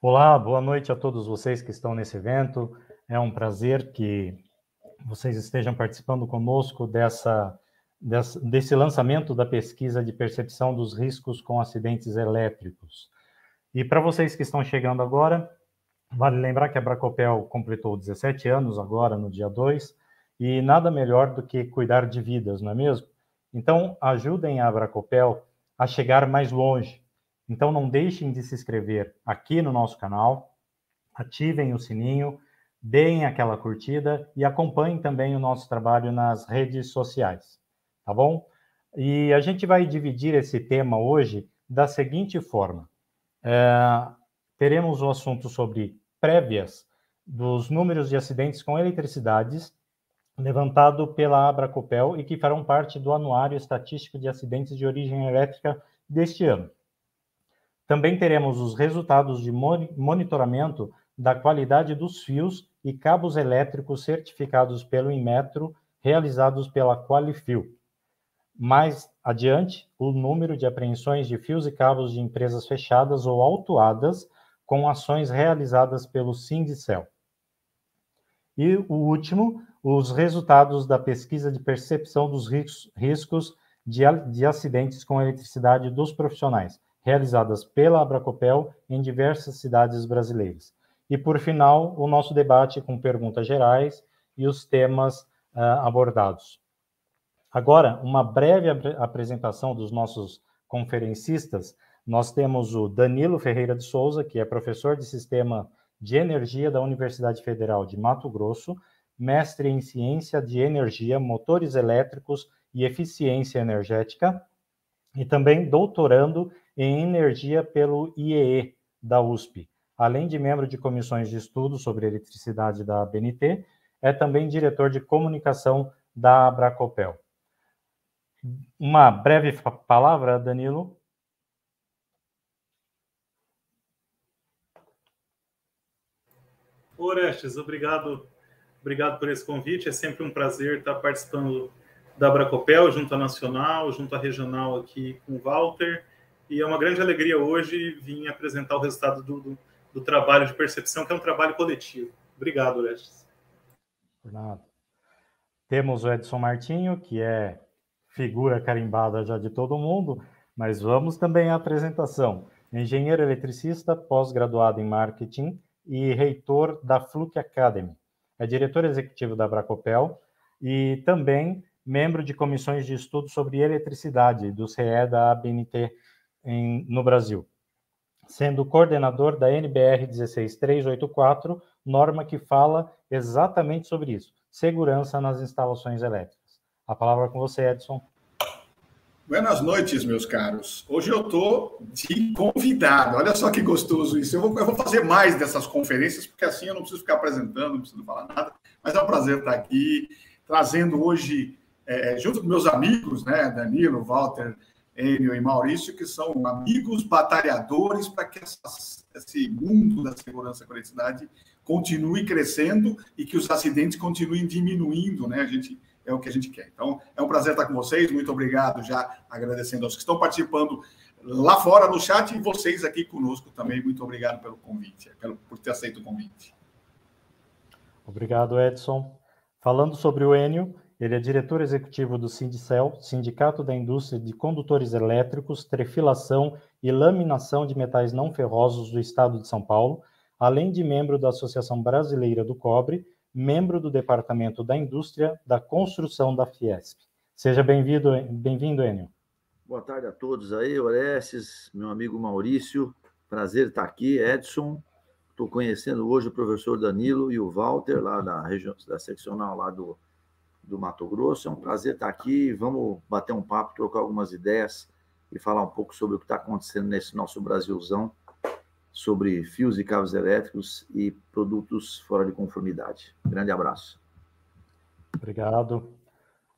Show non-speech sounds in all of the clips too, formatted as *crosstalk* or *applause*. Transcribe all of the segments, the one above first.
Olá, boa noite a todos vocês que estão nesse evento. É um prazer que vocês estejam participando conosco dessa, dessa, desse lançamento da pesquisa de percepção dos riscos com acidentes elétricos. E para vocês que estão chegando agora, vale lembrar que a Bracopel completou 17 anos agora, no dia 2, e nada melhor do que cuidar de vidas, não é mesmo? Então, ajudem a Bracopel a chegar mais longe. Então, não deixem de se inscrever aqui no nosso canal, ativem o sininho, deem aquela curtida e acompanhem também o nosso trabalho nas redes sociais, tá bom? E a gente vai dividir esse tema hoje da seguinte forma: é, teremos o um assunto sobre prévias dos números de acidentes com eletricidades levantado pela Abracopel e que farão parte do Anuário Estatístico de Acidentes de Origem Elétrica deste ano. Também teremos os resultados de monitoramento da qualidade dos fios e cabos elétricos certificados pelo Inmetro, realizados pela Qualifil. Mais adiante, o número de apreensões de fios e cabos de empresas fechadas ou autuadas com ações realizadas pelo Sindicel. E o último, os resultados da pesquisa de percepção dos riscos de, de acidentes com eletricidade dos profissionais, realizadas pela Abracopel em diversas cidades brasileiras. E, por final, o nosso debate com perguntas gerais e os temas uh, abordados. Agora, uma breve ap apresentação dos nossos conferencistas. Nós temos o Danilo Ferreira de Souza, que é professor de Sistema de Energia da Universidade Federal de Mato Grosso, mestre em Ciência de Energia, Motores Elétricos e Eficiência Energética, e também doutorando em Energia pelo IEE da USP. Além de membro de comissões de estudo sobre eletricidade da BNT, é também diretor de comunicação da Abracopel. Uma breve palavra, Danilo. Orestes, obrigado, obrigado por esse convite. É sempre um prazer estar participando da Abracopel, junto à Nacional, junto à Regional aqui com o Walter. E é uma grande alegria hoje vir apresentar o resultado do, do, do trabalho de percepção, que é um trabalho coletivo. Obrigado, Orestes. Por nada. Temos o Edson Martinho, que é figura carimbada já de todo mundo, mas vamos também à apresentação. Engenheiro eletricista, pós-graduado em marketing e reitor da Fluke Academy. É diretor executivo da Bracopel e também membro de comissões de estudo sobre eletricidade do CE da ABNT em, no Brasil, sendo coordenador da NBR 16384, norma que fala exatamente sobre isso, segurança nas instalações elétricas. A palavra é com você, Edson. Buenas noites, meus caros. Hoje eu estou de convidado. Olha só que gostoso isso. Eu vou, eu vou, fazer mais dessas conferências, porque assim eu não preciso ficar apresentando, não preciso falar nada. Mas é um prazer estar aqui, trazendo hoje, é, junto com meus amigos, né, Danilo, Walter, Enio e Maurício, que são amigos batalhadores para que essas, esse mundo da segurança e conectividade continue crescendo e que os acidentes continuem diminuindo, né? A gente é o que a gente quer. Então, é um prazer estar com vocês. Muito obrigado, já agradecendo aos que estão participando lá fora no chat e vocês aqui conosco também. Muito obrigado pelo convite, pelo, por ter aceito o convite. Obrigado, Edson. Falando sobre o Enio, ele é diretor executivo do Sindicel, Sindicato da Indústria de Condutores Elétricos, Trefilação e Laminação de Metais Não Ferrosos do Estado de São Paulo, além de membro da Associação Brasileira do Cobre membro do Departamento da Indústria da Construção da Fiesp. Seja bem-vindo, bem-vindo, Enio. Boa tarde a todos aí, Orestes, meu amigo Maurício, prazer estar aqui, Edson. Estou conhecendo hoje o professor Danilo e o Walter, lá da região da seccional lá do, do Mato Grosso. É um prazer estar aqui. Vamos bater um papo, trocar algumas ideias e falar um pouco sobre o que está acontecendo nesse nosso Brasilzão sobre fios e cabos elétricos e produtos fora de conformidade. Grande abraço. Obrigado.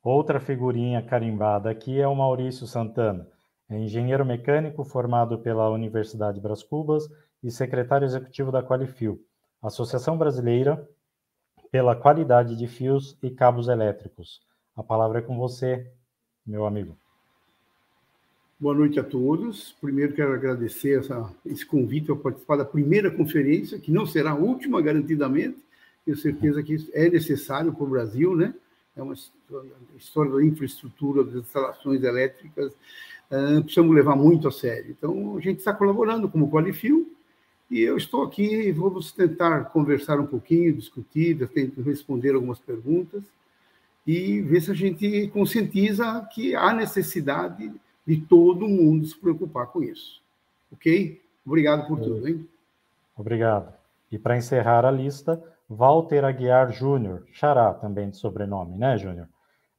Outra figurinha carimbada aqui é o Maurício Santana. É engenheiro mecânico formado pela Universidade Bras Cubas e secretário executivo da Qualifio, Associação Brasileira pela Qualidade de Fios e Cabos Elétricos. A palavra é com você, meu amigo. Boa noite a todos. Primeiro quero agradecer essa, esse convite para participar da primeira conferência, que não será a última, garantidamente. Tenho certeza que isso é necessário para o Brasil, né? É uma história da infraestrutura, das instalações elétricas, uh, precisamos levar muito a sério. Então, a gente está colaborando como Qualifil, e eu estou aqui, vamos tentar conversar um pouquinho, discutir, responder algumas perguntas, e ver se a gente conscientiza que há necessidade de todo mundo se preocupar com isso. Ok? Obrigado por tudo, hein? Obrigado. E para encerrar a lista, Walter Aguiar Júnior, Xará também de sobrenome, né, Júnior?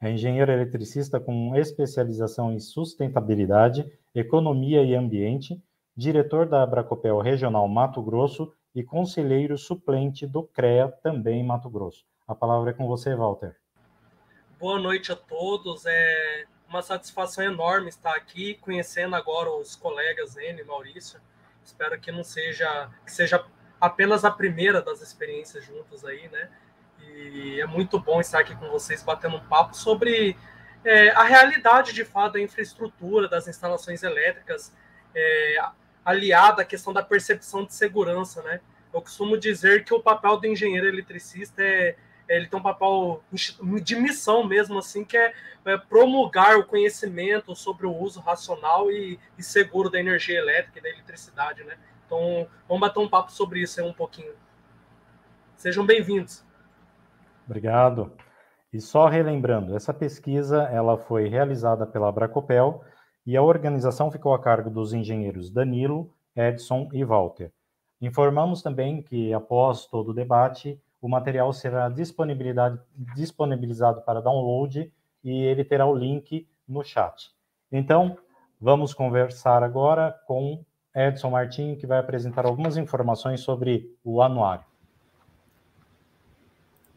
É engenheiro eletricista com especialização em sustentabilidade, economia e ambiente, diretor da Abracopel Regional Mato Grosso e conselheiro suplente do CREA, também Mato Grosso. A palavra é com você, Walter. Boa noite a todos. É uma satisfação enorme estar aqui, conhecendo agora os colegas N, Maurício. Espero que não seja que seja apenas a primeira das experiências juntos aí, né? E é muito bom estar aqui com vocês batendo um papo sobre é, a realidade de fato da infraestrutura, das instalações elétricas, é, aliada à questão da percepção de segurança, né? Eu costumo dizer que o papel do engenheiro eletricista é ele tem um papel de missão mesmo, assim, que é, é promulgar o conhecimento sobre o uso racional e, e, seguro da energia elétrica e da eletricidade, né? Então, vamos bater um papo sobre isso aí um pouquinho. Sejam bem-vindos. Obrigado. E só relembrando, essa pesquisa ela foi realizada pela Abracopel e a organização ficou a cargo dos engenheiros Danilo, Edson e Walter. Informamos também que, após todo o debate, o material será disponibilizado para download e ele terá o link no chat. Então, vamos conversar agora com Edson Martins, que vai apresentar algumas informações sobre o anuário.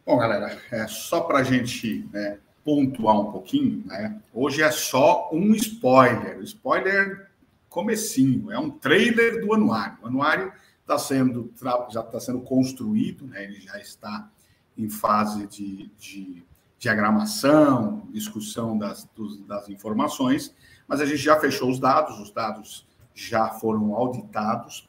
Bom, galera, é só para a gente né, pontuar um pouquinho, né? Hoje é só um spoiler, spoiler comecinho, é um trailer do anuário. O anuário está sendo já está sendo construído, né? ele já está em fase de, de diagramação, discussão das, dos, das informações, mas a gente já fechou os dados, os dados já foram auditados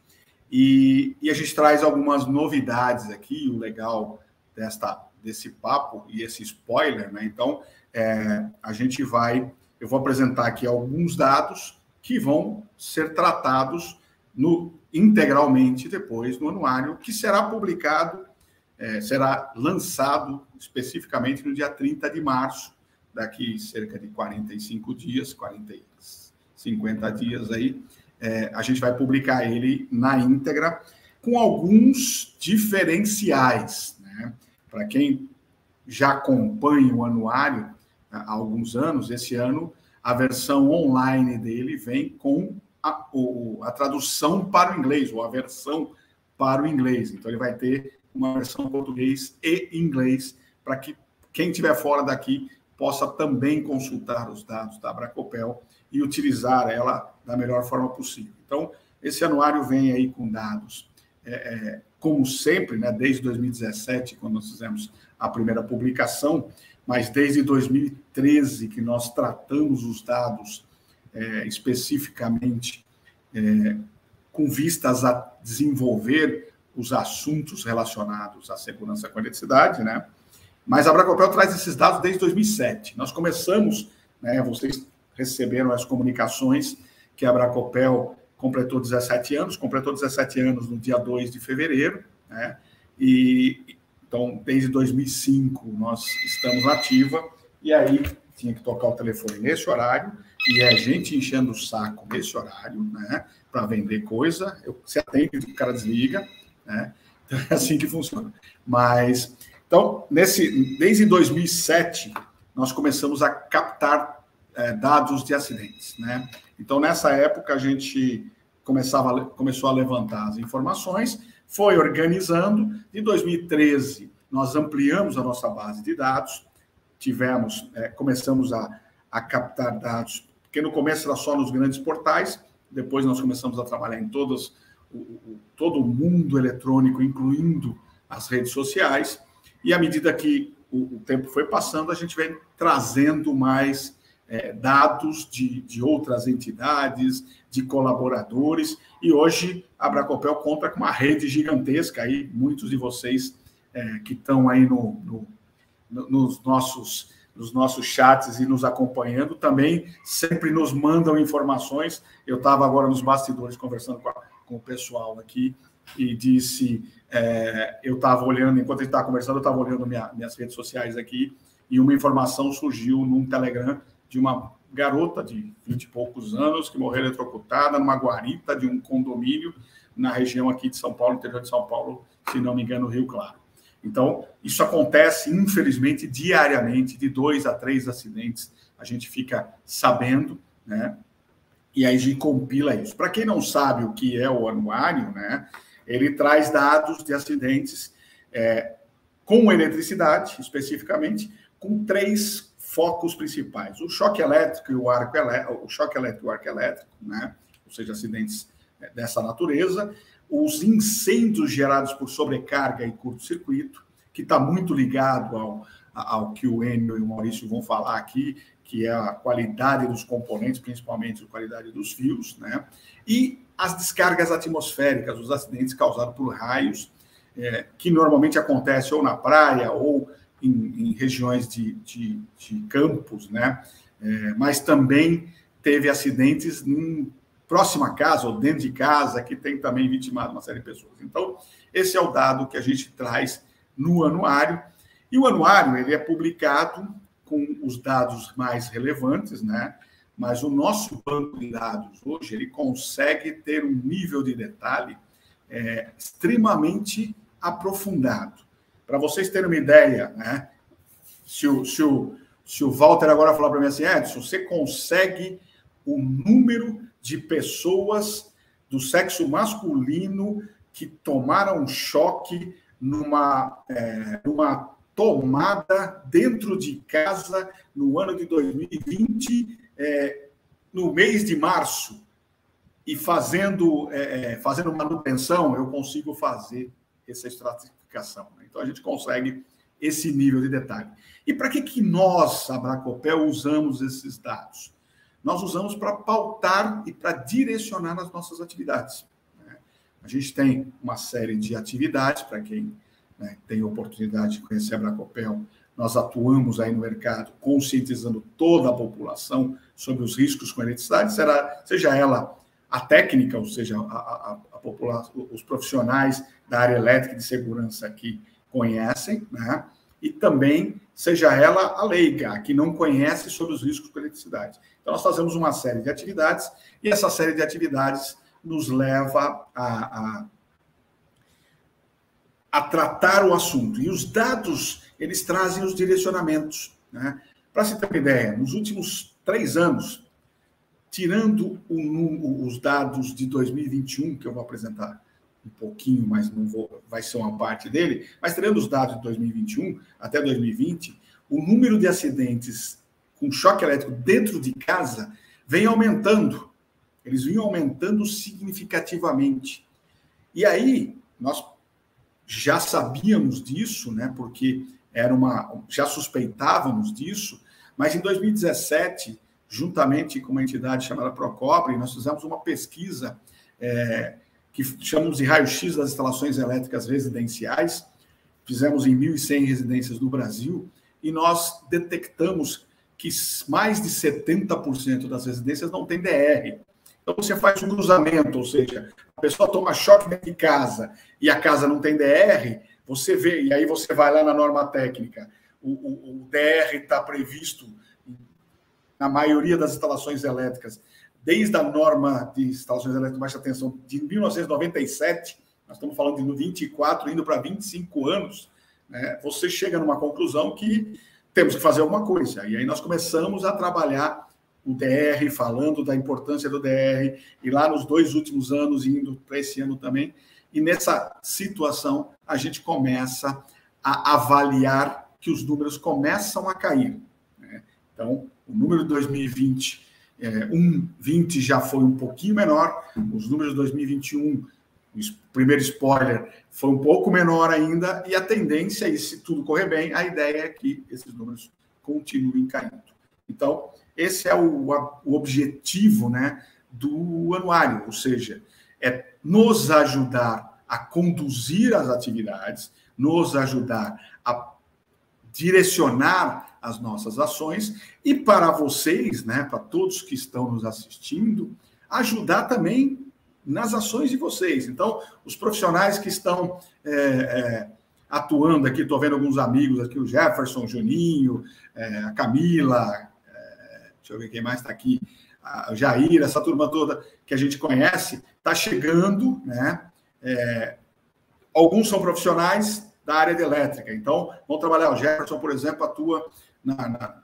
e, e a gente traz algumas novidades aqui. O legal desta desse papo e esse spoiler, né? Então, é, a gente vai, eu vou apresentar aqui alguns dados que vão ser tratados no integralmente depois no anuário, que será publicado, é, será lançado especificamente no dia 30 de março, daqui cerca de 45 dias, 40, 50 dias aí, é, a gente vai publicar ele na íntegra, com alguns diferenciais. Né? Para quem já acompanha o anuário há alguns anos, esse ano a versão online dele vem com a, o, a tradução para o inglês, ou a versão para o inglês. Então, ele vai ter uma versão português e inglês, para que quem estiver fora daqui possa também consultar os dados da Abracopel e utilizar ela da melhor forma possível. Então, esse anuário vem aí com dados, é, é, como sempre, né, desde 2017, quando nós fizemos a primeira publicação, mas desde 2013 que nós tratamos os dados é, especificamente é, com vistas a desenvolver os assuntos relacionados à segurança com a eletricidade, né? Mas a Bracopel traz esses dados desde 2007. Nós começamos, né, vocês receberam as comunicações que a Bracopel completou 17 anos, completou 17 anos no dia 2 de fevereiro, né? E então, desde 2005 nós estamos ativa e aí tinha que tocar o telefone nesse horário e é gente enchendo o saco nesse horário, né, para vender coisa, eu, você atende, o cara desliga, né, *laughs* então é assim que funciona. Mas, então, nesse, desde 2007, nós começamos a captar é, dados de acidentes, né, então nessa época a gente começava, começou a levantar as informações, foi organizando, em 2013 nós ampliamos a nossa base de dados, tivemos, é, começamos a, a captar dados, porque no começo era só nos grandes portais, depois nós começamos a trabalhar em todos, o, o, todo o mundo eletrônico, incluindo as redes sociais, e à medida que o, o tempo foi passando, a gente vem trazendo mais é, dados de, de outras entidades, de colaboradores, e hoje a Bracopel conta com uma rede gigantesca, aí muitos de vocês é, que estão aí no, no, no, nos, nossos, nos nossos chats e nos acompanhando também sempre nos mandam informações. Eu estava agora nos bastidores conversando com, a, com o pessoal aqui e disse, é, eu estava olhando, enquanto gente estava conversando, eu estava olhando minha, minhas redes sociais aqui, e uma informação surgiu num Telegram de uma garota de 20 e poucos anos que morreu eletrocutada numa guarita de um condomínio na região aqui de São Paulo, interior de São Paulo, se não me engano, Rio Claro. Então, isso acontece, infelizmente, diariamente, de dois a três acidentes, a gente fica sabendo, né? E aí a gente compila isso. Para quem não sabe o que é o anuário, né? Ele traz dados de acidentes é, com eletricidade, especificamente, com três focos principais: o choque elétrico e o arco elétrico, o choque elétrico e o arco elétrico, né? Ou seja, acidentes é, dessa natureza, os incêndios gerados por sobrecarga e curto-circuito, que está muito ligado ao, ao que o Enio e o Maurício vão falar aqui, que é a qualidade dos componentes, principalmente a qualidade dos fios, né? E as descargas atmosféricas, os acidentes causados por raios, é, que normalmente acontecem ou na praia ou em, em regiões de, de, de, campos, né? É, mas também teve acidentes em próxima casa ou dentro de casa que tem também vitimado uma série de pessoas. Então, esse é o dado que a gente traz no anuário. E o anuário ele é publicado com os dados mais relevantes, né? Mas o nosso banco de dados hoje ele consegue ter um nível de detalhe é, extremamente aprofundado. Para vocês terem uma ideia, né? Se o, se o, se o Walter agora falar para mim assim, Edson, você consegue o número de pessoas do sexo masculino que tomaram choque numa, é, numa tomada dentro de casa no ano de 2020, é, no mês de março, e fazendo, é, é, fazendo manutenção, eu consigo fazer essa Né? Então, a gente consegue esse nível de detalhe. E para que, que nós, a Bracopel, usamos esses dados? Nós usamos para pautar e para direcionar as nossas atividades. Né? A gente tem uma série de atividades, para quem né, tem oportunidade de conhecer a Bracopel, nós atuamos aí no mercado conscientizando toda a população sobre os riscos com a eletricidade, será, seja ela a técnica, ou seja, a, a, os profissionais da área elétrica e de segurança que conhecem, né? e também seja ela a leiga, que não conhece sobre os riscos com eletricidade. Então, nós fazemos uma série de atividades, e essa série de atividades nos leva a, a a tratar o assunto. E os dados, eles trazem os direcionamentos. Né? Para se ter uma ideia, nos últimos três anos, tirando o, os dados de 2021, que eu vou apresentar um pouquinho, mas não vou, vai ser uma parte dele, mas tirando os dados de 2021 até 2020, o número de acidentes com choque elétrico dentro de casa vem aumentando. Eles vinham aumentando significativamente. E aí, nós já sabíamos disso, né, porque era uma, já suspeitávamos disso, mas em 2017, juntamente com uma entidade chamada Procobre, nós fizemos uma pesquisa é, que chamamos de raio-x das instalações elétricas residenciais, fizemos em 1.100 residências do Brasil, e nós detectamos que mais de 70% das residências não tem DR. Então você faz um cruzamento, ou seja, a pessoa toma choque dentro de casa e a casa não tem DR, você vê, e aí você vai lá na norma técnica, o, o, o DR está previsto na maioria das instalações elétricas, desde a norma de instalações elétricas de baixa tensão de 1997, nós estamos falando de 24, indo para 25 anos, né, você chega numa conclusão que temos que fazer alguma coisa. E aí nós começamos a trabalhar o DR, falando da importância do DR, e lá nos dois últimos anos, indo para esse ano também. E nessa situação, a gente começa a avaliar que os números começam a cair. Né? Então, o número de 2020, é, 1,20 já foi um pouquinho menor, os números de 2021, o primeiro spoiler, foi um pouco menor ainda, e a tendência, e se tudo correr bem, a ideia é que esses números continuem caindo. Então, esse é o, o objetivo né, do anuário, ou seja, é nos ajudar a conduzir as atividades, nos ajudar a direcionar as nossas ações e para vocês, né, para todos que estão nos assistindo, ajudar também nas ações de vocês. Então, os profissionais que estão é, é, atuando aqui, estou vendo alguns amigos aqui, o Jefferson, o Juninho, é, a Camila, é, deixa eu ver quem mais está aqui, a Jair, essa turma toda que a gente conhece, está chegando, né? É, alguns são profissionais da área de elétrica, então vão trabalhar. O Jefferson, por exemplo, atua na, na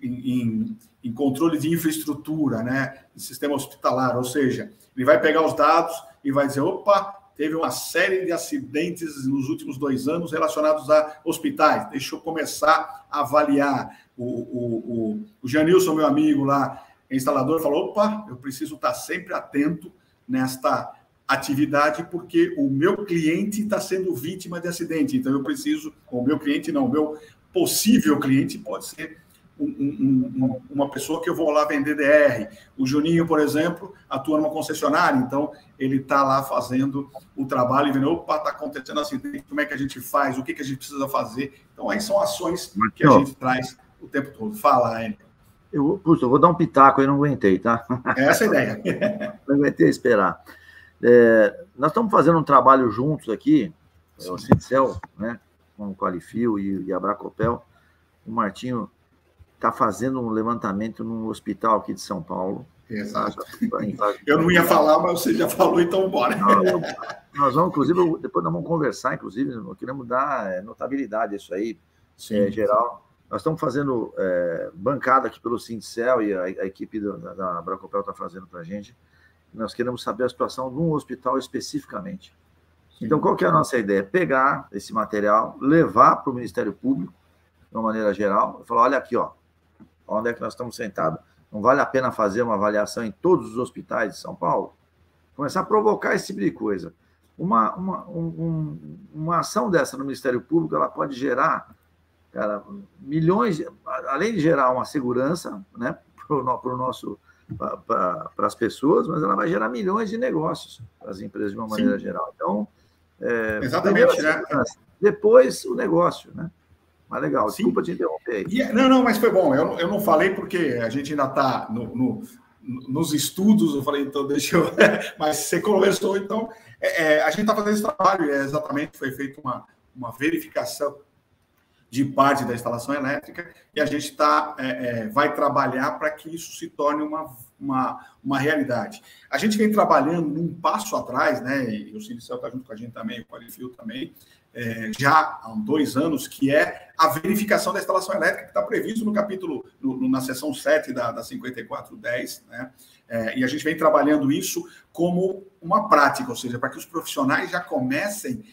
em, em, controle de infraestrutura, né? De sistema hospitalar, ou seja, ele vai pegar os dados e vai dizer: opa, teve uma série de acidentes nos últimos dois anos relacionados a hospitais. Deixa eu começar a avaliar. O, o, o, o Janilson, meu amigo lá, instalador, falou: opa, eu preciso estar sempre atento nesta atividade, porque o meu cliente está sendo vítima de acidente. Então, eu preciso, o meu cliente não, o meu possível cliente pode ser um, um, uma pessoa que eu vou lá vender DR. O Juninho, por exemplo, atua numa concessionária, então ele está lá fazendo o trabalho e vendo, opa, está acontecendo assim, como é que a gente faz, o que, que a gente precisa fazer. Então, aí são ações que a gente traz o tempo todo. Fala, Enio. Eu, puxa, eu vou dar um pitaco aí, não aguentei, tá? É essa a ideia. *laughs* não aguentei esperar. É, nós estamos fazendo um trabalho juntos aqui, é o Cincel, né, com o Qualifio e, e a Bracopel. O Martinho está fazendo um levantamento num hospital aqui de São Paulo. Exato. Eu não ia falar, mas você já falou, então bora. Não, nós vamos, inclusive, depois nós vamos conversar, inclusive, nós queremos dar é, notabilidade a isso aí, sim, é, geral. Nós estamos fazendo é, bancada aqui pelo Sindicel e a, a equipe do, da, da Bracopel está fazendo para a gente. Nós queremos saber a situação de um hospital especificamente. Então, qual que é a nossa ideia? Pegar esse material, levar para o Ministério Público, de uma maneira geral, e falar: olha aqui, ó, onde é que nós estamos sentados. Não vale a pena fazer uma avaliação em todos os hospitais de São Paulo? Começar a provocar esse tipo de coisa. Uma, uma, um, uma ação dessa no Ministério Público, ela pode gerar, cara, milhões, além de gerar uma segurança, né, para o nosso para as pessoas, mas ela vai gerar milhões de negócios para as empresas de uma maneira Sim. geral. Então, é, exatamente, né? Depois o negócio, né? Mas legal, desculpa Sim. te interromper. E, é, não, não, mas foi bom. Eu, eu não falei porque a gente ainda está no, no, nos estudos. Eu falei, então deixa eu. *laughs* mas você conversou, então. É, é, a gente está fazendo esse trabalho, é, exatamente, foi feita uma, uma verificação de parte da instalação elétrica e a gente tá, é, é, vai trabalhar para que isso se torne uma, uma, uma realidade. A gente vem trabalhando num passo atrás, né? E o Sinicial está junto com a gente também, o Qualifio também, é, já há dois anos, que é a verificação da instalação elétrica, que está previsto no capítulo, no, na seção 7 da, da 5410, né? É, e a gente vem trabalhando isso como uma prática, ou seja, para que os profissionais já comecem,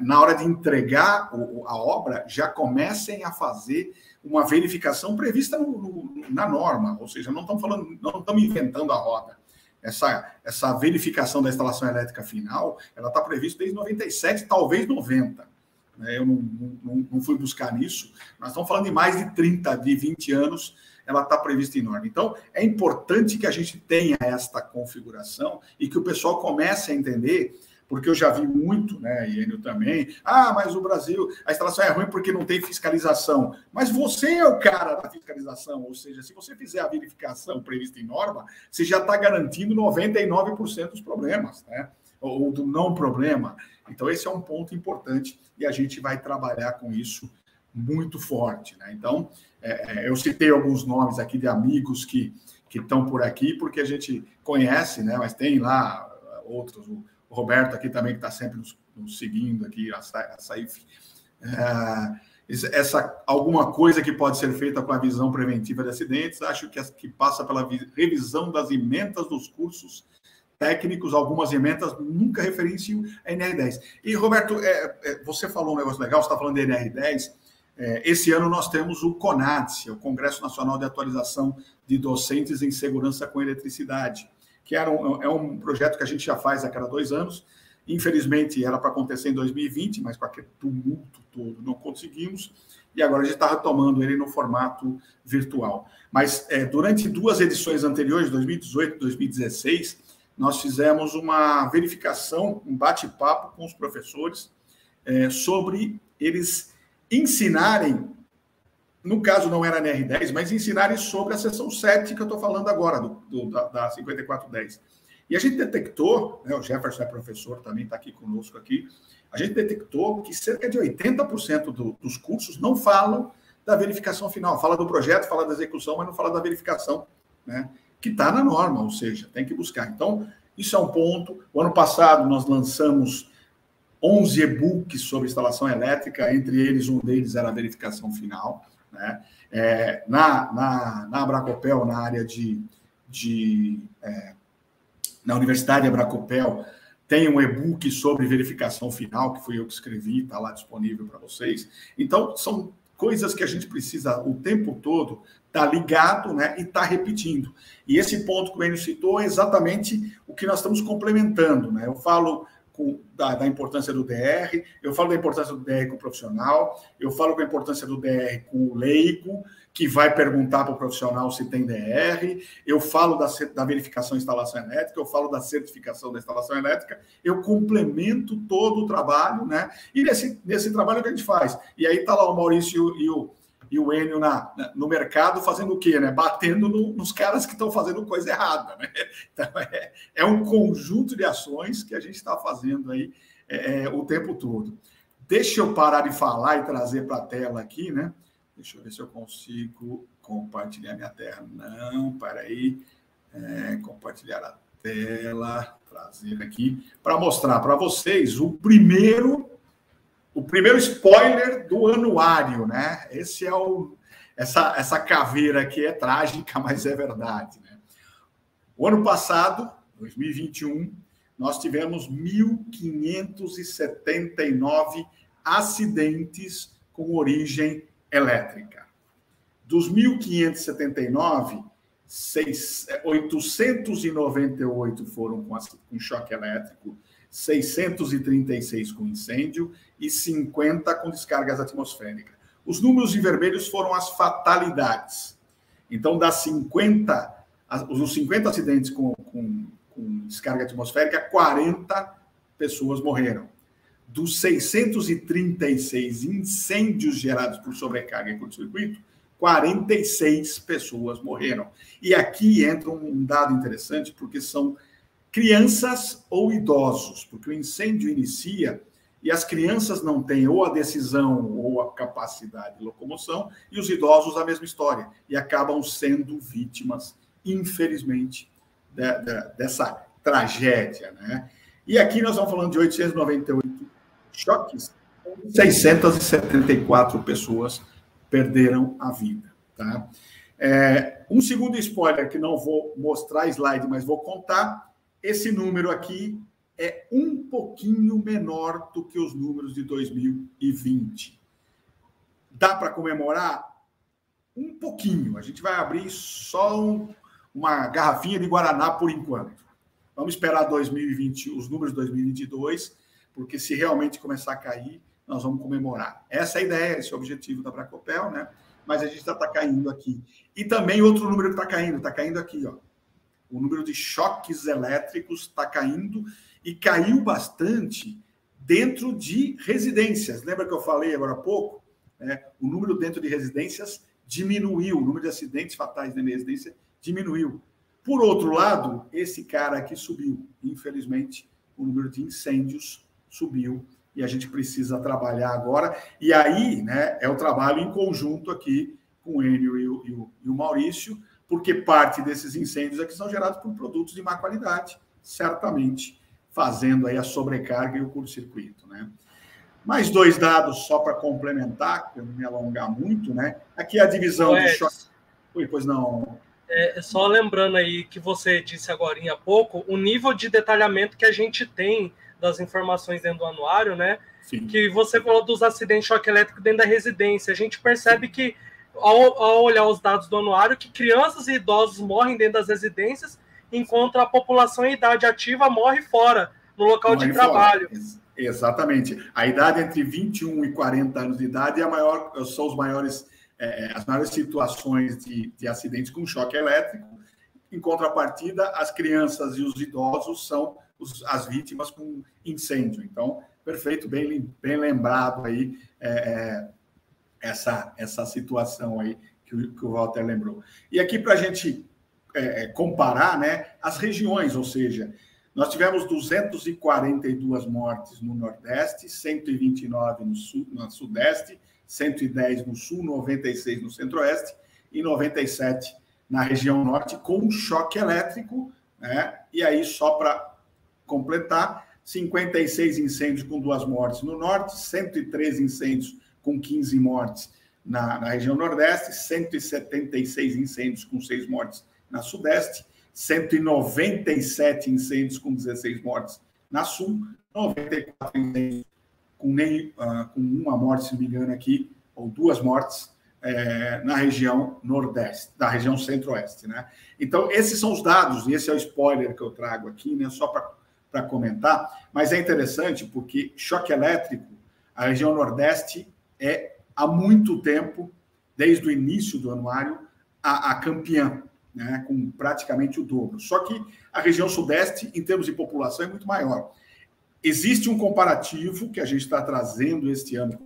na hora de entregar a obra, já comecem a fazer uma verificação prevista no, no, na norma, ou seja, não estamos falando, não estamos inventando a roda essa, essa verificação da instalação elétrica final, ela está prevista desde 97, talvez 90. Né? Eu não, não, não, fui buscar nisso. Nós estamos falando de mais de 30, de 20 anos, ela está prevista em norma. Então, é importante que a gente tenha esta configuração e que o pessoal comece a entender porque eu já vi muito, né, e também, ah, mas o Brasil, a instalação é ruim porque não tem fiscalização. Mas você é o cara da fiscalização, ou seja, se você fizer a verificação prevista em norma, você já está garantindo 99% dos problemas, né? Ou do não problema. Então, esse é um ponto importante e a gente vai trabalhar com isso muito forte, né? Então, é, é eu citei alguns nomes aqui de amigos que que estão por aqui, porque a gente conhece, né? Mas tem lá outros, Roberto aqui também, que está sempre nos, nos, seguindo aqui, a, a Saif. É, essa, alguma coisa que pode ser feita com a visão preventiva de acidentes, acho que, que passa pela revisão das emendas dos cursos técnicos, algumas emendas nunca referenciam a NR10. E, Roberto, é, é, você falou um negócio legal, você está falando de NR10, é, esse ano nós temos o CONATS, o Congresso Nacional de Atualização de Docentes em Segurança com Eletricidade que era um, é um projeto que a gente já faz a cada dois anos, Infelizmente, era para acontecer em 2020, mas com aquele tumulto todo não conseguimos. E agora a gente está retomando ele no formato virtual. Mas é, durante duas edições anteriores, 2018 e 2016, nós fizemos uma verificação, um bate-papo com os professores é, sobre eles ensinarem, no caso não era NR10, mas ensinarem sobre a seção 7 que eu estou falando agora, do, do da, da 5410 e a gente detectou, né, o Jefferson é professor, também está aqui conosco aqui, a gente detectou que cerca de 80% do, dos cursos não falam da verificação final. Fala do projeto, fala da execução, mas não fala da verificação, né? Que está na norma, ou seja, tem que buscar. Então, isso é um ponto. O ano passado nós lançamos 11 e-books sobre instalação elétrica, entre eles um deles era a verificação final. Né? É, na, na, na Abracopel, na área de, de é, na Universidade Abracopel, tem um e-book sobre verificação final, que fui eu que escrevi, está lá disponível para vocês. Então, são coisas que a gente precisa o tempo todo estar tá ligado né, e estar tá repetindo. E esse ponto que o Enio citou é exatamente o que nós estamos complementando. Né? Eu falo da, da, importância do DR, eu falo da importância do DR com o profissional, eu falo da importância do DR com o leigo, que vai perguntar para o profissional se tem DR, eu falo da, da verificação de instalação elétrica, eu falo da certificação da instalação elétrica, eu complemento todo o trabalho, né? E nesse, nesse trabalho que a gente faz. E aí está lá o Maurício e o, e o Enio na, na, no mercado fazendo o quê? Né? Batendo no, nos caras que estão fazendo coisa errada. Né? *laughs* Então, é, é, um conjunto de ações que a gente está fazendo aí é, é, o tempo todo. Deixa eu parar de falar e trazer para a tela aqui, né? Deixa eu ver se eu consigo compartilhar minha tela. Não, para aí. É, compartilhar a tela, trazer aqui, para mostrar para vocês o primeiro o primeiro spoiler do anuário, né? Esse é o essa essa caveira aqui é trágica, *laughs* mas é verdade, né? O ano passado, 2021, nós tivemos 1579 acidentes com origem elétrica. Dos 1579, 898 foram com, com choque elétrico, 636 com incêndio e 50 com descargas atmosféricas. Os números em vermelhos foram as fatalidades. Então, das 50, os 50 acidentes com, com, com descarga atmosférica, 40 pessoas morreram. Dos 636 incêndios gerados por sobrecarga e curto-circuito, 46 pessoas morreram. E aqui entra um dado interessante, porque são crianças ou idosos, porque o incêndio inicia e as crianças não têm ou a decisão ou a capacidade de locomoção, e os idosos a mesma história, e acabam sendo vítimas, infelizmente, de, de, dessa tragédia. Né? E aqui nós estamos falando de 898 choques, 674 pessoas perderam a vida. Tá? É, um segundo spoiler que não vou mostrar slide, mas vou contar esse número aqui é um pouquinho menor do que os números de 2020. Dá para comemorar? Um pouquinho. A gente vai abrir só um, uma garrafinha de Guaraná por enquanto. Vamos esperar 2020, os números de 2022, porque se realmente começar a cair, nós vamos comemorar. Essa é a ideia, esse é o objetivo da Bracopel, né? Mas a gente está caindo aqui. E também outro número que está caindo, está caindo aqui, ó o número de choques elétricos está caindo e caiu bastante dentro de residências. Lembra que eu falei agora há pouco? É, o número dentro de residências diminuiu, o número de acidentes fatais dentro de residência diminuiu. Por outro lado, esse cara aqui subiu. Infelizmente, o número de incêndios subiu e a gente precisa trabalhar agora. E aí, né, é o trabalho em conjunto aqui com o Enio e o, e o, e o Maurício, porque parte desses incêndios aqui são gerados por produtos de má qualidade, certamente fazendo aí a sobrecarga e o curto-circuito, né? Mais dois dados só para complementar, para não me alongar muito, né? Aqui é a divisão de choque. Ui, pois não. É, só lembrando aí que você disse agora há pouco, o nível de detalhamento que a gente tem das informações dentro do anuário, né? Sim. Que você falou dos acidentes de choque elétrico dentro da residência. A gente percebe que ao, ao olhar os dados do anuário, que crianças e idosos morrem dentro das residências, enquanto a população em idade ativa morre fora, no local de trabalho. Exatamente. A idade entre 21 e 40 anos de idade é a maior, são os maiores, é, é, as maiores situações de, de acidentes com choque elétrico. Em contrapartida, as crianças e os idosos são os, as vítimas com incêndio. Então, perfeito, bem, bem lembrado aí é, é, essa, essa situação aí que o, que o Walter lembrou. E aqui, para a gente é, é, comparar né, as regiões, ou seja, nós tivemos 242 mortes no Nordeste, 129 no, sul, no Sudeste, 110 no Sul, 96 no Centro-Oeste e 97 na região Norte, com choque elétrico. Né? E aí, só para completar, 56 incêndios com duas mortes no Norte, 113 incêndios com 15 mortes na, na região Nordeste, 176 incêndios com seis mortes na Sudeste 197 incêndios com 16 mortes na Sul, 94 incêndios com, nem, uh, com uma morte, se não me engano, aqui, ou duas mortes é, na região Nordeste, da região Centro-Oeste. Né? Então, esses são os dados, e esse é o spoiler que eu trago aqui, né, só para comentar, mas é interessante porque choque elétrico, a região Nordeste é há muito tempo, desde o início do anuário, a, a campeã né, com praticamente o dobro. Só que a região sudeste, em termos de população, é muito maior. Existe um comparativo que a gente está trazendo este ano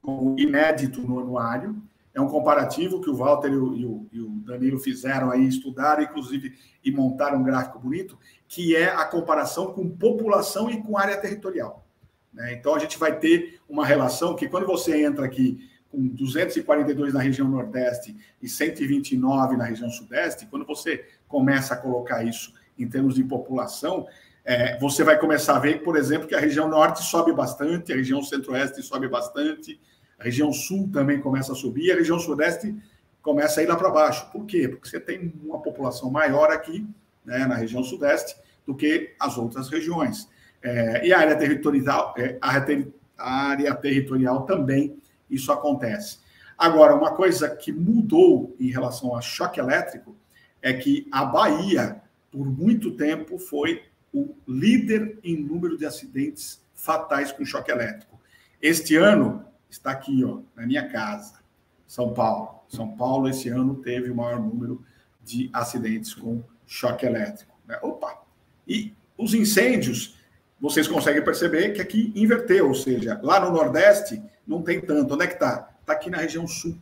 como inédito no anuário. É um comparativo que o Walter e o, e, o, e o, Danilo fizeram aí, estudaram, inclusive, e montaram um gráfico bonito, que é a comparação com população e com área territorial. Né? Então, a gente vai ter uma relação que, quando você entra aqui com 242 na região Nordeste e 129 na região Sudeste, quando você começa a colocar isso em termos de população, é, você vai começar a ver, por exemplo, que a região Norte sobe bastante, a região Centro-Oeste sobe bastante, a região Sul também começa a subir, a região Sudeste começa a ir lá para baixo. Por quê? Porque você tem uma população maior aqui, né, na região Sudeste, do que as outras regiões. É, e a área territorial, é, a área territorial também isso acontece. Agora, uma coisa que mudou em relação a choque elétrico é que a Bahia, por muito tempo, foi o líder em número de acidentes fatais com choque elétrico. Este ano está aqui, ó, na minha casa, São Paulo. São Paulo, esse ano, teve o maior número de acidentes com choque elétrico. Né? Opa! E os incêndios, vocês conseguem perceber que aqui inverteu, ou seja, lá no Nordeste não tem tanto. Onde é que está? Está aqui na região sul.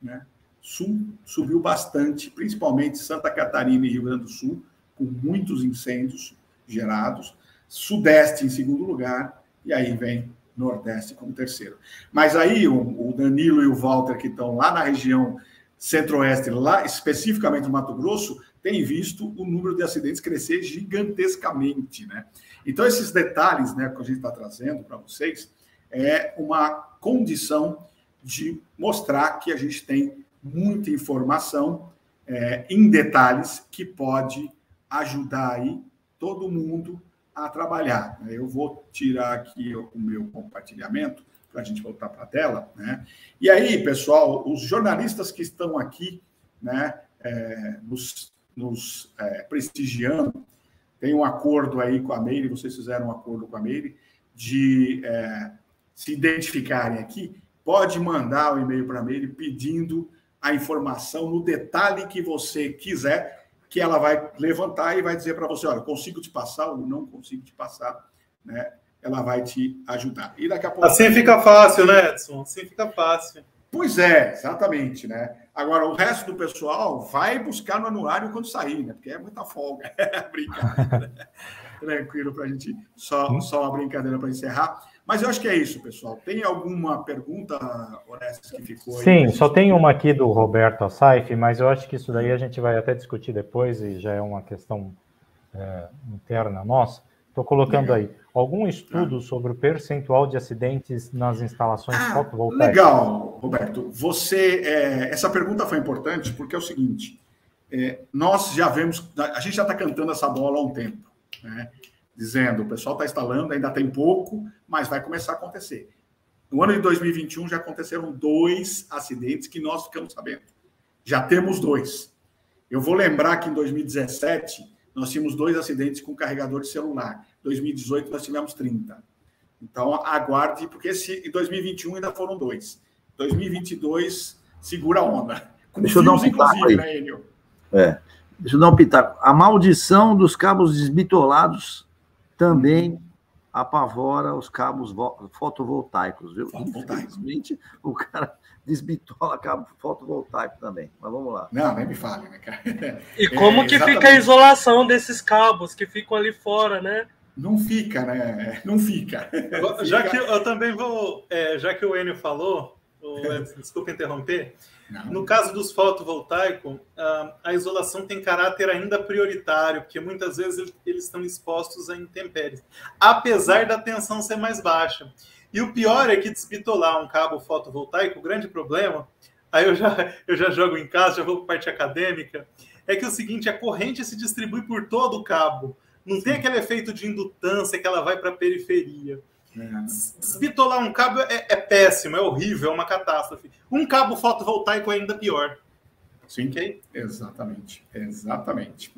Né? Sul subiu bastante, principalmente Santa Catarina e Rio Grande do Sul, com muitos incêndios gerados. Sudeste em segundo lugar, e aí vem Nordeste como terceiro. Mas aí o, Danilo e o Walter, que estão lá na região centro-oeste, lá especificamente no Mato Grosso, têm visto o número de acidentes crescer gigantescamente. Né? Então, esses detalhes né, que a gente está trazendo para vocês é uma condição de mostrar que a gente tem muita informação é, em detalhes que pode ajudar aí todo mundo a trabalhar. Eu vou tirar aqui o meu compartilhamento para a gente voltar para a tela. Né? E aí, pessoal, os jornalistas que estão aqui né, é, nos, nos é, prestigiando, tem um acordo aí com a Meire, vocês fizeram um acordo com a Meire, de é, se identificarem aqui, pode mandar o um e-mail para Meire pedindo a informação no detalhe que você quiser, que ela vai levantar e vai dizer para você, olha, consigo te passar ou não consigo te passar, né? Ela vai te ajudar. E daqui a pouco... Assim fica fácil, né, Edson? Assim fica fácil. Pois é, exatamente, né? Agora, o resto do pessoal vai buscar no anuário quando sair, né? Porque é muita folga. *laughs* brincadeira. *laughs* Tranquilo para a gente, só, só uma brincadeira para encerrar. Mas eu acho que é isso, pessoal. Tem alguma pergunta, Orestes, que ficou aí? Sim, só tem uma aqui do Roberto Assaif, mas eu acho que isso daí a gente vai até discutir depois e já é uma questão é, interna nossa. Estou colocando aí algum estudo ah. sobre o percentual de acidentes nas instalações ah, fotovoltaicas. Legal, Roberto. Você, é, essa pergunta foi importante porque é o seguinte: é, nós já vemos, a gente já está cantando essa bola há um tempo, né? Dizendo o pessoal está instalando, ainda tem pouco, mas vai começar a acontecer. No ano de 2021 já aconteceram dois acidentes que nós ficamos sabendo. Já temos dois. Eu vou lembrar que em 2017 nós tínhamos dois acidentes com carregador de celular. 2018 nós tivemos 30. Então aguarde, porque esse, em 2021 ainda foram dois. 2022 segura a onda. Com Deixa eu dar um pitaco aí. Né, é. Deixa eu dar um pitaco. A maldição dos cabos desbitolados também apavora os cabos fotovoltaicos, viu? Infelizmente, o cara *laughs* desbitola cabo fotovoltaico também. Mas vamos lá. Não, nem me fale, né, cara? E como é, que fica a isolação desses cabos que ficam ali fora, né? Não fica, né? Não fica. Já que eu também vou, é, já que o Enio falou, o, desculpa interromper, não. No caso dos fotovoltaicos, a isolação tem caráter ainda prioritário, porque muitas vezes eles estão expostos a intempéries, apesar da tensão ser mais baixa. E o pior é que desbitolar um cabo fotovoltaico, o grande problema, aí eu já, eu já jogo em casa, já vou para a parte acadêmica, é que é o seguinte, a corrente se distribui por todo o cabo. Não tem aquele efeito de indutância que ela vai para a periferia. Desbitolar um cabo é, é, péssimo, é horrível, é uma catástrofe. Um cabo fotovoltaico é ainda pior. Sim, okay? exatamente, exatamente.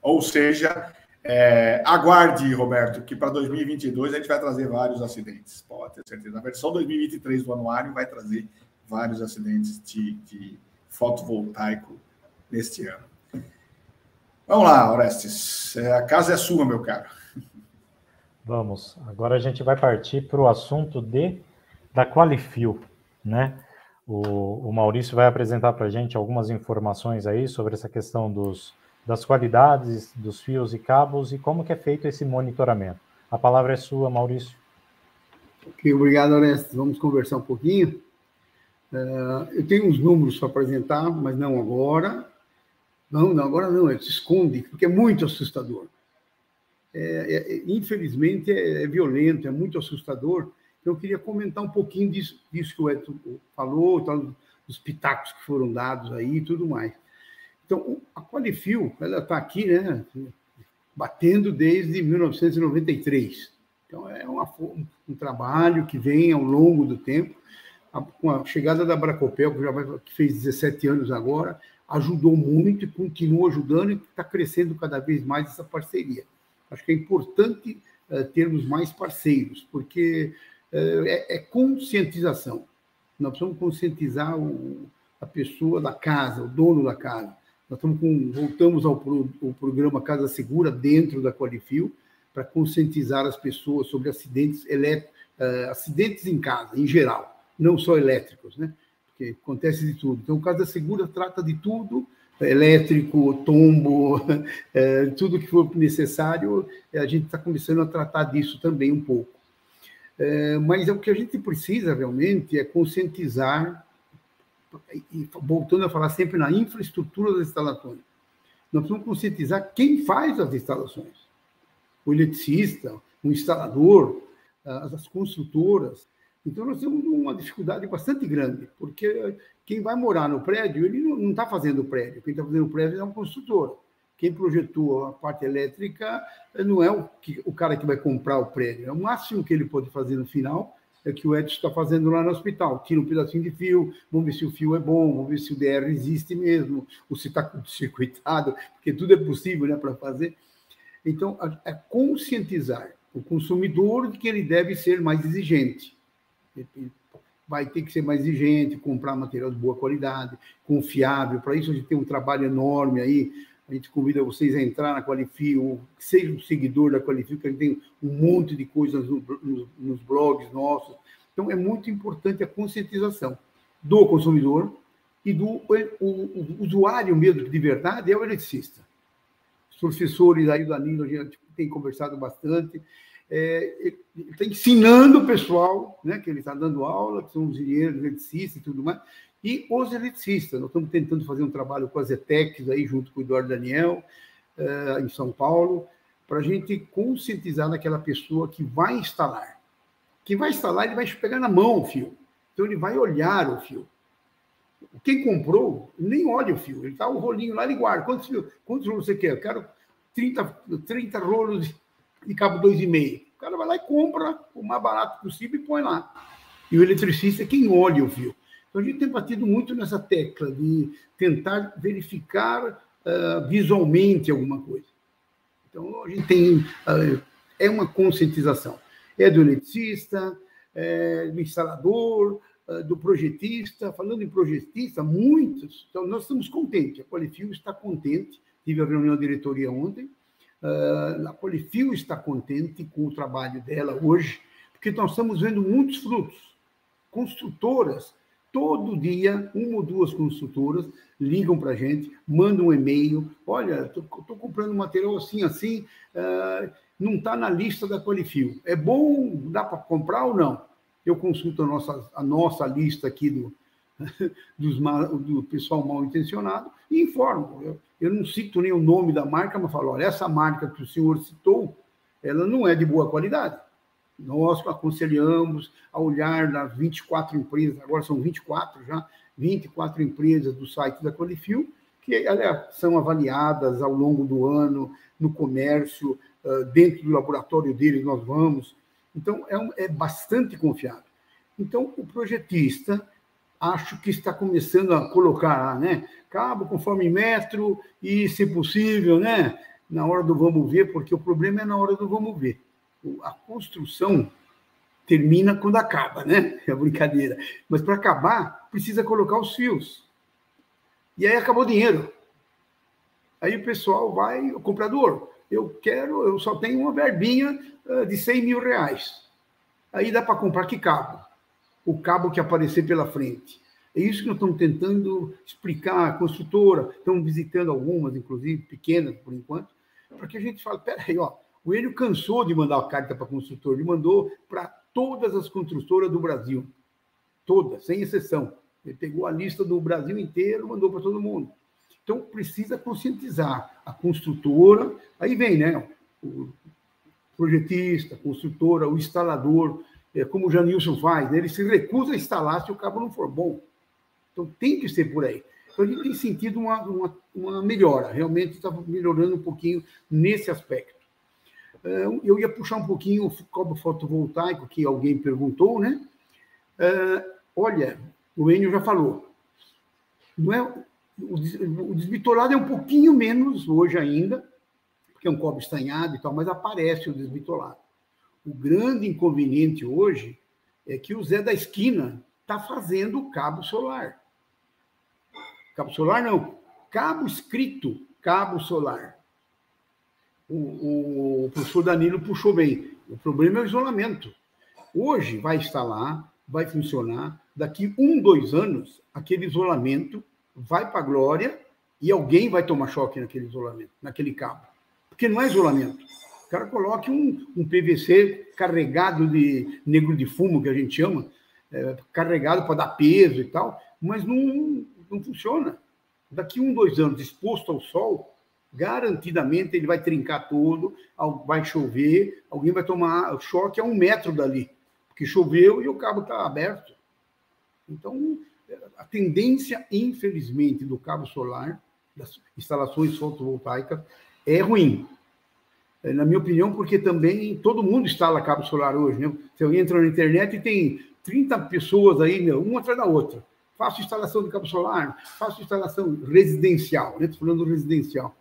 Ou seja, é, aguarde, Roberto, que para 2022 a gente vai trazer vários acidentes, pode ter certeza. A versão 2023 do anuário vai trazer vários acidentes de, de fotovoltaico neste ano. Vamos lá, Orestes. É, a casa é sua, meu caro. Vamos. Agora a gente vai partir para o assunto de da Qualifil, né? O, o Maurício vai apresentar para a gente algumas informações aí sobre essa questão dos, das qualidades dos fios e cabos e como que é feito esse monitoramento. A palavra é sua, Maurício. Ok, obrigado, Orestes. Vamos conversar um pouquinho. Uh, eu tenho uns números para apresentar, mas não agora. Não, não, agora não, se esconde, porque é muito assustador é, é, infelizmente, é, é, violento, é muito assustador. Então, eu queria comentar um pouquinho disso, disso que o Edson falou, tal, dos pitacos que foram dados aí e tudo mais. Então, a Qualifil, ela está aqui, né, batendo desde 1993. Então, é uma, um trabalho que vem ao longo do tempo. A, com a chegada da Bracopel, que já vai, que fez 17 anos agora, ajudou muito e continua ajudando e está crescendo cada vez mais essa parceria. Acho que é importante uh, termos mais parceiros, porque uh, é, é, conscientização. Nós precisamos conscientizar o, a pessoa da casa, o dono da casa. Nós estamos com, voltamos ao, pro, programa Casa Segura dentro da Qualifil para conscientizar as pessoas sobre acidentes elétricos, uh, acidentes em casa, em geral, não só elétricos, né? Porque acontece de tudo. Então, Casa Segura trata de tudo elétrico, tombo, *laughs* é, tudo que for necessário, a gente está começando a tratar disso também um pouco. É, mas é o que a gente precisa realmente é conscientizar, e voltando a falar sempre na infraestrutura das instalações. Nós precisamos conscientizar quem faz as instalações. O eletricista, o instalador, as construtoras, então, nós temos uma dificuldade bastante grande, porque quem vai morar no prédio, ele não está fazendo o prédio. Quem está fazendo o prédio é um construtor. Quem projetou a parte elétrica não é o, que, o cara que vai comprar o prédio. É o máximo que ele pode fazer no final, é que o Edson está fazendo lá no hospital. Tira um pedacinho de fio, vamos ver se o fio é bom, vamos ver se o DR existe mesmo, ou se está *laughs* circuitado, porque tudo é possível né, para fazer. Então, é conscientizar o consumidor de que ele deve ser mais exigente vai ter que ser mais exigente, comprar material de boa qualidade, confiável. Para isso, a gente tem um trabalho enorme aí. A gente convida vocês a entrar na Qualifio, seja um seguidor da Qualifio, que a gente tem um monte de coisas no, no, nos blogs nossos. Então, é muito importante a conscientização do consumidor e do o, o, o usuário mesmo, de verdade, é o eletricista. Os professores aí do Danilo, a gente tem conversado bastante é, ele está ensinando o pessoal, né, que ele está dando aula, que são os engenheiros, eletricistas e tudo mais, e os eletricistas. Nós estamos tentando fazer um trabalho com as ETECs aí, junto com o Eduardo Daniel, uh, em São Paulo, para a gente conscientizar naquela pessoa que vai instalar. Quem vai instalar, ele vai pegar na mão o fio. Então, ele vai olhar o fio. Quem comprou, nem olha o fio. Ele está o rolinho lá, ele guarda. Quantos, quantos rolos você quer? Eu quero 30, 30 rolos de cabo 2,5. O cara vai lá e compra o mais barato possível e põe lá. E o eletricista é quem olha o fio. Então a gente tem batido muito nessa tecla de tentar verificar uh, visualmente alguma coisa. Então, a gente tem. Uh, é uma conscientização. É do eletricista, é do instalador, uh, do projetista. Falando em projetista, muitos. Então, nós estamos contentes. A Qualifio está contente. Tive a reunião da diretoria ontem. Uh, a Qualifio está contente com o trabalho dela hoje, porque nós estamos vendo muitos frutos. Construtoras todo dia, uma ou duas construtoras ligam para a gente, mandam um e-mail, olha, estou comprando material assim, assim, uh, não está na lista da Qualifio. É bom, dá para comprar ou não? Eu consulto a nossa, a nossa lista aqui do, *laughs* dos, do pessoal mal intencionado e informo. Eu, eu não cito nem o nome da marca, mas falo, olha, essa marca que o senhor citou, ela não é de boa qualidade. Nós aconselhamos a olhar nas 24 empresas, agora são 24 já, 24 empresas do site da Qualifil, que aliás, são avaliadas ao longo do ano no comércio, dentro do laboratório deles nós vamos. Então, é, um, é bastante confiável. Então, o projetista, acho que está começando a colocar, né, cabo conforme metro e, se possível, né, na hora do vamos ver, porque o problema é na hora do vamos ver a construção termina quando acaba, né? *laughs* É brincadeira. Mas para acabar, precisa colocar os fios. E aí acabou o dinheiro. Aí o pessoal vai, o comprador, eu quero, eu só tenho uma verbinha de 100 mil reais. Aí dá para comprar que cabo? O cabo que aparecer pela frente. É isso que nós estamos tentando explicar à construtora. Estamos visitando algumas, inclusive pequenas por enquanto, para que a gente fale: peraí, ó, o Enio cansou de mandar a carta para construtor, ele mandou para todas as construtoras do Brasil. Todas, sem exceção. Ele pegou a lista do Brasil inteiro, mandou para todo mundo. Então, precisa conscientizar a construtora. Aí vem, né? O projetista, a construtora, o instalador, como o Janilson faz, né? ele se recusa a instalar se o cabo não for bom. Então, tem que ser por aí. Então, a gente tem sentido uma, uma, uma melhora, realmente está melhorando um pouquinho nesse aspecto. É, eu ia puxar um pouquinho o cobre fotovoltaico, que alguém perguntou, né? É, olha, o Enio já falou. Não é, o desbitolado é um pouquinho menos hoje ainda, porque é um cobre estanhado e tal, mas aparece o desbitolado. O grande inconveniente hoje é que o Zé da Esquina está fazendo o cabo solar. Cabo solar não, cabo escrito, cabo solar o, o professor Danilo puxou bem. O problema é o isolamento. Hoje vai instalar, vai funcionar. Daqui um, dois anos, aquele isolamento vai para a glória e alguém vai tomar choque naquele isolamento, naquele cabo. Porque não é isolamento. O cara coloque um, um PVC carregado de negro de fumo, que a gente chama, é, carregado para dar peso e tal, mas não, não funciona. Daqui um, dois anos, exposto ao sol, garantidamente ele vai trincar todo, vai chover, alguém vai tomar choque a um metro dali, porque choveu e o cabo está aberto. Então, a tendência, infelizmente, do cabo solar, das instalações fotovoltaicas, é ruim. É, na minha opinião, porque também todo mundo instala cabo solar hoje. Né? Você entra na internet e tem 30 pessoas aí, uma atrás da outra. Faço instalação de cabo solar, faço instalação residencial, né? Estou falando residencial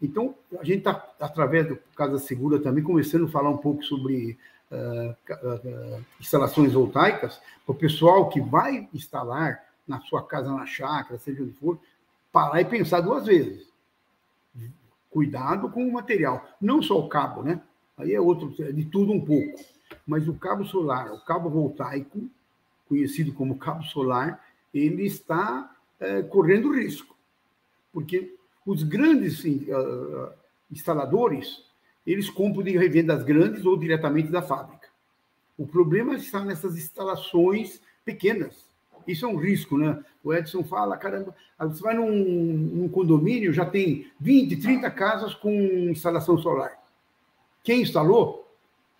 então, a gente está, através do Casa Segura, também começando a falar um pouco sobre uh, uh, instalações voltaicas, para o pessoal que vai instalar na sua casa, na chácara, seja onde for, parar e pensar duas vezes. Cuidado com o material, não só o cabo, né? Aí é outro, é de tudo um pouco. Mas o cabo solar, o cabo voltaico, conhecido como cabo solar, ele está é, correndo risco. Porque os grandes uh, instaladores, eles compram de revendas grandes ou diretamente da fábrica. O problema está nessas instalações pequenas. Isso é um risco, né? O Edson fala, caramba, você vai num, num condomínio, já tem 20, 30 casas com instalação solar. Quem instalou?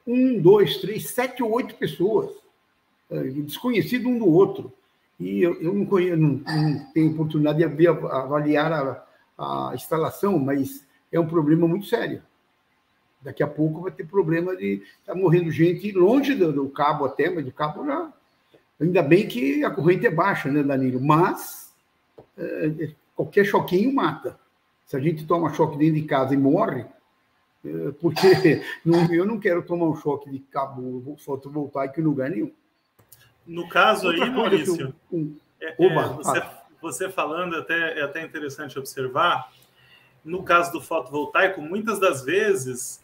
Um, dois, três, sete ou oito pessoas, é, desconhecido um do outro. E eu, eu não, conheço, não, não tenho oportunidade de avaliar a, a instalação, mas é um problema muito sério. Daqui a pouco vai ter problema de estar tá morrendo gente longe do, do, cabo até, mas do cabo já. Ainda bem que a corrente é baixa, né, Danilo? Mas é, qualquer choquinho mata. Se a gente toma choque dentro de casa e morre, É, porque *laughs* não, eu não quero tomar um choque de cabo fotovoltaico em lugar nenhum. No caso Outra aí, Maurício, eu, um, é, é, Oba, você, você, falando, até, é até interessante observar, no caso do fotovoltaico, muitas das vezes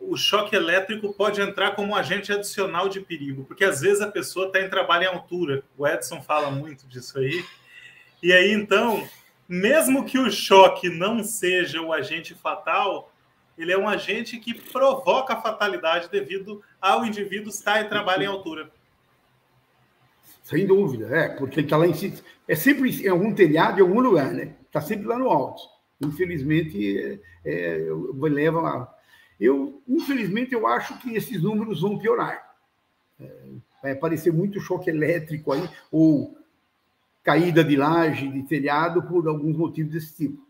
o choque elétrico pode entrar como um agente adicional de perigo, porque às vezes a pessoa está em trabalho em altura. O Edson fala muito disso aí. E aí, então, mesmo que o choque não seja o agente fatal, ele é um agente que provoca a fatalidade devido ao indivíduo estar em trabalho em altura. Sem dúvida, é, porque ele está lá em cima. É sempre em algum telhado, em algum lugar, né? Está sempre lá no alto. Infelizmente, é, é, leva. Eu, infelizmente, eu acho que esses números vão piorar. É, vai aparecer muito choque elétrico aí, ou caída de laje, de telhado, por alguns motivos desse tipo.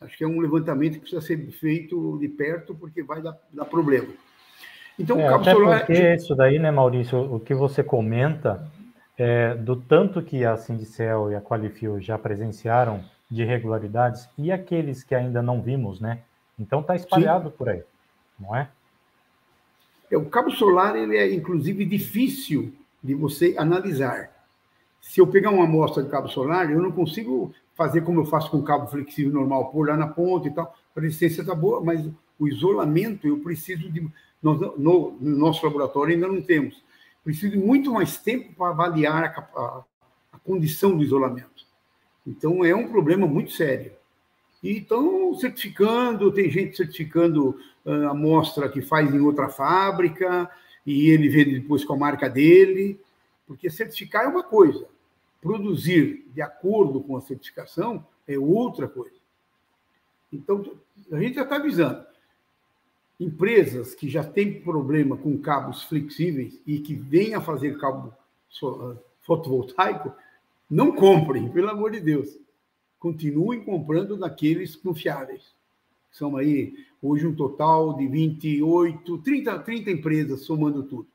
Acho que é um levantamento que precisa ser feito de perto, porque vai dar, dar problema. Então, é, o cabo solar. Porque isso daí, né, Maurício, o que você comenta é, do tanto que a Sindicel e a Qualifio já presenciaram de irregularidades e aqueles que ainda não vimos, né? Então está espalhado Sim. por aí, não é? é? O cabo solar ele é inclusive difícil de você analisar. Se eu pegar uma amostra de cabo solar, eu não consigo fazer como eu faço com cabo flexível normal, pôr lá na ponta e tal. A resistência está boa, mas o isolamento eu preciso de. no, no nosso laboratório ainda não temos preciso de muito mais tempo para avaliar a, a, a, condição do isolamento. Então, é um problema muito sério. E estão certificando, tem gente certificando uh, amostra que faz em outra fábrica, e ele vende depois com a marca dele, porque certificar é uma coisa, produzir de acordo com a certificação é outra coisa. Então, a gente já está avisando empresas que já têm problema com cabos flexíveis e que vêm a fazer cabo fotovoltaico, não comprem, pelo amor de Deus. Continuem comprando daqueles confiáveis. São aí, hoje, um total de 28, 30, 30 empresas, somando tudo.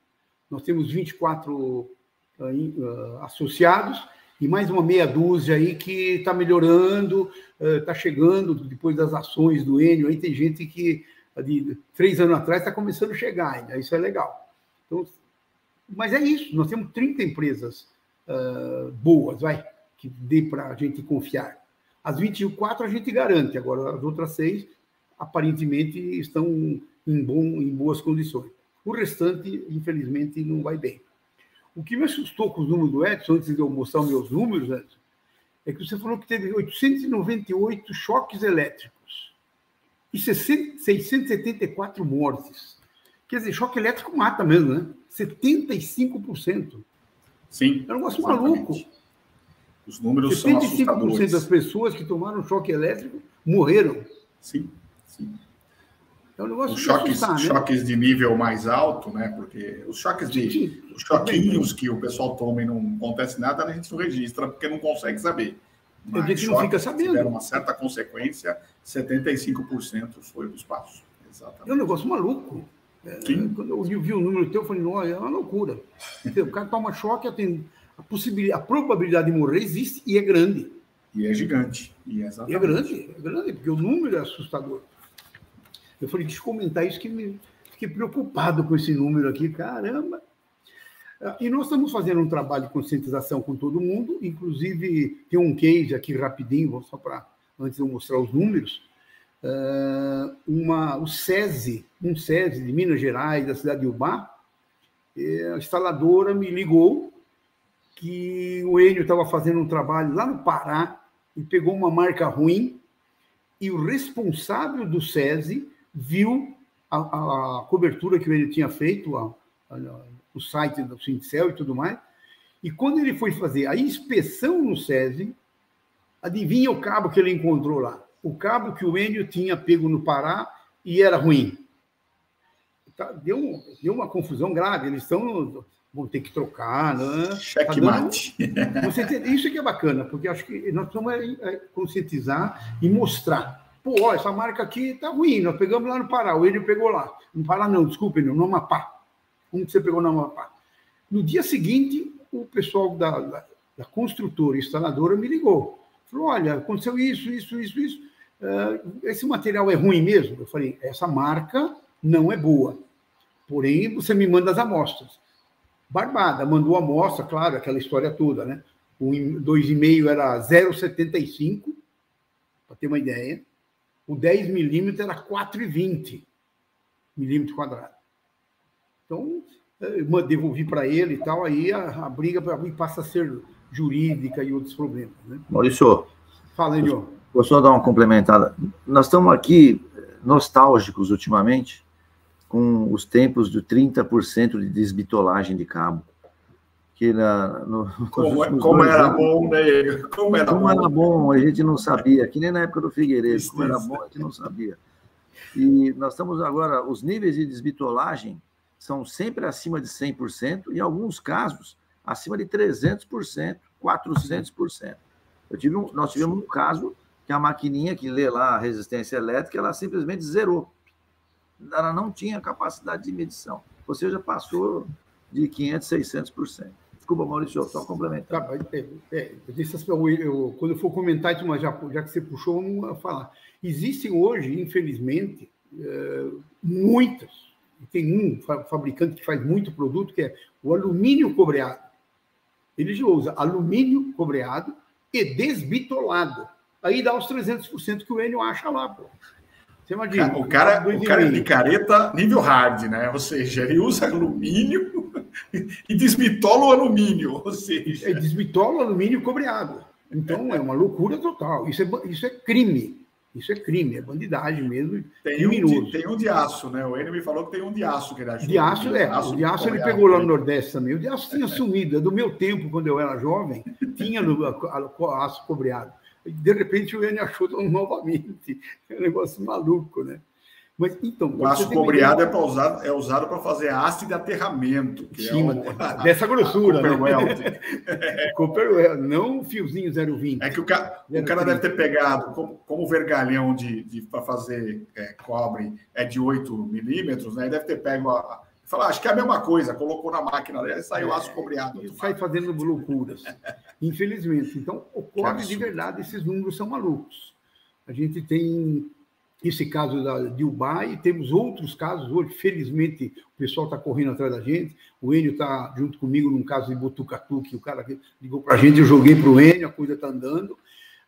Nós temos 24 uh, uh, associados e mais uma meia dúzia aí que está melhorando, está uh, chegando depois das ações do Enio. Aí tem gente que de três anos atrás está começando a chegar ainda, isso é legal. Então, mas é isso, nós temos 30 empresas uh, boas, vai, que dê para a gente confiar. As 24 a gente garante, agora as outras seis aparentemente estão em, bom, em boas condições. O restante, infelizmente, não vai bem. O que me assustou com os números do Edson, antes de eu mostrar meus números, Edson, é que você falou que teve 898 choques elétricos e 674 mortes. Quer dizer, choque elétrico mata mesmo, né? 75%. Sim. É um negócio exatamente. maluco. Os números 75% são assustadores. das pessoas que tomaram choque elétrico morreram. Sim, sim. É um negócio os choques, assustar, né? choques de nível mais alto, né? Porque os choques de. Sim, os choquinhos que o pessoal toma e não acontece nada, a gente não registra, porque não consegue saber. Mas digo que não fica sabendo. Tiveram uma certa consequência, 75% foi do espaço. Exatamente. É um negócio maluco. É, quando eu vi o número teu, eu falei, não, é uma loucura. *laughs* o cara toma choque, tem a, possibilidade, a probabilidade de morrer existe e é grande. E é gigante. E é, e é grande, é grande, porque o número é assustador. Eu falei, deixa eu comentar isso que me fiquei preocupado com esse número aqui. Caramba! E nós estamos fazendo um trabalho de conscientização com todo mundo, inclusive tem um case aqui rapidinho, só para antes de eu mostrar os números. Uh, uma, o SESI, um SESI de Minas Gerais, da cidade de Ubá, a instaladora me ligou que o Enio estava fazendo um trabalho lá no Pará e pegou uma marca ruim e o responsável do SESI viu a, a, a cobertura que o Enio tinha feito, a, o site do Cincel e tudo mais. E quando ele foi fazer a inspeção no SESI, adivinha o cabo que ele encontrou lá? O cabo que o Enio tinha pego no Pará e era ruim. Tá, deu, deu uma confusão grave. Eles estão vão ter que trocar, né? Checkmate. Tá você isso que é bacana, porque acho que nós precisamos é, é, conscientizar e mostrar. Pô, ó, essa marca aqui tá ruim, nós pegamos lá no Pará, o Enio pegou lá. No Pará não, desculpe, no Amapá um que você pegou na Amapá. No dia seguinte, o pessoal da, da, da construtora e instaladora me ligou. Falou: olha, aconteceu isso, isso, isso, isso. esse material é ruim mesmo? Eu falei, essa marca não é boa. Porém, você me manda as amostras. Barbada, mandou a amostra, claro, aquela história toda, né? O 2,5 era 0,75, para ter uma ideia. O 10 milímetros era 4,20 milímetro quadrado. Então, eu devolvi para ele e tal, aí a, a briga mim passa a ser jurídica e outros problemas. Né? Maurício. Fala, Elion. Vou só dar uma complementada. Nós estamos aqui nostálgicos ultimamente com os tempos de 30% de desbitolagem de cabo. Que na, no, *laughs* como, é, como era anos, bom, né? Como era como bom. era bom, a gente não sabia, que nem na época do Figueiredo, como era bom, a gente não sabia. E nós estamos agora, os níveis de desbitolagem são sempre acima de 100%, e em alguns casos, acima de 300%, 400%. Eu tive um, nós tivemos um caso que a maquininha que lê lá a resistência elétrica, ela simplesmente zerou. Ela não tinha capacidade de medição. Ou seja, passou de 500%, 600%. Desculpa, Maurício, só complementar. Tá, é, é, eu, eu, quando eu for comentar, já, já que você puxou, vamos falar. Existem hoje, infelizmente, é, muitas, tem um fabricante que faz muito produto, que é o alumínio cobreado. Ele já usa alumínio cobreado e desbitolado. Aí dá os 300% que o Enio acha lá, pô. Você imagina. O cara, o cara é picareta nível hard, né? Ou seja, ele usa alumínio *laughs* e desbitola o alumínio. Ou seja... É, desbitola o alumínio cobreado. Então, é uma loucura total. Isso é, isso é crime. Isso é crime, é bandidagem mesmo. Tem um, de, tem um de aço, né? O Enio me falou que tem um de aço que ele achou. De aço, é. Aço o de aço ele pegou lá no Nordeste também. O de aço tinha sumido. É do meu tempo, quando eu era jovem, tinha no, aço cobreado. De repente o Enio achou novamente. É um negócio maluco, né? Mas, então, o aço cobreado é, usar, é usado para fazer haste de aterramento. Que é Sim, é dessa grossura. *laughs* Né? *laughs* Não fiozinho 0,20. É que o, ca, o cara deve ter pegado, como, como o vergalhão de, de para fazer é, cobre é de 8 milímetros, né? deve ter pego a. Falar, acho que é a mesma coisa, colocou na máquina e saiu é, aço cobreado. E sai fazendo loucuras, infelizmente. Então, ocorre de verdade, esses números são malucos. A gente tem esse caso da, de Ubai, temos outros casos hoje, felizmente o pessoal está correndo atrás da gente, o Enio está junto comigo num caso de Botucatu, que o cara ligou para a gente, eu joguei para o Enio, a coisa está andando.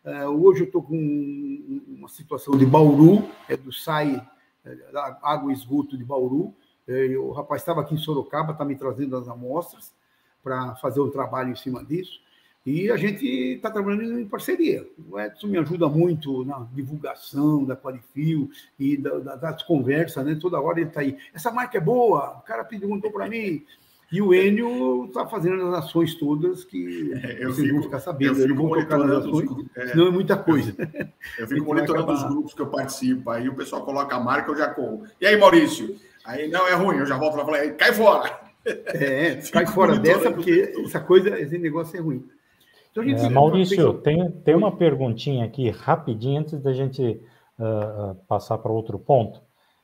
Uh, hoje eu estou com uma situação de Bauru, é do SAI, é, Água e Esgoto de Bauru, é, o rapaz estava aqui em Sorocaba, está me trazendo as amostras para fazer um trabalho em cima disso. E a gente está trabalhando em parceria. O Edson me ajuda muito na divulgação da Qualifio e da, da, das conversas, né? Toda hora ele está aí. Essa marca é boa, o cara perguntou para mim. E o Enio está fazendo as ações todas que *laughs* é, vocês fico, vão ficar sabendo. Eu, vou tocar nas ações, é, senão é muita coisa. *laughs* Eu fico monitorando os grupos que eu participo, aí o pessoal coloca a marca, eu já corro. E aí, Maurício? Aí, não, é ruim, eu já volto lá e falo, cai fora! É, *laughs* cai fora dessa, porque essa coisa, esse negócio é ruim. Então, é, Maurício, tem, tem uma perguntinha aqui, rapidinho, antes da gente uh, passar para outro ponto.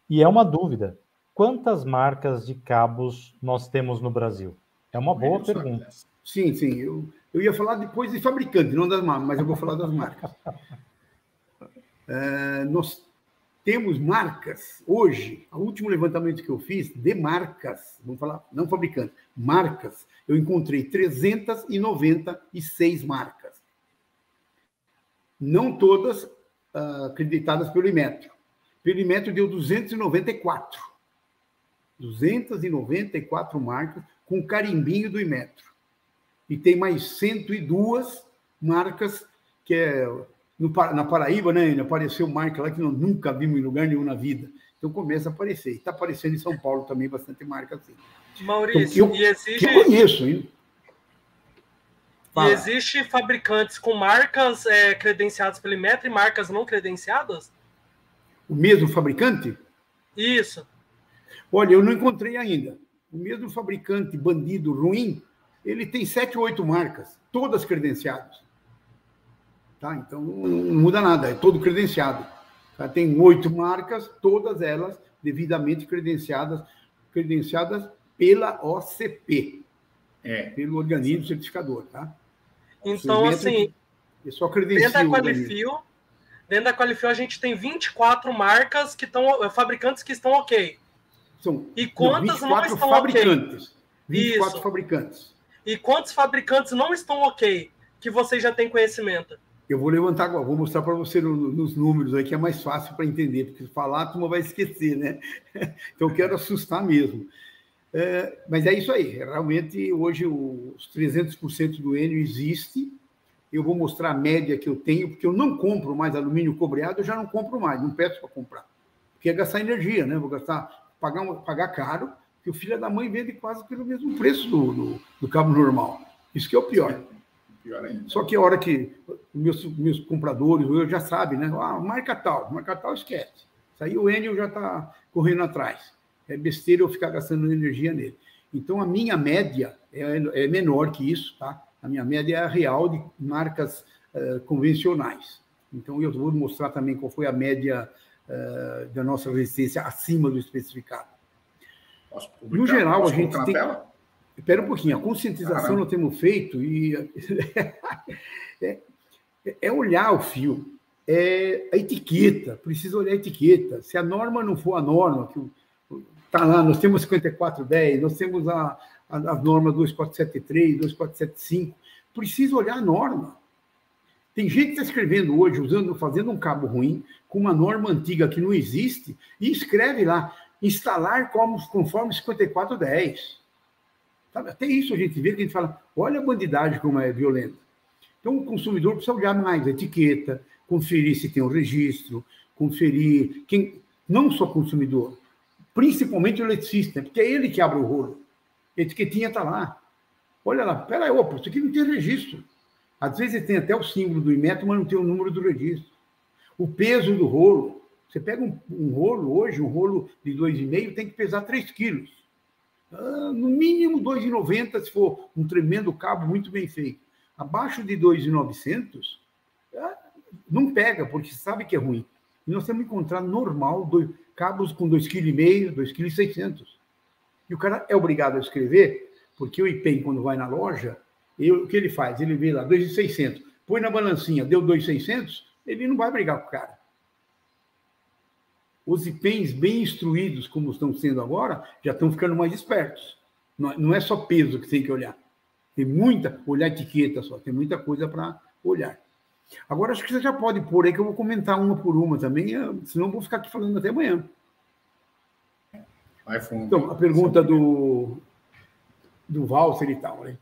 E é uma dúvida. Quantas marcas de cabos nós temos no Brasil? É uma boa pergunta. Sim, sim. Eu, eu ia falar depois de fabricante, não das marcas, mas eu vou falar das marcas. É, *laughs* nós temos marcas hoje, o último levantamento que eu fiz de marcas, vamos falar, não fabricantes, marcas, eu encontrei 396 marcas. Não todas uh, acreditadas pelo Imetro. Pelo Imetro deu 294. 294 marcas com carimbinho do Imetro. E tem mais 102 marcas que é no, na Paraíba, né? Apareceu marca lá que nós nunca vimos em lugar nenhum na vida. Então começa a aparecer. Está aparecendo em São Paulo também bastante marca assim. Maurício, então, eu, e existe... que eu conheço, hein? E existe fabricantes com marcas é, credenciadas pelo Imetro e marcas não credenciadas? O mesmo fabricante? Isso. Olha, eu não encontrei ainda. O mesmo fabricante bandido ruim, ele tem sete ou oito marcas, todas credenciadas. Tá? Então não, não muda nada, é todo credenciado. Tá? Tem oito marcas, todas elas devidamente credenciadas, credenciadas pela OCP, é. pelo organismo certificador, tá? Então, assim, é só dentro da Qualifio, Dentro da Qualifio a gente tem 24 marcas que estão, fabricantes que estão ok. São e quantas não, não estão fabricantes. ok? 24 Isso. fabricantes. E quantos fabricantes não estão ok? Que você já tem conhecimento? Eu vou levantar agora, vou mostrar para você nos números aí, que é mais fácil para entender, porque falar a turma vai esquecer, né? *laughs* Então eu quero assustar mesmo. É, mas é isso aí, realmente hoje os 300% do Enio existe. Eu vou mostrar a média que eu tenho, porque eu não compro mais alumínio cobreado, eu já não compro mais, não peço para comprar. Porque é gastar energia, né? Vou gastar, pagar, pagar caro, que o filho da mãe vende quase pelo mesmo preço do, do, do cabo normal. Isso que é o pior. Pior ainda. Só que a hora que meus, meus compradores eu já sabem, né? Ah, marca tal, marca tal, esquece. Isso aí o Enel já está correndo atrás. É besteira eu ficar gastando energia nele. Então, a minha média é, é menor que isso, tá? A minha média é a real de marcas uh, convencionais. Então, eu vou mostrar também qual foi a média uh, da nossa resistência acima do especificado. No geral, a gente tem. Tela? Espera um pouquinho, a conscientização Caramba. nós temos feito e *laughs* é, é, olhar o fio, é a etiqueta, precisa olhar a etiqueta. Se a norma não for a norma, que está lá, nós temos 5410, nós temos a, a, a norma 2473, 2475, precisa olhar a norma. Tem gente que está escrevendo hoje, usando, fazendo um cabo ruim, com uma norma antiga que não existe, e escreve lá, instalar como, conforme 5410. Sabe? Até isso a gente vê que a gente fala, olha a bandidagem como é violenta. Então o consumidor precisa olhar mais a etiqueta, conferir se tem um registro, conferir quem não só consumidor, principalmente o eletricista, porque é ele que abre o rolo. A etiquetinha está lá. Olha lá, peraí, opa, isso aqui não tem registro. Às vezes tem até o símbolo do IMET, mas não tem o número do registro. O peso do rolo. Você pega um, um rolo hoje, um rolo de 2,5, tem que pesar 3 quilos. Ah, no mínimo 2,90 se for um tremendo cabo muito bem feito. Abaixo de 2,900, ah, não pega, porque sabe que é ruim. E nós temos que encontrar normal dois, cabos com 2,5 kg, 2,6 kg. E o cara é obrigado a escrever, porque o IPEM, quando vai na loja, ele, o que ele faz? Ele vê lá 2,600, põe na balancinha, deu 2,600, ele não vai brigar com o cara os IPENs bem instruídos, como estão sendo agora, já estão ficando mais espertos. Não é só peso que tem que olhar. Tem muita, olhar etiqueta só, tem muita coisa para olhar. Agora, acho que você já pode pôr aí que eu vou comentar uma por uma também, eh, senão eu vou ficar aqui falando até amanhã. Então, a pergunta do, do Walter e tal. Né?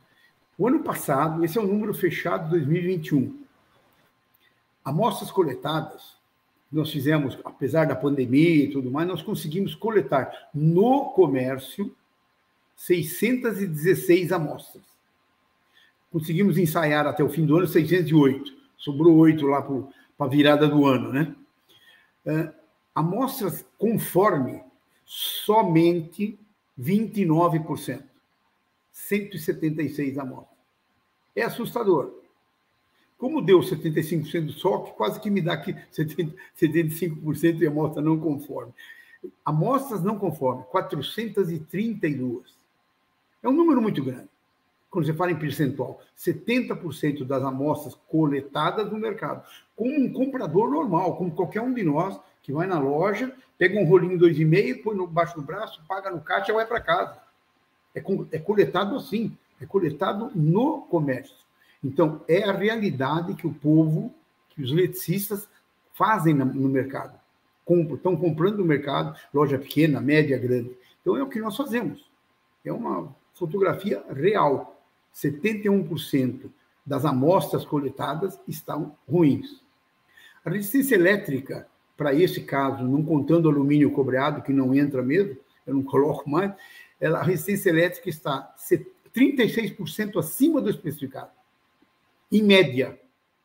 O ano passado, esse é o número fechado de 2021. Amostras coletadas nós fizemos, apesar da pandemia e tudo mais, nós conseguimos coletar no comércio 616 amostras. Conseguimos ensaiar até o fim do ano 608. Sobrou oito lá para a virada do ano, né? Uh, amostras conforme somente 29%. 176 amostras. É assustador. Como deu 75% só, que quase que me dá aqui 75% de amostra não conforme. Amostras não conforme, 432. É um número muito grande. Quando você fala em percentual, 70% das amostras coletadas no mercado, como um comprador normal, como qualquer um de nós, que vai na loja, pega um rolinho 2,5, põe no baixo do braço, paga no caixa e vai para casa. É, é coletado assim, é coletado no comércio. Então, é a realidade que o povo, que os eletricistas fazem no mercado. estão comprando no mercado, loja pequena, média, grande. Então, é o que nós fazemos. É uma fotografia real. 71% das amostras coletadas estão ruins. A resistência elétrica, para esse caso, não contando alumínio cobreado, que não entra mesmo, eu não coloco mais, ela, a resistência elétrica está 36% acima do especificado em média.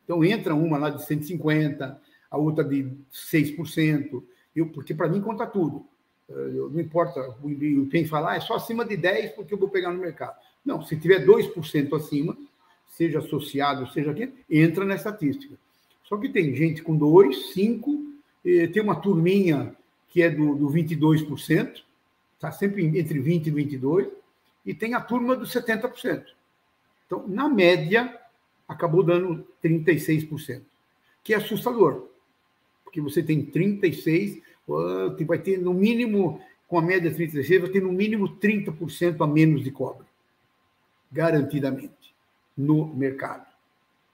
Então, entra uma lá de 150, a outra de 6%, eu, porque para mim conta tudo. Eu, não importa o quem falar, é só acima de 10% porque eu vou pegar no mercado. Não, se tiver 2% acima, seja associado, seja quem, entra na estatística. Só que tem gente com 2, 5, tem uma turminha que é do, do 22%, está sempre entre 20 e 22%, e tem a turma dos 70%. Então, na média, acabou dando 36%, que é assustador. porque você tem 36, vai ter no mínimo, com a média 36, vai ter no mínimo 30% a menos de cobre, garantidamente, no mercado.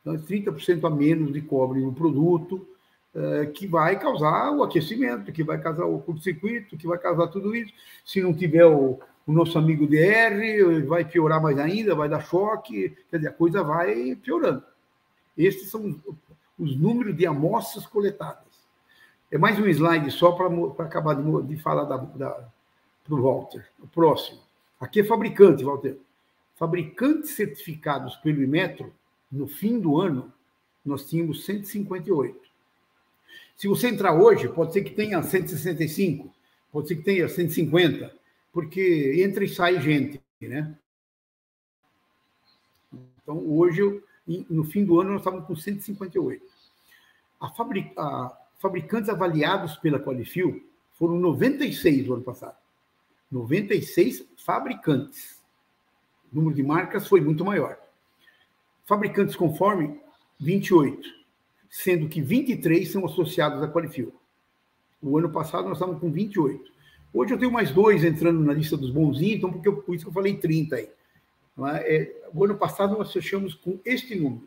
Então, 30% a menos de cobre no produto, eh, que vai causar o aquecimento, que vai causar o curto-circuito, que vai causar tudo isso. Se não tiver o, o nosso amigo DR, vai piorar mais ainda, vai dar choque, quer dizer, a coisa vai piorando. Esses são os números de amostras coletadas. É mais um slide só para acabar de, de, falar da, da, Walter. O próximo. Aqui é fabricante, Walter. Fabricantes certificados pelo Imetro, no fim do ano, nós tínhamos 158. Se você entrar hoje, pode ser que tenha 165, pode ser que tenha 150, porque entra e sai gente, né? Então, hoje, no fim do ano, nós estávamos com 158. A, fabric, a fabricantes avaliados pela Qualifil foram 96 no ano passado. 96 fabricantes. O número de marcas foi muito maior. Fabricantes conforme, 28 sendo que 23 são associados à Qualifil. O ano passado nós estávamos com 28. Hoje eu tenho mais dois entrando na lista dos bonzinhos, então porque eu, por isso que eu falei 30 aí. É? é, o ano passado nós fechamos com este número: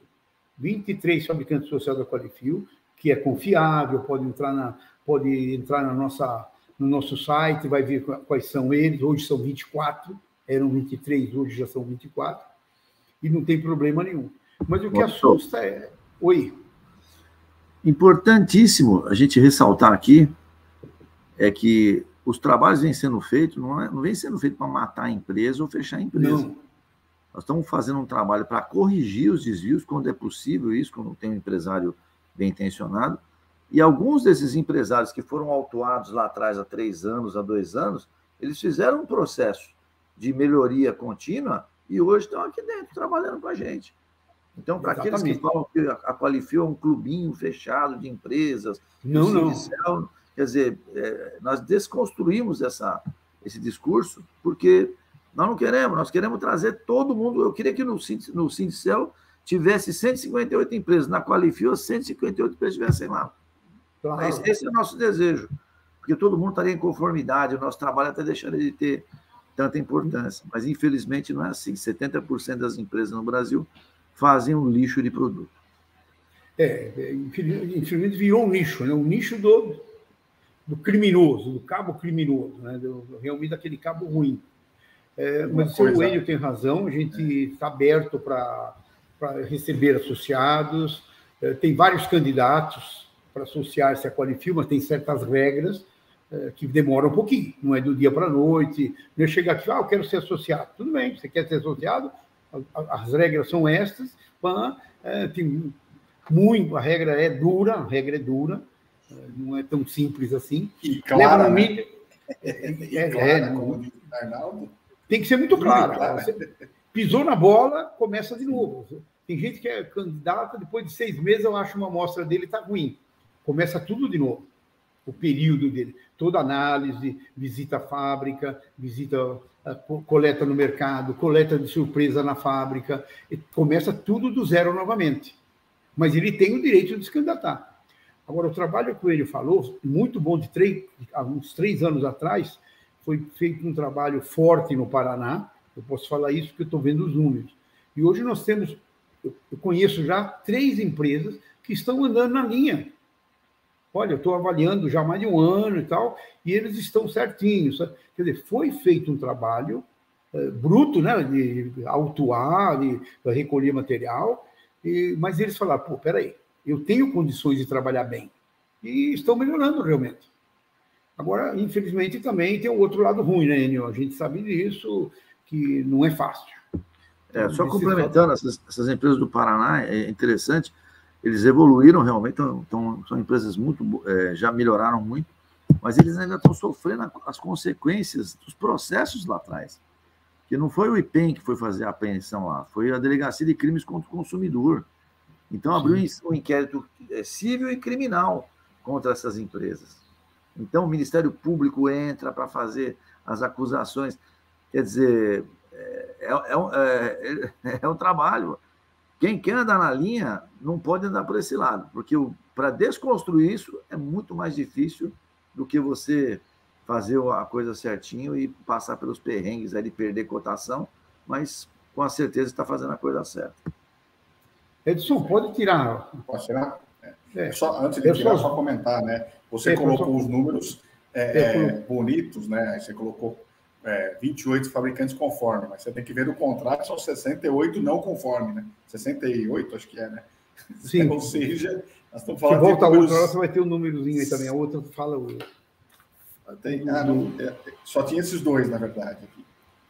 23 fabricantes associados à Qualifil, que é confiável, pode entrar na, pode entrar na nossa, no nosso site, vai ver quais são eles. Hoje são 24, eram 23, hoje já são 24, e não tem problema nenhum. Mas o que assusta é. Oi. Importantíssimo a gente ressaltar aqui é que os trabalhos vêm sendo feitos, não, é, não vem sendo feito para matar a empresa ou fechar a empresa. Não. Nós estamos fazendo um trabalho para corrigir os desvios quando é possível isso, quando tem um empresário bem intencionado. E alguns desses empresários que foram autuados lá atrás, há três anos, há dois anos, eles fizeram um processo de melhoria contínua e hoje estão aqui dentro trabalhando com a gente. Então, para aqueles que falam que a Qualifio é um clubinho fechado de empresas, não, não. Quer dizer, é, nós desconstruímos essa, esse discurso, porque nós não queremos, nós queremos trazer todo mundo. Eu queria que no, no Sindicel tivesse 158 empresas, na Qualifio 158 empresas estivessem lá. Claro. Esse, esse é o nosso desejo, porque todo mundo estaria em conformidade, o nosso trabalho até deixaria de ter tanta importância. Mas, infelizmente, não é assim. 70% das empresas no Brasil fazem um lixo de produto. É, é infelizmente virou um nicho, né? um nicho do, do criminoso, do cabo criminoso, né? do, realmente daquele cabo ruim. É, mas coisa... o Enio tem razão, a gente está aberto para receber associados, é, tem vários candidatos para associar-se à Qualifil, mas tem certas regras é, que demoram um pouquinho, não é do dia para a noite, não é chegar aqui, ah, eu quero ser associado. Tudo bem, você quer ser associado, as regras são estas, é, tem muito, a regra é dura, a regra é dura, é, não é tão simples assim. E clara, no mínimo, né? *laughs* é, é, clara, é, como Arnaldo. Tem que ser muito claro. Você pisou na bola, começa de novo. Tem gente que é candidata, depois de seis meses eu acho uma amostra dele está ruim. Começa tudo de novo. O período dele. Toda análise, visita a fábrica, visita coleta no mercado, coleta de surpresa na fábrica, começa tudo do zero novamente. Mas ele tem o direito de se candidatar. Agora, o trabalho que o Coelho falou, muito bom de três, há uns três anos atrás, foi feito um trabalho forte no Paraná. Eu posso falar isso porque eu estou vendo os números. E hoje nós temos, eu conheço já três empresas que estão andando na linha. Olha, eu estou avaliando já mais de um ano e tal, e eles estão certinhos. Sabe? Quer dizer, foi feito um trabalho é, bruto, né, de autuar, de, de recolher material, e, mas eles falaram, pô, peraí, eu tenho condições de trabalhar bem. E estão melhorando realmente. Agora, infelizmente, também tem o um outro lado ruim, né, Enio? A gente sabe disso, que não é fácil. É, só complementando, essas, essas empresas do Paraná, é interessante, eles evoluíram realmente, então, são empresas muito, é, já melhoraram muito, mas eles ainda estão sofrendo as consequências dos processos lá atrás. Que não foi o IPEM que foi fazer a apreensão lá, foi a Delegacia de Crimes contra o Consumidor. Então, abriu um inquérito é, civil e criminal contra essas empresas. Então, o Ministério Público entra para fazer as acusações. Quer dizer, é, é, é, um, é, é um trabalho quem quer andar na linha não pode andar por esse lado, porque para desconstruir isso é muito mais difícil do que você fazer a coisa certinho e passar pelos perrengues aí de perder cotação, mas com a certeza está fazendo a coisa certa. Edson, pode tirar. Pode tirar? É. Só, antes de tirar, só... só comentar, né? Você é, colocou os números é, é, bonitos, né? Você colocou é, 28 fabricantes conforme, mas você tem que ver o contrato, são 68 não conforme, né? 68, acho que é, né? *laughs* Sim. Ou seja, nós estamos falando. Se volta de números... a outra, você vai ter um númerozinho aí também, a outra fala o. Tem, ah, não, é, só tinha esses dois, na verdade.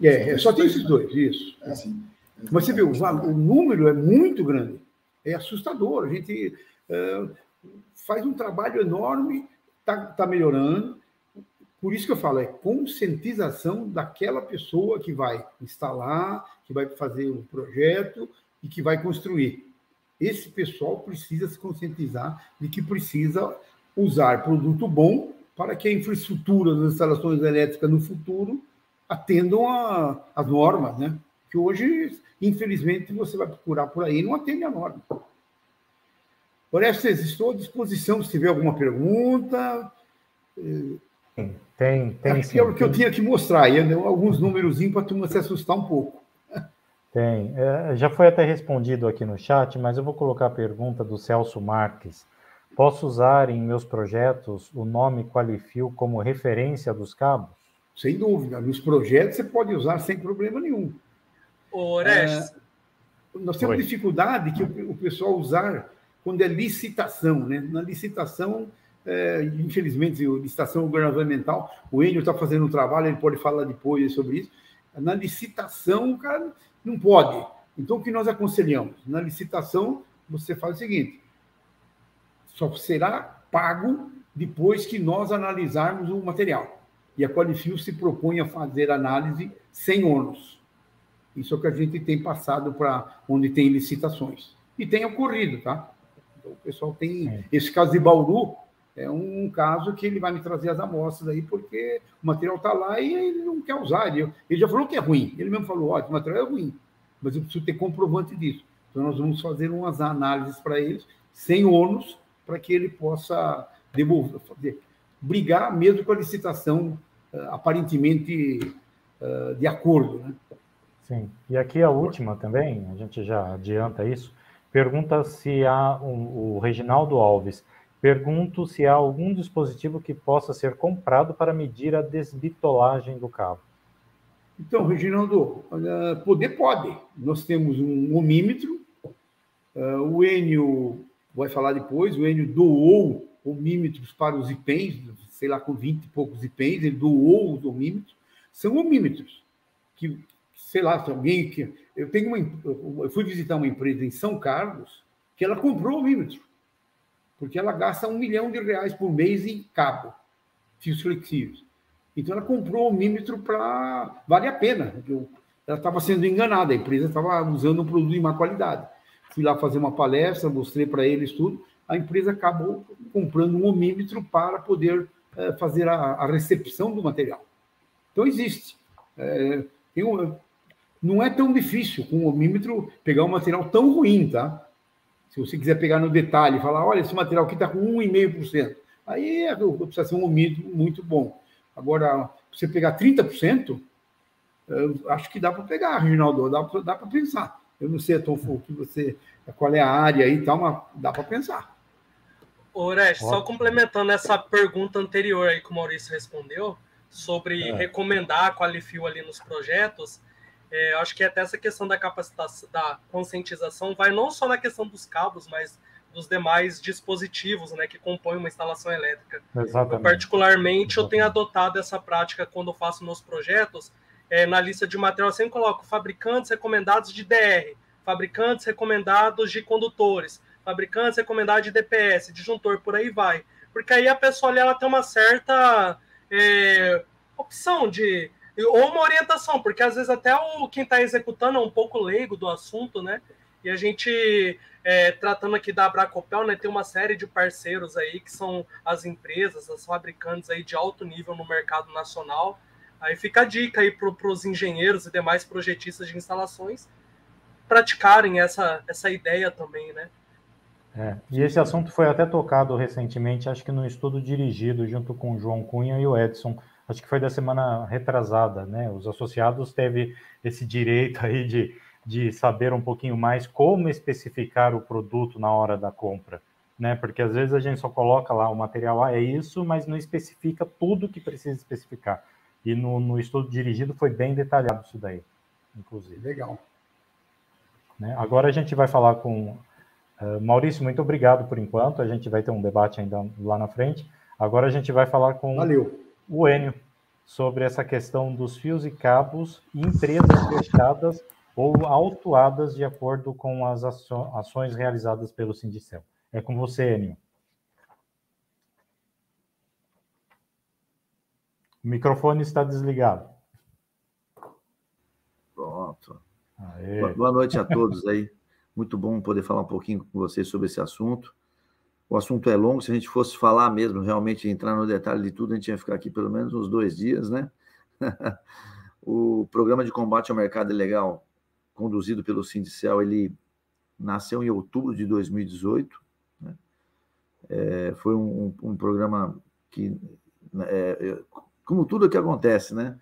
É, é só tem esses dois, isso. É assim. Mas você vê, o, o, número é muito grande, é assustador. A gente é, faz um trabalho enorme, está tá melhorando, por isso que eu falo, é conscientização daquela pessoa que vai instalar, que vai fazer o projeto e que vai construir. Esse pessoal precisa se conscientizar de que precisa usar produto bom para que a infraestrutura das instalações elétricas no futuro atendam às normas, né? Que hoje, infelizmente, você vai procurar por aí e não atende a norma. Orestes, estou à disposição se tiver alguma pergunta. Tem, tem. Aqui sim, é o que eu tinha que mostrar, e alguns números para a turma se assustar um pouco. Tem. É, já foi até respondido aqui no chat, mas eu vou colocar a pergunta do Celso Marques. Posso usar em meus projetos o nome Qualifil como referência dos cabos? Sem dúvida. Nos projetos você pode usar sem problema nenhum. Orestes. É, nós temos Oi. dificuldade que o, o pessoal usar quando é licitação. Né? Na licitação, é, infelizmente, licitação governamental, o Enio está fazendo um trabalho, ele pode falar depois sobre isso. Na licitação, o cara não pode. Então, o que nós aconselhamos? Na licitação, você faz o seguinte: só será pago depois que nós analisarmos o material. E a Qualifil se propõe a fazer análise sem ônus. Isso é o que a gente tem passado para onde tem licitações. E tem ocorrido, tá? Então, o pessoal tem. É. Esse caso de Bauru, é um caso que ele vai me trazer as amostras aí, porque o material está lá e ele não quer usar. Ele, ele já falou que é ruim. Ele mesmo falou: ó, o material é ruim, mas eu preciso ter comprovante disso. Então, nós vamos fazer umas análises para eles, sem ônus, para que ele possa devolver, brigar mesmo com a licitação uh, aparentemente uh, de acordo. Né? Sim. E aqui a última também, a gente já adianta isso. Pergunta se há um, o Reginaldo Alves Pergunto se há algum dispositivo que possa ser comprado para medir a desbitolagem do cabo. Então, Reginaldo, poder pode. Nós temos um omímetro, uh, o Enio vai falar depois, o Enio doou omímetros para os IPENs, sei lá, com 20 e poucos IPENs, ele doou os omímetros. São omímetros que, sei lá, se alguém que. Eu tenho uma. Eu fui visitar uma empresa em São Carlos que ela comprou omímetro porque ela gasta um milhão de reais por mês em cabo, fios flexíveis. Então ela comprou o mímetro para. Vale a pena. Ela estava sendo enganada, a empresa estava usando um produto de má qualidade. Fui lá fazer uma palestra, mostrei para eles tudo. A empresa acabou comprando um omímetro para poder é, fazer a, a, recepção do material. Então existe. É, um, não é tão difícil com o omímetro pegar um material tão ruim, tá? Se você quiser pegar no detalhe e falar, olha, esse material aqui está com 1,5%, aí é, precisa ser um omito muito bom. Agora, você pegar 30%, eu acho que dá para pegar, Rinaldo, dá, para pensar. Eu não sei, Tom, que você, qual é a área aí e tal, mas dá para pensar. Oreste, só complementando essa pergunta anterior aí que o Maurício respondeu, sobre é. recomendar a Qualifio ali nos projetos, é, acho que até essa questão da capacitação, da conscientização, vai não só na questão dos cabos, mas dos demais dispositivos né, que compõem uma instalação elétrica. Exatamente. Eu, particularmente, eu tenho adotado essa prática quando eu faço meus projetos. É, na lista de material, eu sempre coloco fabricantes recomendados de DR, fabricantes recomendados de condutores, fabricantes recomendados de DPS, disjuntor, por aí vai. Porque aí a pessoa ela tem uma certa é, opção de ou uma orientação, porque às vezes até o quem está executando é um pouco leigo do assunto, né? E a gente, é, tratando aqui da Abracopel, né, tem uma série de parceiros aí que são as empresas, as fabricantes aí de alto nível no mercado nacional. Aí fica a dica aí para os engenheiros e demais projetistas de instalações praticarem essa, essa ideia também, né? É, e esse assunto foi até tocado recentemente, acho que no estudo dirigido junto com o João Cunha e o Edson, acho que foi da semana retrasada, né? Os associados teve esse direito aí de, de saber um pouquinho mais como especificar o produto na hora da compra, né? Porque às vezes a gente só coloca lá o material, ah, é isso, mas não especifica tudo que precisa especificar. E no, no estudo dirigido foi bem detalhado isso daí, inclusive. Legal. Né? Agora a gente vai falar com Uh, Maurício, muito obrigado por enquanto. A gente vai ter um debate ainda lá na frente. Agora a gente vai falar com Valeu. O Enio sobre essa questão dos fios e cabos e empresas fechadas ou autuadas de acordo com as ações realizadas pelo Sindicel. É com você, Enio. O microfone está desligado. Pronto. Aê. Boa noite a todos aí. Muito bom poder falar um pouquinho com vocês sobre esse assunto. O assunto é longo, se a gente fosse falar mesmo, realmente entrar no detalhe de tudo, a gente ia ficar aqui pelo menos uns dois dias, né? *laughs* o programa de combate ao mercado ilegal, conduzido pelo Sindicel, ele nasceu em outubro de 2018. Né? É, foi um, um, programa que, é, é, como tudo que acontece, né?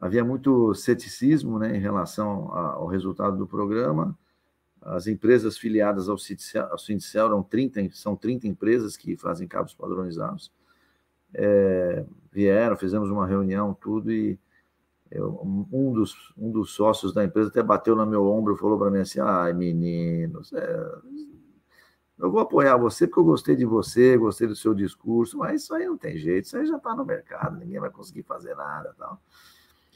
Havia muito ceticismo né, em relação ao resultado do programa, as empresas filiadas ao Sindicel, ao 30, são 30 empresas que fazem cabos padronizados. É, vieram, fizemos uma reunião, tudo, e eu, um, dos, um dos sócios da empresa até bateu no meu ombro e falou para mim assim: ai, meninos, é, eu vou apoiar você porque eu gostei de você, gostei do seu discurso, mas isso aí não tem jeito, isso aí já está no mercado, ninguém vai conseguir fazer nada. Tal.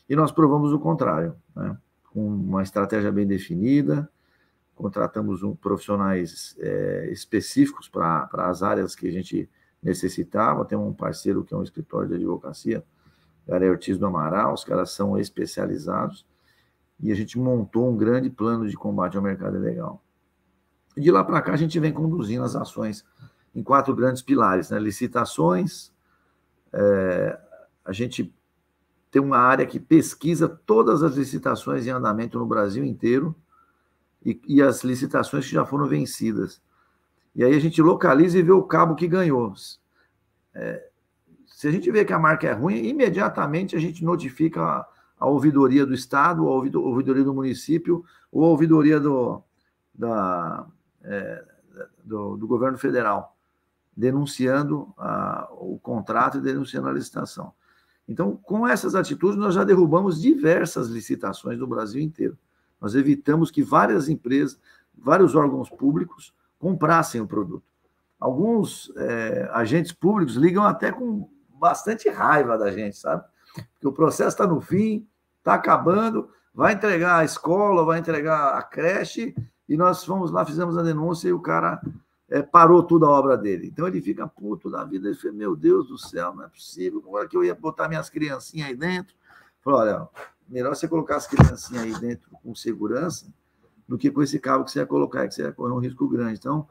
E nós provamos o contrário, né? com uma estratégia bem definida, contratamos um, profissionais é, específicos para as áreas que a gente necessitava. Tem um parceiro que é um escritório de advocacia, Gary Ortiz do Amaral, os caras são especializados, e a gente montou um grande plano de combate ao mercado ilegal. De lá para cá a gente vem conduzindo as ações em quatro grandes pilares, né? Licitações, é, a gente tem uma área que pesquisa todas as licitações em andamento no Brasil inteiro, e, e as licitações que já foram vencidas. E aí a gente localiza e vê o cabo que ganhou. É, se a gente vê que a marca é ruim, imediatamente a gente notifica a, a ouvidoria do Estado, a ouvidoria do município, ou a ouvidoria do, da, é, do, do, governo federal, denunciando a, o contrato e denunciando a licitação. Então, com essas atitudes, nós já derrubamos diversas licitações do Brasil inteiro. Nós evitamos que várias empresas, vários órgãos públicos comprassem o produto. Alguns é, agentes públicos ligam até com bastante raiva da gente, sabe? Porque o processo está no fim, está acabando, vai entregar a escola, vai entregar a creche, e nós fomos lá, fizemos a denúncia e o cara é, parou toda a obra dele. Então ele fica puto da vida, ele fala, meu Deus do céu, não é possível, como é que eu ia botar minhas criancinhas aí dentro? Falou, olha, melhor você colocar as criancinhas aí dentro com segurança do que com esse cabo que você ia colocar, que você ia correr um risco grande. Então,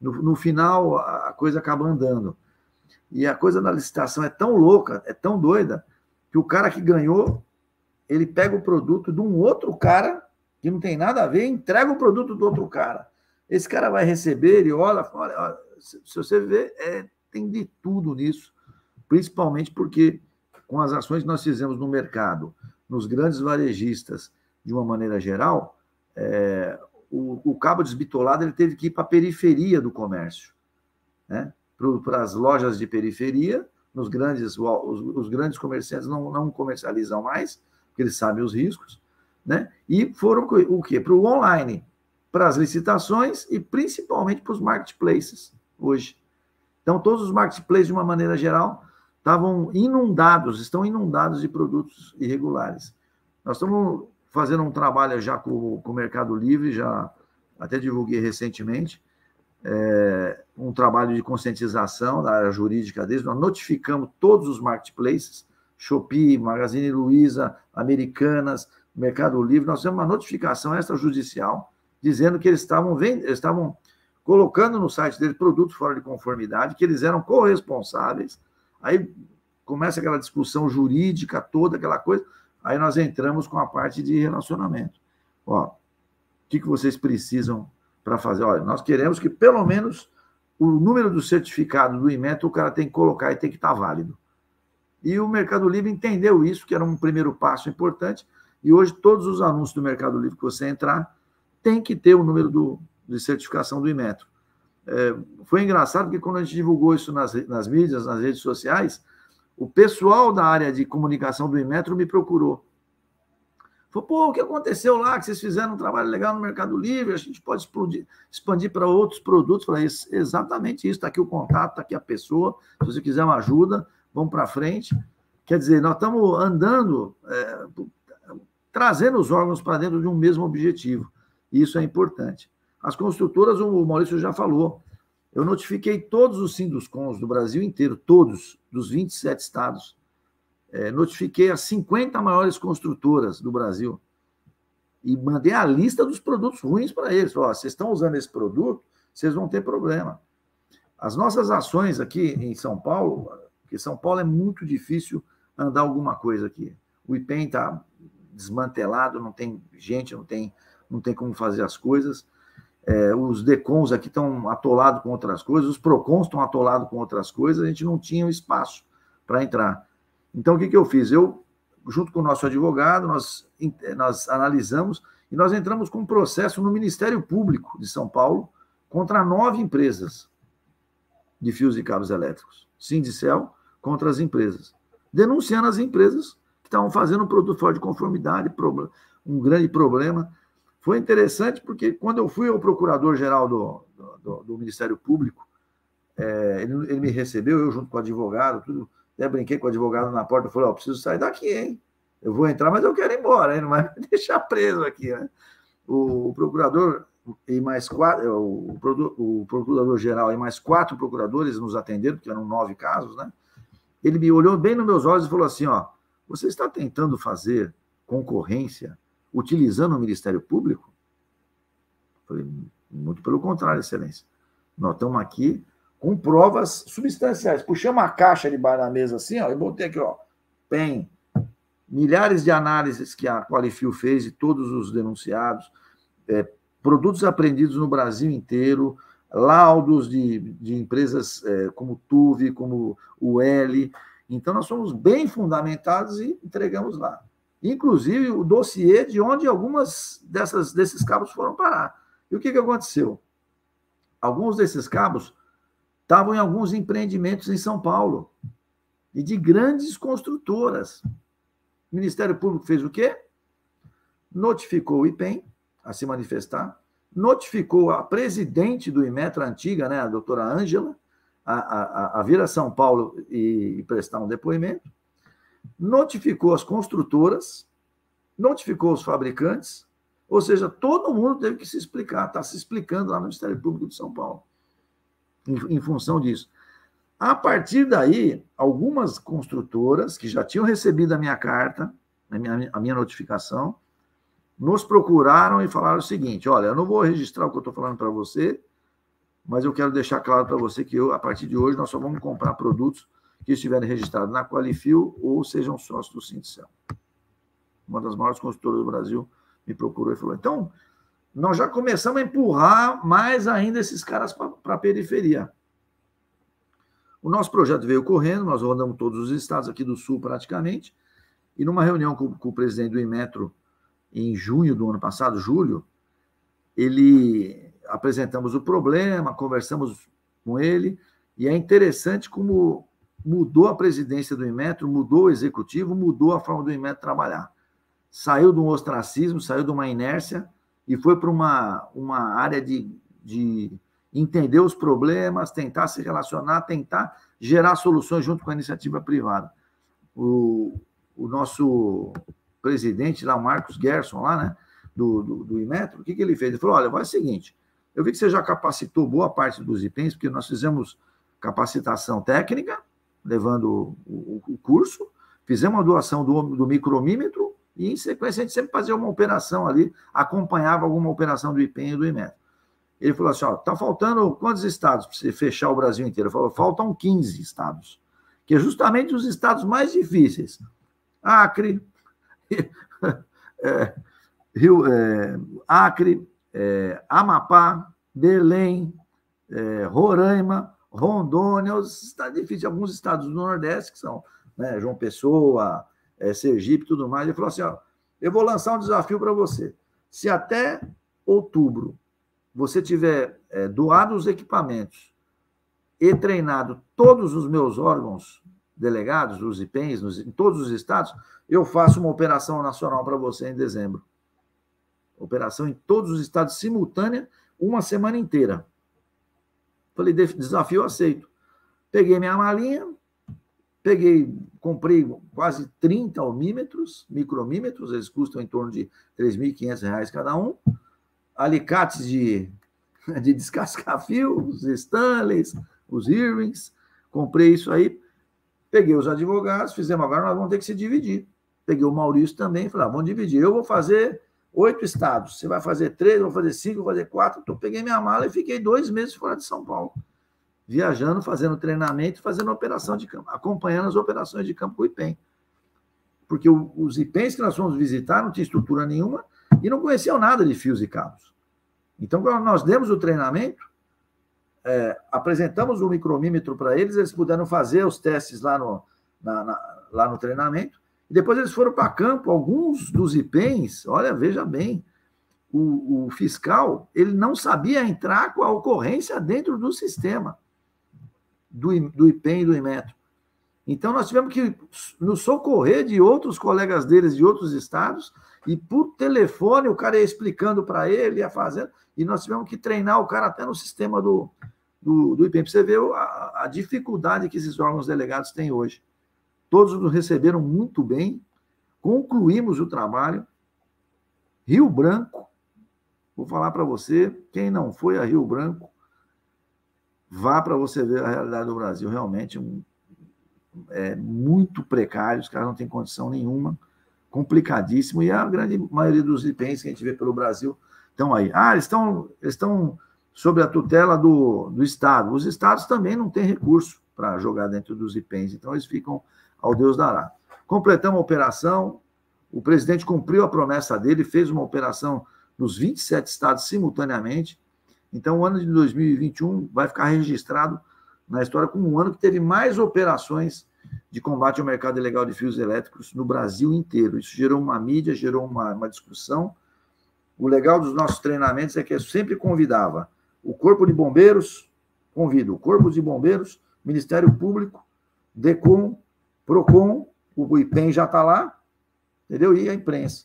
no, no final, a coisa acaba andando. E a coisa da licitação é tão louca, é tão doida, que o cara que ganhou, ele pega o produto de um outro cara, que não tem nada a ver, e entrega o produto do outro cara. Esse cara vai receber, ele olha, olha, olha se, se você ver, é, tem de tudo nisso, principalmente porque com as ações que nós fizemos no mercado, nos grandes varejistas, de uma maneira geral, é, o, o, cabo desbitolado ele teve que ir para a periferia do comércio, né? para as lojas de periferia, nos grandes, os, os, grandes comerciantes não, não comercializam mais, porque eles sabem os riscos, né? e foram o quê? Para o online, para as licitações e principalmente para os marketplaces hoje. Então, todos os marketplaces, de uma maneira geral, estavam inundados, estão inundados de produtos irregulares. Nós estamos fazendo um trabalho já com, com o Mercado Livre, já até divulguei recentemente, é, um trabalho de conscientização da área jurídica deles. Nós notificamos todos os marketplaces, Shopee, Magazine Luiza, Americanas, Mercado Livre. Nós temos uma notificação extrajudicial dizendo que eles estavam, vend... eles estavam colocando no site deles produtos fora de conformidade, que eles eram corresponsáveis Aí começa aquela discussão jurídica toda, aquela coisa. Aí nós entramos com a parte de relacionamento. Ó, que, que vocês precisam para fazer? Olha, nós queremos que pelo menos o número do certificado do Inmetro o cara tem que colocar e tem que estar tá válido. E o Mercado Livre entendeu isso, que era um primeiro passo importante, e hoje todos os anúncios do Mercado Livre que você entrar tem que ter o número do, de certificação do Inmetro. É, foi engraçado porque quando a gente divulgou isso nas, nas mídias, nas redes sociais, o pessoal da área de comunicação do Inmetro me procurou. Falou, pô, o que aconteceu lá? Que vocês fizeram um trabalho legal no Mercado Livre, a gente pode explodir, expandir para outros produtos. Falei, exatamente isso, está aqui o contato, está aqui a pessoa. Se você quiser uma ajuda, vamos para frente. Quer dizer, nós estamos andando, é, trazendo os órgãos para dentro de um mesmo objetivo. Isso é importante. As construtoras, o Maurício já falou, eu notifiquei todos os Sinduscons do Brasil inteiro, todos, dos 27 estados. É, notifiquei as 50 maiores construtoras do Brasil e mandei a lista dos produtos ruins para eles. Falei, vocês estão usando esse produto, vocês vão ter problema. As nossas ações aqui em São Paulo, porque São Paulo é muito difícil andar alguma coisa aqui. O IPEM está desmantelado, não tem gente, não tem, não tem como fazer as coisas. É, os DECONs aqui estão atolados com outras coisas, os PROCONs estão atolados com outras coisas, a gente não tinha espaço para entrar. Então, o que, que eu fiz? Eu, junto com o nosso advogado, nós, nós analisamos e nós entramos com um processo no Ministério Público de São Paulo contra nove empresas de fios e cabos elétricos. Sindicel contra as empresas, denunciando as empresas que estavam fazendo um produto fora de conformidade, um grande problema. Foi interessante porque quando eu fui ao procurador-geral do, do, do, Ministério Público, é, ele, ele, me recebeu, eu junto com o advogado, tudo. Até brinquei com o advogado na porta, falei, ó, oh, preciso sair daqui, hein? Eu vou entrar, mas eu quero ir embora, hein? Não vai me *laughs* deixar preso aqui, né? O, o procurador e mais quatro, o, o procurador-geral e mais quatro procuradores nos atenderam, porque eram nove casos, né? Ele me olhou bem nos meus olhos e falou assim: ó, você está tentando fazer concorrência utilizando o Ministério Público? falei, muito pelo contrário, Excelência. Nós estamos aqui com provas substanciais. Puxei uma caixa de bar na mesa assim, ó, e botei aqui, ó, milhares de análises que a Qualifio fez e todos os denunciados, é, produtos apreendidos no Brasil inteiro, laudos de, de empresas é, como Tuve, como o L. Então, nós somos bem fundamentados e entregamos lá. Inclusive, o dossiê de onde algumas dessas, desses cabos foram parar. E o que, que aconteceu? Alguns desses cabos estavam em alguns empreendimentos em São Paulo e de grandes construtoras. O Ministério Público fez o quê? Notificou o IPEM a se manifestar, notificou a presidente do Imetra antiga, né, a doutora Ângela, a, a, a, vir a São Paulo e, e prestar um depoimento, notificou as construtoras, notificou os fabricantes, ou seja, todo mundo teve que se explicar, está se explicando lá no Ministério Público de São Paulo, em, em função disso. A partir daí, algumas construtoras que já tinham recebido a minha carta, a minha, a minha notificação, nos procuraram e falaram o seguinte: olha, eu não vou registrar o que eu estou falando para você, mas eu quero deixar claro para você que eu, a partir de hoje nós só vamos comprar produtos que estiverem registrados na Qualifil ou sejam sócios do Sindicel. Uma das maiores construtoras do Brasil me procurou e falou: então, nós já começamos a empurrar mais ainda esses caras para a periferia. O nosso projeto veio correndo, nós rodamos todos os estados aqui do Sul praticamente, e numa reunião com, com o presidente do Inmetro, em junho do ano passado, julho, ele apresentamos o problema, conversamos com ele, e é interessante como mudou a presidência do Inmetro, mudou o executivo, mudou a forma do Inmetro trabalhar. Saiu de um ostracismo, saiu de uma inércia e foi para uma, uma área de, de entender os problemas, tentar se relacionar, tentar gerar soluções junto com a iniciativa privada. O, o nosso presidente lá, Marcos Gerson, lá, né, do, do, do Imetro, o que, que ele fez? Ele falou: olha, vai o seguinte, eu vi que você já capacitou boa parte dos IPENs, porque nós fizemos capacitação técnica, levando o, o curso, fizemos a doação do, do micromímetro, e em sequência a gente sempre fazia uma operação ali, acompanhava alguma operação do IPEN e do IMETRO. Ele falou assim: ó, tá faltando quantos estados para você fechar o Brasil inteiro? Ele falou: faltam 15 estados, que é justamente os estados mais difíceis. Acre, *laughs* é, Rio, é, Acre, é, Amapá, Belém, é, Roraima, Rondônia, os estados difíceis, alguns estados do Nordeste, que são né, João Pessoa, é, Sergipe e tudo mais. Ele falou assim: ó, eu vou lançar um desafio para você. Se até outubro você tiver é, doado os equipamentos e treinado todos os meus órgãos delegados, os IPENs, nos, em todos os estados, eu faço uma operação nacional para você em dezembro. Operação em todos os estados simultânea, uma semana inteira. Falei, desafio aceito. Peguei minha malinha, peguei, comprei quase 30 almímetros, micromímetros, eles custam em torno de R$ 3.500 cada um, alicates de, *laughs* de descascar fio, os Stanleys, os Irvings, comprei isso aí, peguei os advogados, fizemos agora, nós vamos ter que se dividir. Peguei o Maurício também, falei, ah, vamos dividir, eu vou fazer oito estados, você vai fazer três, vou fazer cinco, vou fazer quatro, então peguei minha mala e fiquei dois meses fora de São Paulo, viajando, fazendo treinamento, fazendo operação de campo, acompanhando as operações de campo com o IPEM. Porque os IPEMs que nós fomos visitar não tinha estrutura nenhuma e não conheciam nada de fios e cabos. Então, quando nós demos o treinamento, é, apresentamos o micromímetro para eles, eles puderam fazer os testes lá no, na, na, lá no treinamento, e depois eles foram para campo. Alguns dos IPENs, olha, veja bem, o, o, fiscal ele não sabia entrar com a ocorrência dentro do sistema do, do IPEM e do IMETRO. Então, nós tivemos que nos socorrer de outros colegas deles de outros estados, e por telefone o cara ia explicando para ele, ia fazendo, e nós tivemos que treinar o cara até no sistema do, do, do IPEM, você ver a, a, dificuldade que esses órgãos delegados têm hoje. Todos nos receberam muito bem, concluímos o trabalho. Rio Branco, vou falar para você, quem não foi a Rio Branco, vá para você ver a realidade do Brasil, realmente um, é muito precário, os caras não têm condição nenhuma, complicadíssimo, e a grande maioria dos IPENs que a gente vê pelo Brasil estão aí. Ah, eles estão, eles estão sob a tutela do, do Estado. Os Estados também não têm recurso para jogar dentro dos IPENs, então eles ficam ao Deus dará. Completamos a operação, o presidente cumpriu a promessa dele, fez uma operação nos 27 estados simultaneamente. Então, o ano de 2021 vai ficar registrado na história como um ano que teve mais operações de combate ao mercado ilegal de fios elétricos no Brasil inteiro. Isso gerou uma mídia, gerou uma, uma discussão. O legal dos nossos treinamentos é que eu sempre convidava o Corpo de Bombeiros, convido o Corpo de Bombeiros, Ministério Público, DECOM, PROCON, o IPEM já está lá, entendeu? E a imprensa.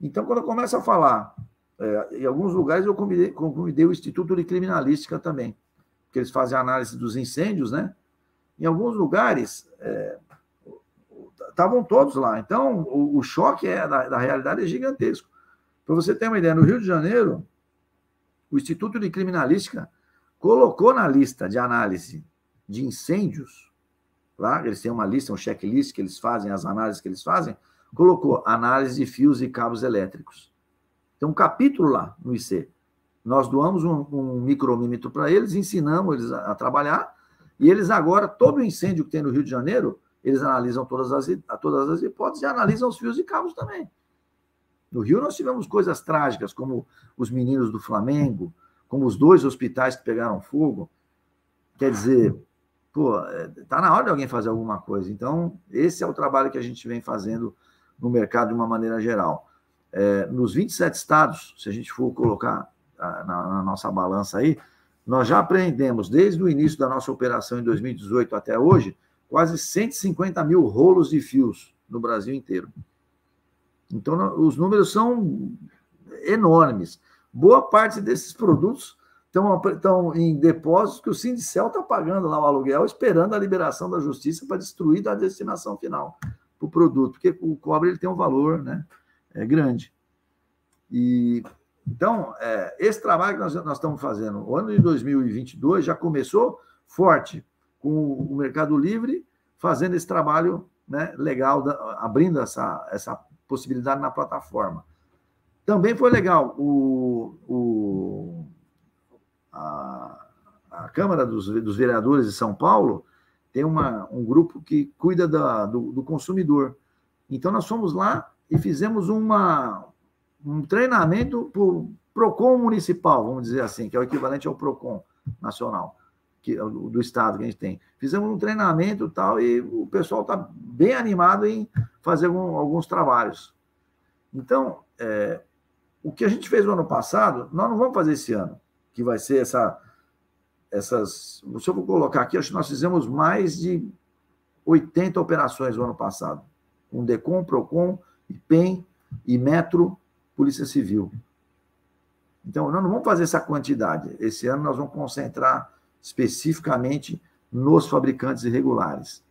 Então, quando eu começo a falar, é, em alguns lugares eu convidei, convidei o Instituto de Criminalística também, que eles fazem análise dos incêndios, né? Em alguns lugares, estavam é, todos lá. Então, o, o choque é, da, da realidade é gigantesco. Para você ter uma ideia, no Rio de Janeiro, o Instituto de Criminalística colocou na lista de análise de incêndios, lá eles têm uma lista, um checklist que eles fazem, as análises que eles fazem, colocou análise de fios e cabos elétricos. Tem um capítulo lá no IC. Nós doamos um, um micromímetro para eles, ensinamos eles a, a, trabalhar, e eles agora, todo o incêndio que tem no Rio de Janeiro, eles analisam todas as, todas as hipóteses e analisam os fios e cabos também. No Rio nós tivemos coisas trágicas, como os meninos do Flamengo, como os dois hospitais que pegaram fogo. Quer dizer, pô, tá na hora de alguém fazer alguma coisa. Então, esse é o trabalho que a gente vem fazendo no mercado de uma maneira geral. É, nos 27 estados, se a gente for colocar na, na nossa balança aí, nós já apreendemos, desde o início da nossa operação em 2018 até hoje, quase 150 mil rolos de fios no Brasil inteiro. Então, os números são enormes. Boa parte desses produtos estão, estão em depósitos que o Sindicel está pagando lá o aluguel, esperando a liberação da justiça para destruir da destinação final para o produto, porque o cobre ele tem um valor né, é grande. E então, é, esse trabalho que nós, nós estamos fazendo, o ano de 2022 já começou forte, com o Mercado Livre fazendo esse trabalho né, legal, da, abrindo essa, essa possibilidade na plataforma. Também foi legal o, o a, a, Câmara dos, dos, Vereadores de São Paulo tem uma, um grupo que cuida da, do, do consumidor. Então, nós fomos lá e fizemos uma, um treinamento PROCON municipal, vamos dizer assim, que é o equivalente ao PROCON nacional, que, do estado que a gente tem. Fizemos um treinamento tal, e o pessoal está bem animado em fazer algum, alguns trabalhos. Então, é, o que a gente fez no ano passado, nós não vamos fazer esse ano, que vai ser essa, essas. Se eu vou colocar aqui, acho que nós fizemos mais de 80 operações no ano passado, com DECOM, PROCON, IPEM, e Metro, Polícia Civil. Então, nós não vamos fazer essa quantidade. Esse ano nós vamos concentrar especificamente nos fabricantes irregulares.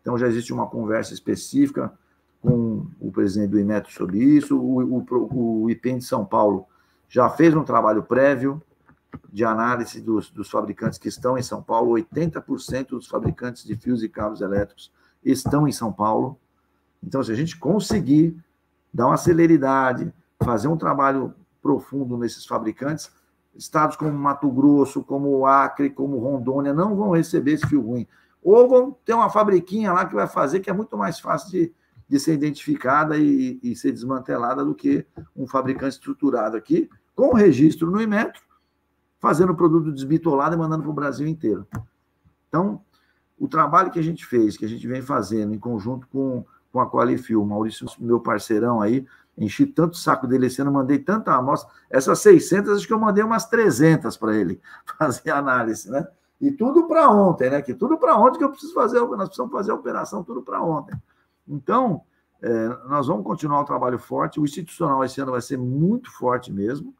Então, já existe uma conversa específica com o presidente do IMETRO sobre isso. O, o, o IPEM de São Paulo já fez um trabalho prévio de análise dos, dos fabricantes que estão em São Paulo. 80% dos fabricantes de fios e cabos elétricos estão em São Paulo. Então, se a gente conseguir dar uma celeridade, fazer um trabalho profundo nesses fabricantes, estados como Mato Grosso, como Acre, como Rondônia, não vão receber esse fio ruim. Ou vão ter uma fabriquinha lá que vai fazer, que é muito mais fácil de, de ser identificada e, e ser desmantelada do que um fabricante estruturado aqui, com registro no Imetro, fazendo produto desbitolado e mandando para o Brasil inteiro. Então, o trabalho que a gente fez, que a gente vem fazendo em conjunto com com a Qualifil. Maurício, meu parceirão aí, enchi tanto saco dele esse ano, mandei tanta amostra. Essas 600, acho que eu mandei umas 300 para ele *laughs* fazer análise, né? E tudo para ontem, né? Que tudo para ontem que eu preciso fazer, nós precisamos fazer a operação tudo para ontem. Então, é, nós vamos continuar o trabalho forte. O institucional esse ano vai ser muito forte mesmo.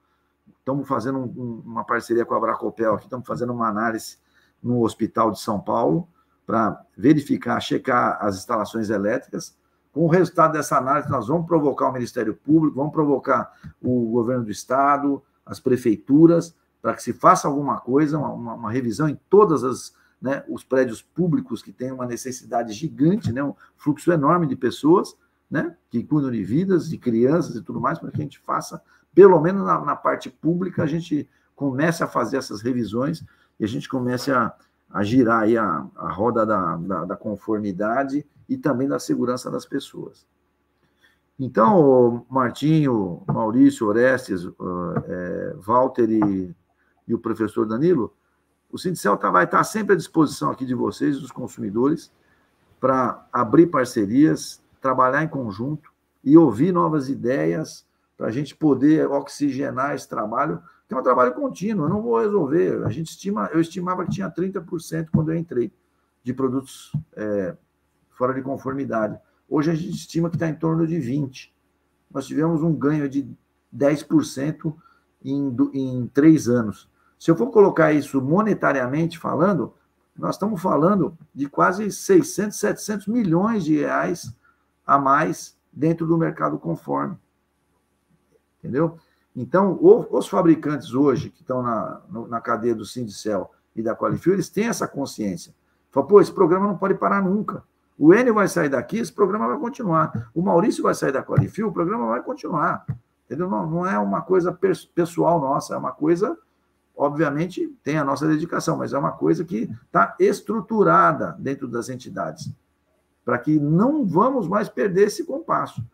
Estamos fazendo um, uma parceria com a Bracopel aqui, estamos fazendo uma análise no Hospital de São Paulo para verificar, checar as instalações elétricas. Com o resultado dessa análise, nós vamos provocar o Ministério Público, vamos provocar o governo do Estado, as prefeituras, para que se faça alguma coisa, uma, uma revisão em todos as, né, os prédios públicos que têm uma necessidade gigante, né, um fluxo enorme de pessoas, né, que cuidam de vidas, de crianças e tudo mais, para que a gente faça, pelo menos na, na parte pública, a gente comece a fazer essas revisões e a gente comece a, a girar aí a, a roda da, da, da, conformidade e também da segurança das pessoas. Então, Martinho, Maurício, Orestes, é, Walter e, e, o professor Danilo, o Sindicel tá, vai estar sempre à disposição aqui de vocês, dos consumidores, para abrir parcerias, trabalhar em conjunto e ouvir novas ideias para a gente poder oxigenar esse trabalho que é um trabalho contínuo, eu não vou resolver. A gente estima, eu estimava que tinha 30% quando eu entrei de produtos é, fora de conformidade. Hoje a gente estima que está em torno de 20%. Nós tivemos um ganho de 10% em, em três anos. Se eu for colocar isso monetariamente falando, nós estamos falando de quase 600, 700 milhões de reais a mais dentro do mercado conforme. Entendeu? Então, os fabricantes hoje, que estão na, na cadeia do Sindicel e da Qualifil, eles têm essa consciência. Fala, pô, esse programa não pode parar nunca. O Enio vai sair daqui, esse programa vai continuar. O Maurício vai sair da Qualifil, o programa vai continuar. Entendeu? Não, não é uma coisa pessoal nossa, é uma coisa, obviamente, tem a nossa dedicação, mas é uma coisa que está estruturada dentro das entidades, para que não vamos mais perder esse compasso.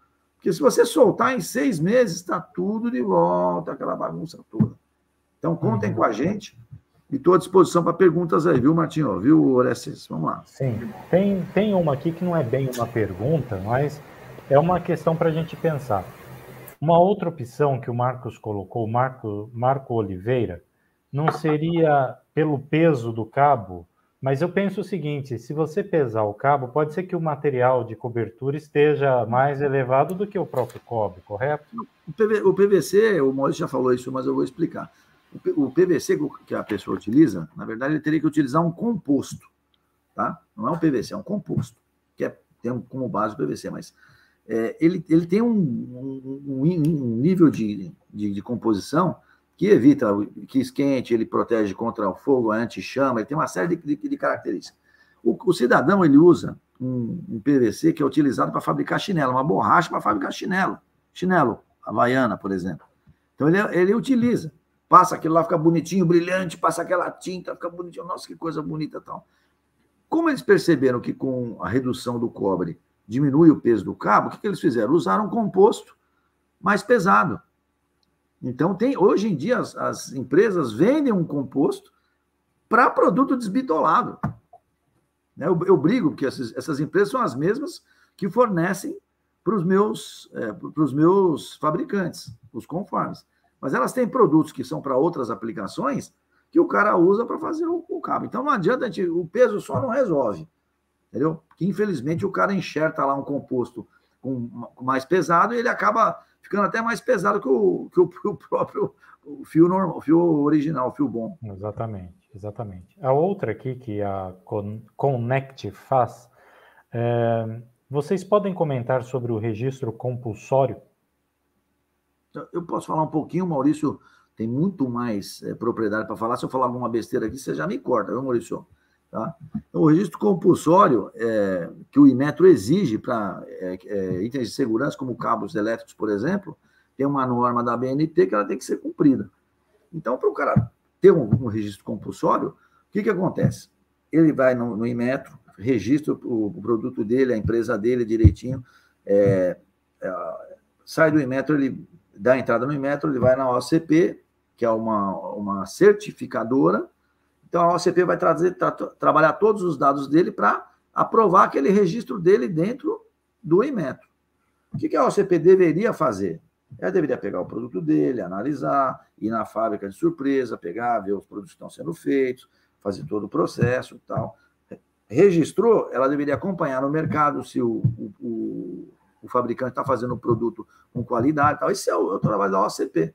Porque se você soltar em seis meses, está tudo de volta, aquela bagunça toda. Então, contem uhum. com a gente e estou à disposição para perguntas aí, viu, Martinho? Viu, Orestes? Vamos lá. Sim, tem, tem uma aqui que não é bem uma pergunta, mas é uma questão para a gente pensar. Uma outra opção que o Marcos colocou, Marco, Marco Oliveira, não seria pelo peso do cabo mas eu penso o seguinte: se você pesar o cabo, pode ser que o material de cobertura esteja mais elevado do que o próprio cobre, correto? O PVC, o Maurício já falou isso, mas eu vou explicar. O PVC que a pessoa utiliza, na verdade, ele teria que utilizar um composto, tá? Não é um PVC, é um composto, que é, tem como base o PVC, mas é, ele, ele tem um, um, um nível de, de, de composição que evita que esquente, ele protege contra o fogo, anti-chama, ele tem uma série de, de, de características. O, o, cidadão ele usa um, um PVC que é utilizado para fabricar chinelo, uma borracha para fabricar chinelo, chinelo havaiana, por exemplo. Então ele, ele utiliza, passa aquilo lá, fica bonitinho, brilhante, passa aquela tinta, fica bonitinho, nossa, que coisa bonita tal. Como eles perceberam que com a redução do cobre diminui o peso do cabo, o que, que eles fizeram? Usaram um composto mais pesado Então, tem hoje em dia, as, as empresas vendem um composto para produto desbitolado. Né? Eu, eu, brigo, porque essas, essas, empresas são as mesmas que fornecem para os meus, é, meus fabricantes, os conformes. Mas elas têm produtos que são para outras aplicações que o cara usa para fazer o, o, cabo. Então não adianta, gente, o peso só não resolve. Entendeu? Porque infelizmente o cara enxerta lá um composto com, com mais pesado e ele acaba ficando até mais pesado que o, que o, o próprio o fio normal, fio original, o fio bom. Exatamente, exatamente. A outra aqui que a Connect faz, é, vocês podem comentar sobre o registro compulsório? Eu posso falar um pouquinho, Maurício tem muito mais é, propriedade para falar. Se eu falar alguma besteira aqui, você já me corta, viu, Maurício? Tá? Então, o registro compulsório é, que o Inmetro exige para é, é, itens de segurança, como cabos elétricos, por exemplo, tem uma norma da BNT que ela tem que ser cumprida. Então, para o cara ter um, um, registro compulsório, o que, que acontece? Ele vai no, no Inmetro, registra o, o, produto dele, a empresa dele direitinho, é, é, sai do Inmetro, ele dá entrada no Inmetro, ele vai na OCP, que é uma, uma certificadora, então, a OCP vai trazer, tra trabalhar todos os dados dele para aprovar aquele registro dele dentro do Inmetro. O que, que a OCP deveria fazer? Ela deveria pegar o produto dele, analisar, ir na fábrica de surpresa, pegar, ver os produtos que estão sendo feitos, fazer todo o processo e tal. Registrou, ela deveria acompanhar no mercado se o, o, o fabricante está fazendo o produto com qualidade e tal. Esse é o, é o trabalho da OCP.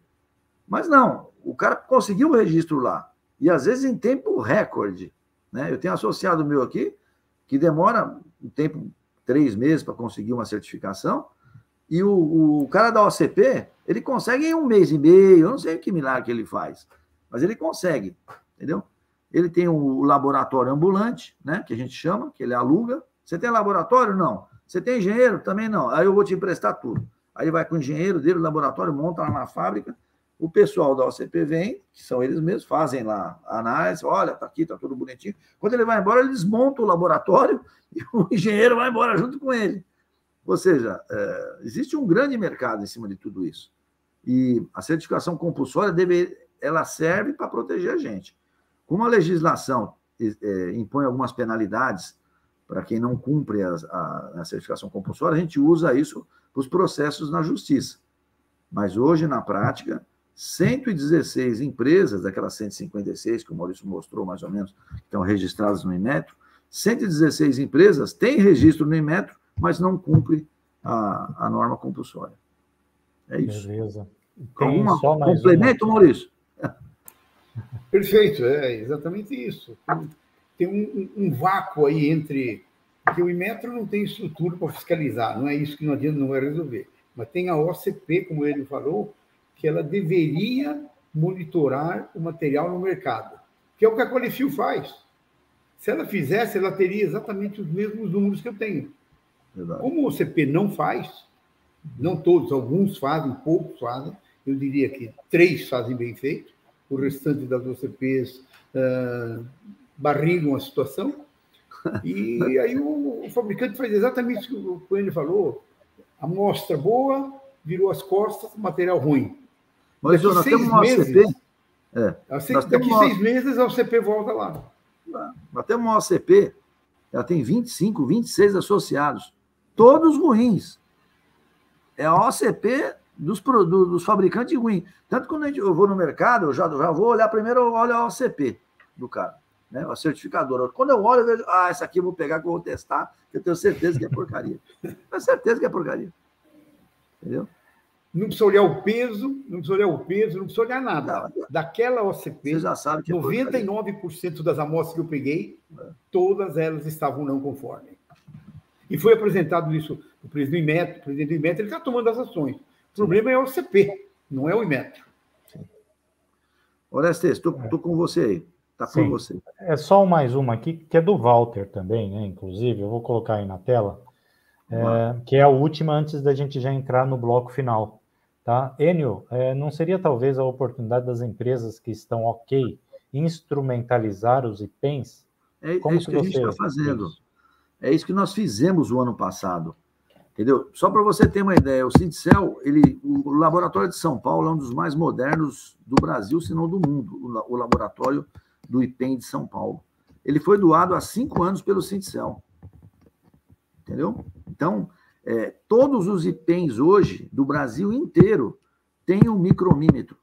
Mas não, o cara conseguiu o registro lá e às vezes em tempo recorde. Né? Eu tenho associado meu aqui que demora um tempo, três meses para conseguir uma certificação, e o, o, cara da OCP, ele consegue em um mês e meio, eu não sei que milagre que ele faz, mas ele consegue, entendeu? Ele tem o laboratório ambulante, né, que a gente chama, que ele aluga. Você tem laboratório? Não. Você tem engenheiro? Também não. Aí eu vou te emprestar tudo. Aí ele vai com o engenheiro dele, o laboratório, monta lá na fábrica, o pessoal da OCP vem, que são eles mesmos, fazem lá a análise, olha, tá aqui, tá tudo bonitinho. Quando ele vai embora, ele desmonta o laboratório *laughs* e o engenheiro vai embora junto com ele. Ou seja, é, existe um grande mercado em cima de tudo isso. E a certificação compulsória deve, ela serve para proteger a gente. Como a legislação é, impõe algumas penalidades para quem não cumpre a, a, a certificação compulsória, a gente usa isso para os processos na justiça. Mas hoje, na prática, 116 empresas, daquelas 156 que o Maurício mostrou mais ou menos, que estão registradas no Inmetro, 116 empresas têm registro no Inmetro, mas não cumpre a, a norma compulsória. É isso. Beleza. Tem Alguma só mais complemento, uma... Maurício? *laughs* Perfeito, é exatamente isso. Tem um, um, vácuo aí entre. Porque o Inmetro não tem estrutura para fiscalizar, não é isso que não adianta, não vai resolver. Mas tem a OCP, como ele falou, que ela deveria monitorar o material no mercado, que é o que a Qualifil faz. Se ela fizesse, ela teria exatamente os mesmos números que eu tenho. Verdade. Como o CP não faz, não todos, alguns fazem, poucos fazem, eu diria que três fazem bem feito, o restante das OCPs uh, ah, barrigam a situação, e *laughs* aí o, o, fabricante faz exatamente o que o Coelho falou, amostra boa, virou as costas, material ruim. Mas nós temos uma meses, OCP. É, assim, nós daqui seis meses a OCP volta lá. Nós temos uma OCP, ela tem 25, 26 associados, todos ruins. É a OCP dos, dos fabricantes ruins. Tanto que quando eu vou no mercado, eu já, já vou olhar primeiro, eu olho a OCP do cara, né? a certificadora. Quando eu olho, eu vejo, ah, essa aqui eu vou pegar, que eu vou testar, que eu tenho certeza que é porcaria. *laughs* tenho certeza que é porcaria. Entendeu? Não precisa olhar o peso, não precisa olhar o peso, não precisa olhar nada. Daquela OCP, Você já sabe que 99% é das amostras que eu peguei, todas elas estavam não conformes. E foi apresentado isso o presidente do IMET, o presidente do IMET, ele está tomando as ações. O problema é o OCP, não é o IMET. Orestes, estou com você aí. Está com você. É só mais uma aqui, que é do Walter também, né? Inclusive, eu vou colocar aí na tela, é, que é a última antes da gente já entrar no bloco final. Tá? Enio, é, não seria talvez a oportunidade das empresas que estão ok instrumentalizar os IPENs? É, é isso que, que a gente está fazendo. É isso que nós fizemos o ano passado. Entendeu? Só para você ter uma ideia, o Sindicel, ele, o laboratório de São Paulo é um dos mais modernos do Brasil, se não do mundo, o, laboratório do IPEM de São Paulo. Ele foi doado há cinco anos pelo Sindicel. Entendeu? Então, é, todos os IPENs hoje, do Brasil inteiro, têm um micromímetro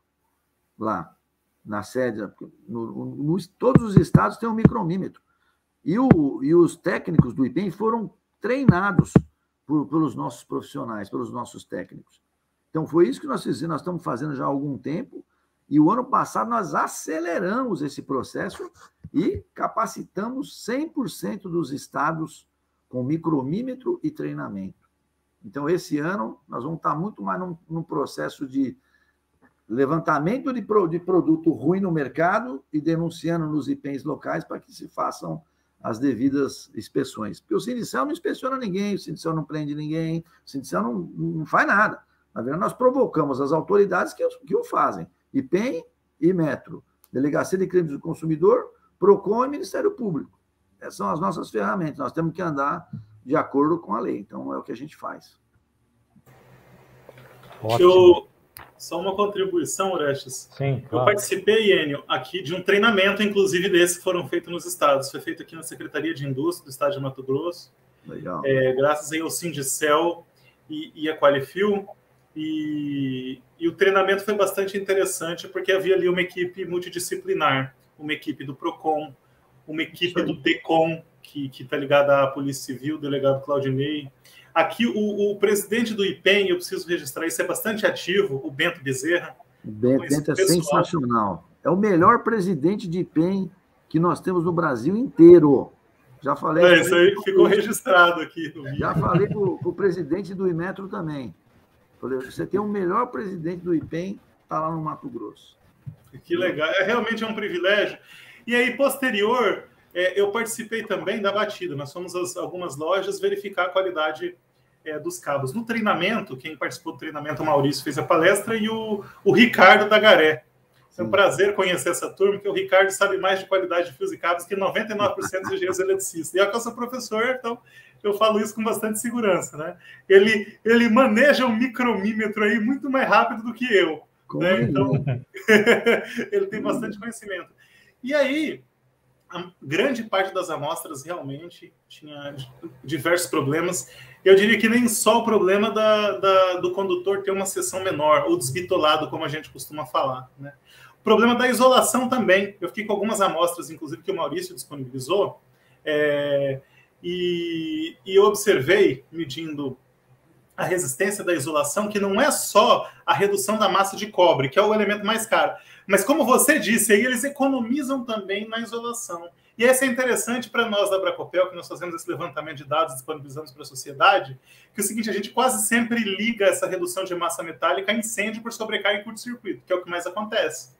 lá, na sede. No, no, todos os estados têm um micromímetro. E, o, e os técnicos do IPEM foram treinados por, pelos nossos profissionais, pelos nossos técnicos. Então, foi isso que nós fizemos, nós estamos fazendo já há algum tempo, e o ano passado nós aceleramos esse processo e capacitamos 100% dos estados com micromímetro e treinamento. Então, esse ano, nós vamos estar muito mais num, num processo de levantamento de, pro, de produto ruim no mercado e denunciando nos IPENs locais para que se façam as devidas inspeções. Porque o Sindicel não inspeciona ninguém, o Sindicel não prende ninguém, o Sindicel não, não faz nada. Na verdade, nós provocamos as autoridades que, que o fazem. IPEM e Metro. Delegacia de Crimes do Consumidor, PROCON e Ministério Público. Essas são as nossas ferramentas. Nós temos que andar de acordo com a lei. Então, é o que a gente faz. Ótimo. Só uma contribuição, Orestes. Sim, claro. Eu participei, Enio, aqui de um treinamento, inclusive desse que foram feitos nos estados. Foi feito aqui na Secretaria de Indústria do Estado de Mato Grosso. Legal. É, graças aí ao Sindicel e, e a Qualifil. E, e, o treinamento foi bastante interessante, porque havia ali uma equipe multidisciplinar, uma equipe do PROCON, uma equipe do DECOM, que está ligada à Polícia Civil, o delegado Claudinei, Aqui, o, o, presidente do IPEM, eu preciso registrar isso, é bastante ativo, o Bento Bezerra. O Bento é sensacional. É o melhor presidente de IPEM que nós temos no Brasil inteiro. Já falei. É, isso aí ficou registrado aqui. Já falei para o presidente do Imetro também. Falei, você tem o melhor presidente do IPEM, está lá no Mato Grosso. Que legal. É realmente é um privilégio. E aí, posterior, é, eu participei também da batida. Nós fomos às algumas lojas verificar a qualidade é, dos cabos. No treinamento, quem participou do treinamento, o Maurício fez a palestra e o, o Ricardo da Garé. É um prazer conhecer essa turma, porque o Ricardo sabe mais de qualidade de fios e cabos que 99% dos engenheiros eletricistas. E eu, sou professor, então eu falo isso com bastante segurança, né? Ele, ele maneja um micromímetro aí muito mais rápido do que eu. Né? Então, *laughs* ele tem bastante conhecimento. E aí, a grande parte das amostras realmente tinha diversos problemas. Eu diria que nem só o problema da, da, do condutor ter uma seção menor, ou desbitolado, como a gente costuma falar. Né? O problema da isolação também. Eu fiquei com algumas amostras, inclusive, que o Maurício disponibilizou, é, e, e eu observei, medindo a resistência da isolação, que não é só a redução da massa de cobre, que é o elemento mais caro, mas como você disse, aí eles economizam também na isolação. E esse é interessante para nós da Bracopel, que nós fazemos esse levantamento de dados e disponibilizamos para a sociedade, que é o seguinte, a gente quase sempre liga essa redução de massa metálica a incêndio por sobrecarga e curto-circuito, que é o que mais acontece.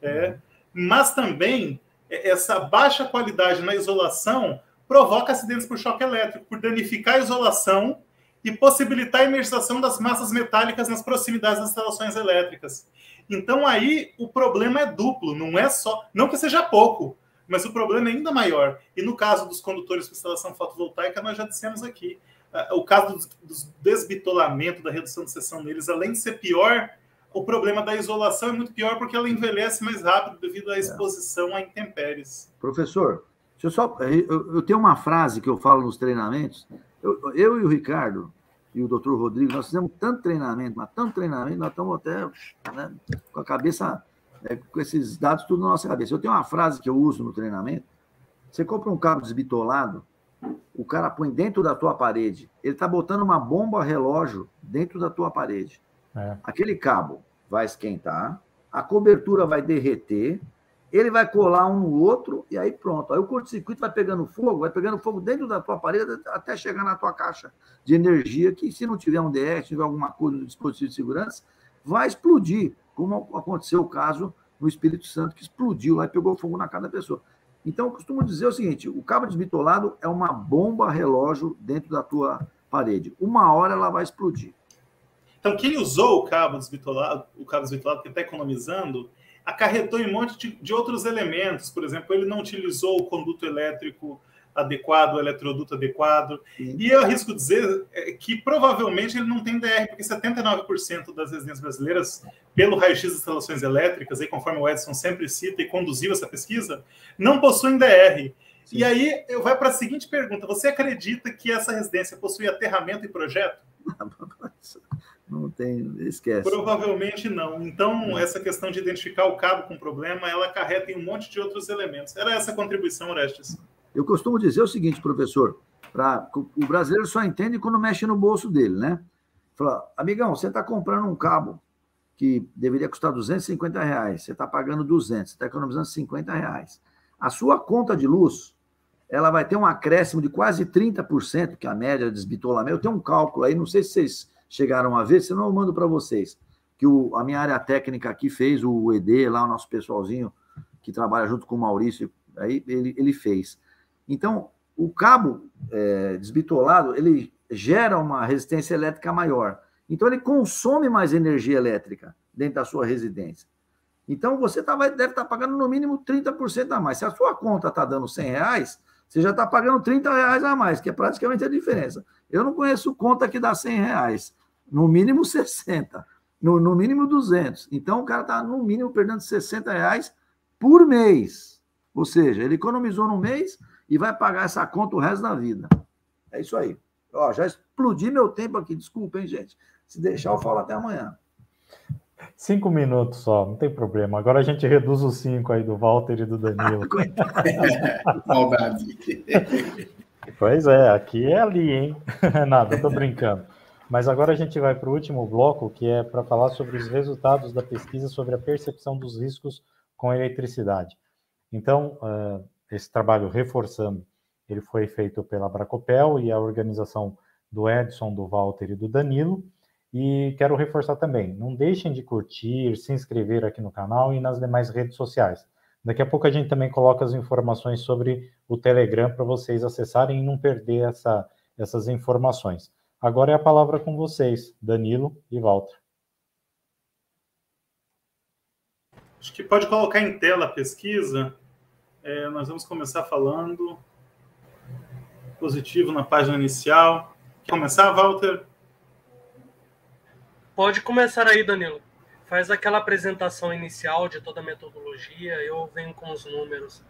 É, mas também é, essa baixa qualidade na isolação provoca acidentes por choque elétrico, por danificar a isolação e possibilitar a imersação das massas metálicas nas proximidades das instalações elétricas. Então aí o problema é duplo, não é só, não que seja pouco, mas o problema é ainda maior. E no caso dos condutores com instalação fotovoltaica, nós já dissemos aqui, ah, o caso do desbitolamento, da redução de seção neles, além de ser pior, o problema da isolação é muito pior porque ela envelhece mais rápido devido à exposição a intempéries. Professor, eu só eu, eu, tenho uma frase que eu falo nos treinamentos. Eu, eu e o Ricardo, e o doutor Rodrigo, nós fizemos tanto treinamento, mas tanto treinamento, nós estamos até né, com a cabeça, é, com esses dados tudo na nossa cabeça. Eu tenho uma frase que eu uso no treinamento. Você compra um cabo desbitolado, o cara põe dentro da tua parede, ele está botando uma bomba relógio dentro da tua parede. É. Aquele cabo vai esquentar, a cobertura vai derreter, ele vai colar um no outro e aí pronto. Aí o curto-circuito vai pegando fogo, vai pegando fogo dentro da tua parede até chegar na tua caixa de energia, que se não tiver um DR, se tiver alguma coisa no dispositivo de segurança, vai explodir, como aconteceu o caso no Espírito Santo, que explodiu lá e pegou fogo na casa da pessoa. Então, eu costumo dizer o seguinte: o cabo desbitolado é uma bomba relógio dentro da tua parede. Uma hora ela vai explodir. Então, quem usou o cabo desbitolado, o cabo desbitolado que está economizando, acarretou em um monte de, de, outros elementos. Por exemplo, ele não utilizou o conduto elétrico adequado, o eletroduto adequado. E eu arrisco dizer é, que provavelmente ele não tem DR, porque 79% das residências brasileiras, pelo raio-x das instalações elétricas, aí, conforme o Edson sempre cita e conduziu essa pesquisa, não possuem DR. Sim. E aí eu vai para a seguinte pergunta: você acredita que essa residência possui aterramento e projeto? *laughs* Não tem, esquece. Provavelmente não. Então, essa questão de identificar o cabo com problema, ela carrega em um monte de outros elementos. Era essa a contribuição, Orestes. Eu costumo dizer o seguinte, professor, pra, o brasileiro só entende quando mexe no bolso dele, né? Fala, amigão, você está comprando um cabo que deveria custar 250 reais, você está pagando 200, você está economizando 50 reais. A sua conta de luz, ela vai ter um acréscimo de quase 30%, que a média desbitou lá. Eu tenho um cálculo aí, não sei se vocês chegaram a ver, senão eu mando para vocês. Que o, a minha área técnica aqui fez, o ED, lá o nosso pessoalzinho que trabalha junto com o Maurício, aí ele, ele fez. Então, o cabo é, desbitolado, ele gera uma resistência elétrica maior. Então, ele consome mais energia elétrica dentro da sua residência. Então, você tá, deve estar tá pagando no mínimo 30% a mais. Se a sua conta está dando 100 reais, você já está pagando 30 reais a mais, que é praticamente a diferença. Eu não conheço conta que dá 100 reais, no mínimo 60, no, no mínimo 200. Então, o cara está, no mínimo, perdendo 60 reais por mês. Ou seja, ele economizou no mês e vai pagar essa conta o resto da vida. É isso aí. Ó, já explodi meu tempo aqui, desculpem, gente. Se deixar, eu falo até amanhã. Cinco minutos só, não tem problema. Agora a gente reduz os cinco aí do Walter e do *laughs* Danilo. Saudade. *laughs* *laughs* pois é, aqui é ali, hein? *laughs* Nada, tô brincando. Mas agora a gente vai para o último bloco, que é para falar sobre os resultados da pesquisa sobre a percepção dos riscos com eletricidade. Então, uh, esse trabalho reforçando, ele foi feito pela Bracopel e a organização do Edson, do Walter e do Danilo. E quero reforçar também, não deixem de curtir, se inscrever aqui no canal e nas demais redes sociais. Daqui a pouco a gente também coloca as informações sobre o Telegram para vocês acessarem e não perder essa, essas informações. Agora é a palavra com vocês, Danilo e Walter. Acho que pode colocar em tela a pesquisa. É, nós vamos começar falando positivo na página inicial. Quer começar, Walter? Pode começar aí, Danilo. Faz aquela apresentação inicial de toda a metodologia, eu venho com os números.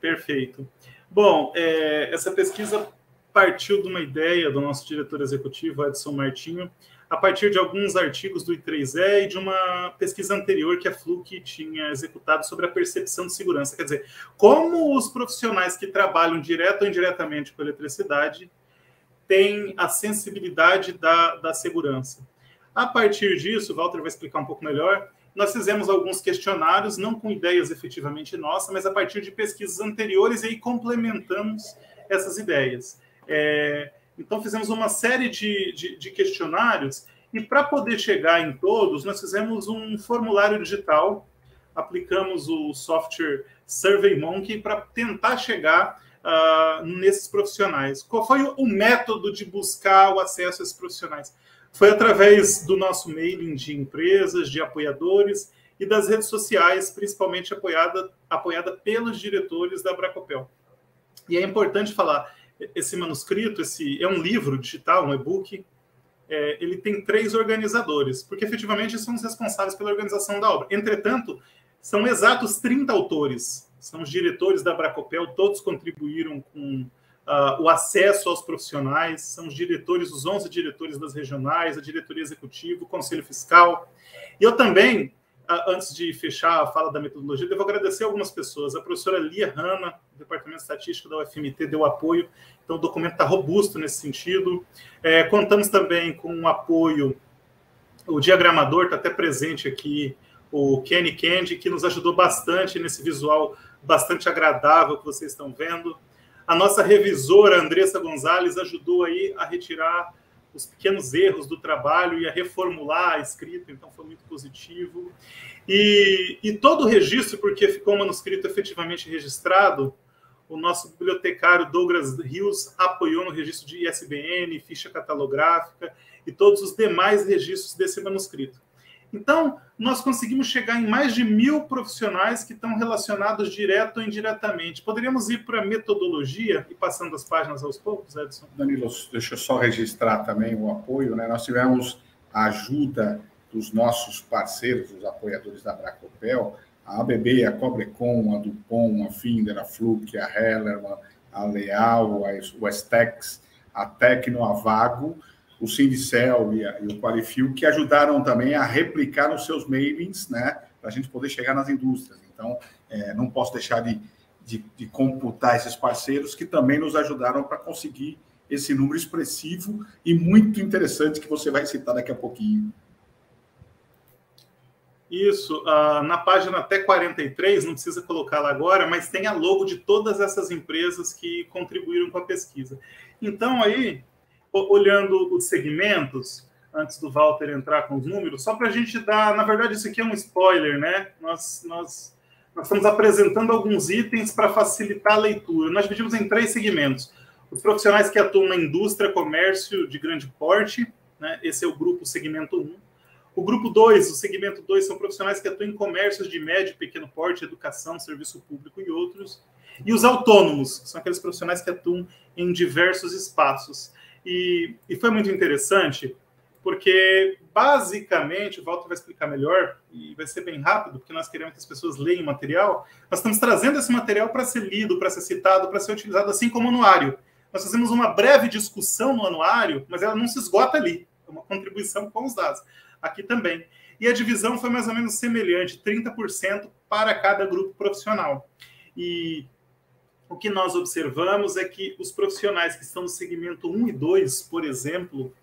Perfeito. Bom, é, essa pesquisa partiu de uma ideia do nosso diretor executivo, Edson Martinho, a partir de alguns artigos do I3E e de uma pesquisa anterior que a Fluke tinha executado sobre a percepção de segurança. Quer dizer, como os profissionais que trabalham direto ou indiretamente com eletricidade têm a sensibilidade da, da segurança. A partir disso, o Walter vai explicar um pouco melhor, nós fizemos alguns questionários, não com ideias efetivamente nossas, mas a partir de pesquisas anteriores e aí complementamos essas ideias. É, então, fizemos uma série de, de, de questionários e para poder chegar em todos, nós fizemos um formulário digital, aplicamos o software SurveyMonkey para tentar chegar uh, nesses profissionais. Qual foi o método de buscar o acesso a esses profissionais? Foi através do nosso mailing de empresas, de apoiadores e das redes sociais, principalmente apoiada, apoiada pelos diretores da Bracopel. E é importante falar, esse manuscrito, esse é um livro digital, um e-book, é, ele tem três organizadores, porque efetivamente são os responsáveis pela organização da obra. Entretanto, são exatos 30 autores, são os diretores da Bracopel, todos contribuíram com uh, o acesso aos profissionais, são os diretores, os 11 diretores das regionais, a diretoria executiva, o conselho fiscal. E eu também, uh, antes de fechar a fala da metodologia, devo agradecer algumas pessoas. A professora Lia Hanna, do Departamento de Estatística da UFMT, deu apoio, então o documento está robusto nesse sentido. É, contamos também com o apoio, o diagramador está até presente aqui, o Kenny Candy, que nos ajudou bastante nesse visual bastante agradável que vocês estão vendo. A nossa revisora, Andressa Gonzalez, ajudou aí a retirar os pequenos erros do trabalho e a reformular a escrita, então foi muito positivo. E, e todo o registro, porque ficou o manuscrito efetivamente registrado, o nosso bibliotecário Douglas Rios apoiou no registro de ISBN, ficha catalográfica e todos os demais registros desse manuscrito. Então, nós conseguimos chegar em mais de mil profissionais que estão relacionados direto ou indiretamente. Poderíamos ir para a metodologia e passando as páginas aos poucos, Edson? Danilo, deixa eu só registrar também o apoio. Né? Nós tivemos a ajuda dos nossos parceiros, os apoiadores da Bracopel, a ABB, a Cobrecon, a Dupont, a Finder, a Fluke, a Hellerman, a Leal, a Westex, a Tecno, a Vago, o Sindicel e, e, o Qualifil, que ajudaram também a replicar os seus mailings, né, para a gente poder chegar nas indústrias. Então, é, não posso deixar de, de, de, computar esses parceiros que também nos ajudaram para conseguir esse número expressivo e muito interessante que você vai citar daqui a pouquinho. Isso, uh, na página até 43, não precisa colocá-la agora, mas tem a logo de todas essas empresas que contribuíram com a pesquisa. Então, aí, olhando os segmentos, antes do Walter entrar com os números, só para a gente dar, na verdade, isso aqui é um spoiler, né? Nós, nós, nós estamos apresentando alguns itens para facilitar a leitura. Nós dividimos em três segmentos: os profissionais que atuam na indústria, comércio de grande porte, né? Esse é o grupo segmento 1. O grupo 2, o segmento 2, são profissionais que atuam em comércios de médio e pequeno porte, educação, serviço público e outros. E os autônomos, são aqueles profissionais que atuam em diversos espaços. E, e foi muito interessante, porque basicamente, o Walter vai explicar melhor, e vai ser bem rápido, porque nós queremos que as pessoas leiam o material. Nós estamos trazendo esse material para ser lido, para ser citado, para ser utilizado, assim como o anuário. Nós fazemos uma breve discussão no anuário, mas ela não se esgota ali. É uma contribuição com os dados. Aqui também. E a divisão foi mais ou menos semelhante, 30% para cada grupo profissional. E o que nós observamos é que os profissionais que estão no segmento 1 e 2, por exemplo,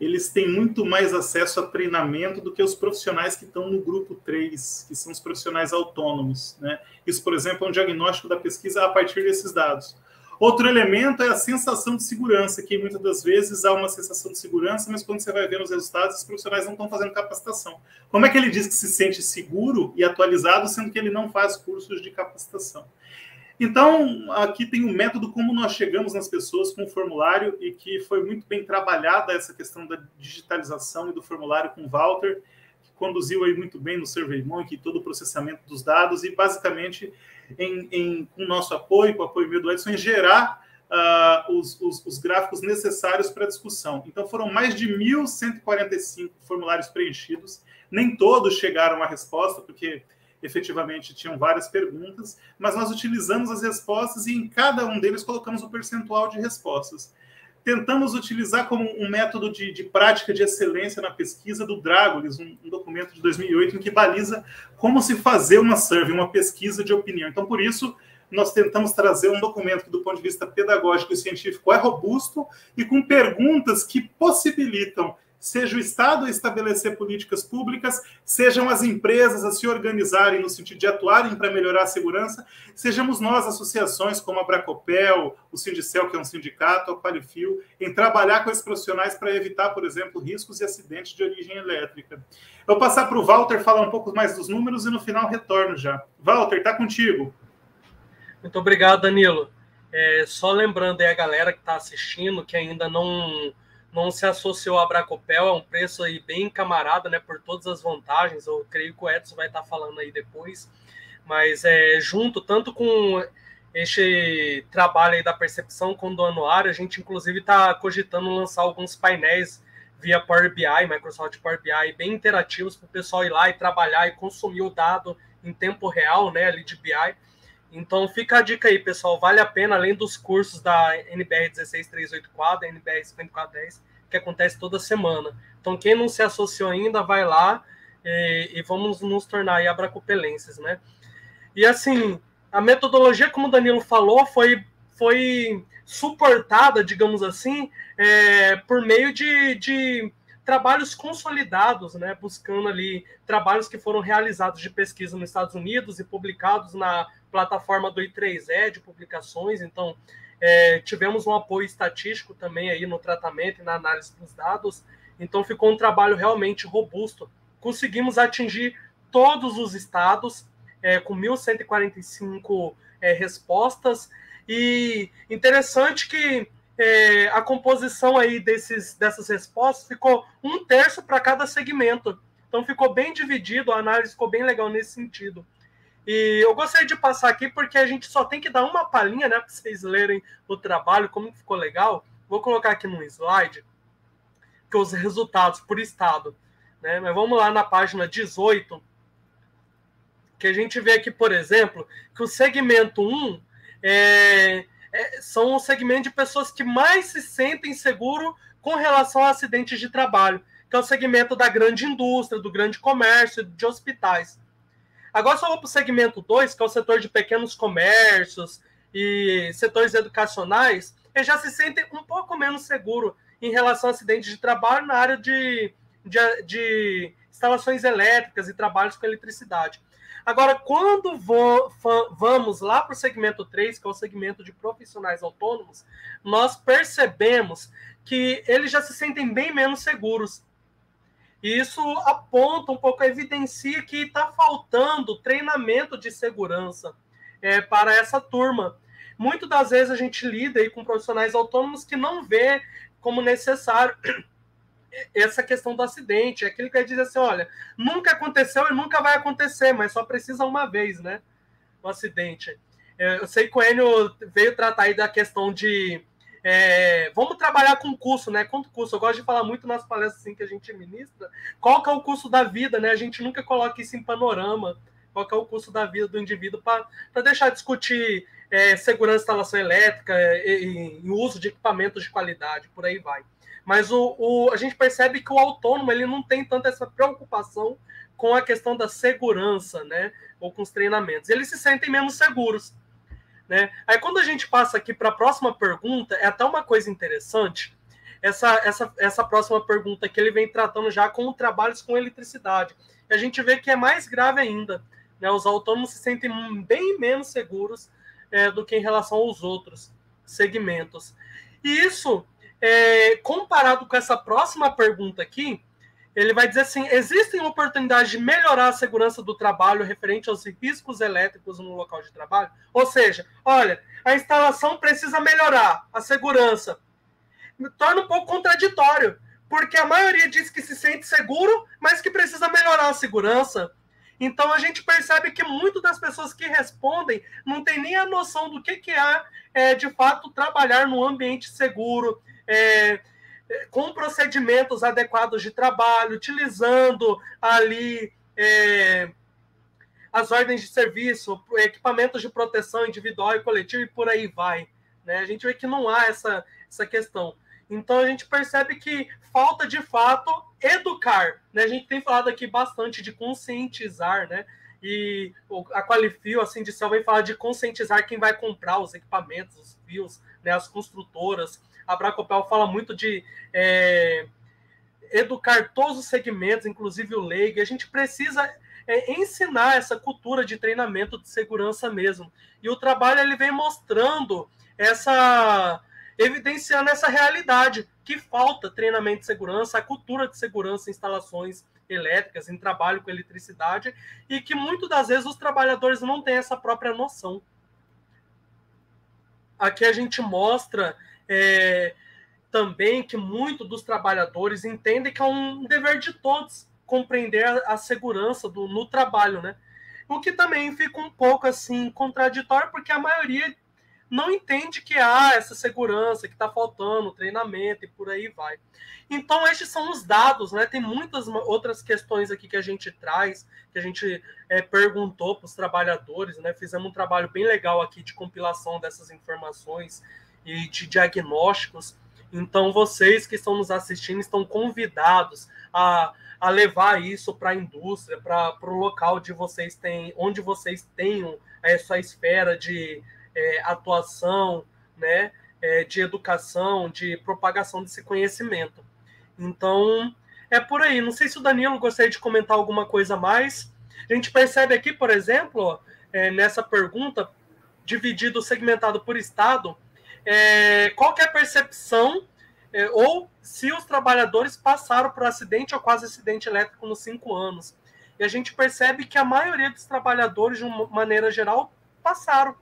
eles têm muito mais acesso a treinamento do que os profissionais que estão no grupo 3, que são os profissionais autônomos. Né? Isso, por exemplo, é um diagnóstico da pesquisa a partir desses dados. Outro elemento é a sensação de segurança, que muitas das vezes há uma sensação de segurança, mas quando você vai ver os resultados, os profissionais não estão fazendo capacitação. Como é que ele diz que se sente seguro e atualizado, sendo que ele não faz cursos de capacitação? Então, aqui tem um método como nós chegamos nas pessoas com o formulário e que foi muito bem trabalhada essa questão da digitalização e do formulário com o Walter, que conduziu aí muito bem no SurveyMonkey todo o processamento dos dados e basicamente em, em, com o nosso apoio, com o apoio meu do Edson, em gerar uh, os, os, os, gráficos necessários para a discussão. Então, foram mais de 1.145 formulários preenchidos, nem todos chegaram à resposta, porque efetivamente tinham várias perguntas, mas nós utilizamos as respostas e em cada um deles colocamos o percentual de respostas. Tentamos utilizar como um método de, de prática de excelência na pesquisa do Dragolis, um, um, documento de 2008 em que baliza como se fazer uma survey, uma pesquisa de opinião. Então, por isso, nós tentamos trazer um documento que, do ponto de vista pedagógico e científico, é robusto e com perguntas que possibilitam seja o Estado a estabelecer políticas públicas, sejam as empresas a se organizarem no sentido de atuarem para melhorar a segurança, sejamos nós, associações como a Bracopel, o Sindicel, que é um sindicato, a Qualifil, em trabalhar com esses profissionais para evitar, por exemplo, riscos e acidentes de origem elétrica. Eu vou passar para o Walter falar um pouco mais dos números e no final retorno já. Walter, está contigo. Muito obrigado, Danilo. É, só lembrando aí a galera que está assistindo que ainda não não se associou à Bracopel, é um preço aí bem camarada, né, por todas as vantagens, eu creio que o Edson vai estar falando aí depois, mas é, junto tanto com este trabalho aí da percepção com do anuário, a gente inclusive está cogitando lançar alguns painéis via Power BI, Microsoft Power BI, bem interativos para o pessoal ir lá e trabalhar e consumir o dado em tempo real, né, ali de BI, então fica a dica aí, pessoal. Vale a pena, além dos cursos da NBR 16384, da NBR 5410, que acontece toda semana. Então, quem não se associou ainda, vai lá e, e vamos nos tornar aí abracopelenses, né? E assim, a metodologia, como o Danilo falou, foi, foi suportada, digamos assim, é, por meio de, de trabalhos consolidados, né, buscando ali trabalhos que foram realizados de pesquisa nos Estados Unidos e publicados na plataforma do I3E de publicações, então é, tivemos um apoio estatístico também aí no tratamento e na análise dos dados, então ficou um trabalho realmente robusto. Conseguimos atingir todos os estados é, com 1.145 é, respostas e interessante que é, a composição aí desses, dessas respostas ficou um terço para cada segmento. Então ficou bem dividido, a análise ficou bem legal nesse sentido. E eu gostaria de passar aqui porque a gente só tem que dar uma palhinha, né, para vocês lerem o trabalho, como ficou legal. Vou colocar aqui no slide que os resultados por estado, né? Mas vamos lá na página 18, que a gente vê aqui, por exemplo, que o segmento 1 é, é, são o segmento de pessoas que mais se sentem seguro com relação a acidentes de trabalho, que é o segmento da grande indústria, do grande comércio, de hospitais. Agora só vou para o segmento 2, que é o setor de pequenos comércios e setores educacionais, eles já se sentem um pouco menos seguro em relação a acidentes de trabalho na área de, de, de instalações elétricas e trabalhos com eletricidade. Agora, quando vamos lá para o segmento 3, que é o segmento de profissionais autônomos, nós percebemos que eles já se sentem bem menos seguros. E isso aponta um pouco, evidencia que está faltando treinamento de segurança é, para essa turma. Muitas das vezes a gente lida com profissionais autônomos que não vê como necessário *clears throat* essa questão do acidente. É aquilo que ele diz assim: olha, nunca aconteceu e nunca vai acontecer, mas só precisa uma vez, né? O acidente. É, eu sei que o Enio veio tratar aí da questão de. É, vamos trabalhar com custo, né? Quanto custo? Eu gosto de falar muito nas palestras assim, que a gente ministra. Qual é o custo da vida, né? A gente nunca coloca isso em panorama. Qual é o custo da vida do indivíduo para deixar de discutir é, segurança instalação elétrica e, e uso de equipamentos de qualidade, por aí vai. Mas o, o, a gente percebe que o autônomo ele não tem tanta essa preocupação com a questão da segurança, né? Ou com os treinamentos. Eles se sentem menos seguros. Né? Aí quando a gente passa aqui para a próxima pergunta, é até uma coisa interessante. Essa, essa, essa próxima pergunta que ele vem tratando já com trabalhos com eletricidade. E a gente vê que é mais grave ainda. Né? Os autônomos se sentem bem menos seguros é, do que em relação aos outros segmentos. E isso é, comparado com essa próxima pergunta aqui, ele vai dizer assim: existem oportunidades de melhorar a segurança do trabalho referente aos riscos elétricos no local de trabalho? Ou seja, olha, a instalação precisa melhorar a segurança. Me torna um pouco contraditório, porque a maioria diz que se sente seguro, mas que precisa melhorar a segurança. Então a gente percebe que muitas das pessoas que respondem não tem nem a noção do que, que é, é de fato trabalhar num ambiente seguro, é, com procedimentos adequados de trabalho, utilizando ali é, as ordens de serviço, equipamentos de proteção individual e coletiva e por aí vai. Né? A gente vê que não há essa, essa questão. Então a gente percebe que falta de fato educar. Né? A gente tem falado aqui bastante de conscientizar, né? E a Qualifio, assim, de céu, vem falar de conscientizar quem vai comprar os equipamentos, os fios, né? as construtoras a Bracopel fala muito de é, educar todos os segmentos, inclusive o leigo. A gente precisa é, ensinar essa cultura de treinamento de segurança mesmo. E o trabalho ele vem mostrando essa evidenciando essa realidade que falta treinamento de segurança, a cultura de segurança em instalações elétricas, em trabalho com eletricidade, e que muitas das vezes os trabalhadores não têm essa própria noção. Aqui a gente mostra é, também que muitos dos trabalhadores entendem que é um dever de todos compreender a, a segurança do, no trabalho, né? O que também fica um pouco assim contraditório, porque a maioria não entende que há essa segurança, que está faltando treinamento e por aí vai. Então, estes são os dados, né? Tem muitas outras questões aqui que a gente traz, que a gente é, perguntou para os trabalhadores, né? Fizemos um trabalho bem legal aqui de compilação dessas informações e de diagnósticos. Então, vocês que estão nos assistindo estão convidados a, a levar isso para a indústria, para o local de vocês têm, onde vocês tenham essa esfera de é, atuação, né, é, de educação, de propagação desse conhecimento. Então, é por aí. Não sei se o Danilo gostaria de comentar alguma coisa mais. A gente percebe aqui, por exemplo, é, nessa pergunta, dividido, segmentado por estado, é, qual é a percepção é, ou se os trabalhadores passaram por acidente ou quase acidente elétrico nos cinco anos. E a gente percebe que a maioria dos trabalhadores, de uma maneira geral, passaram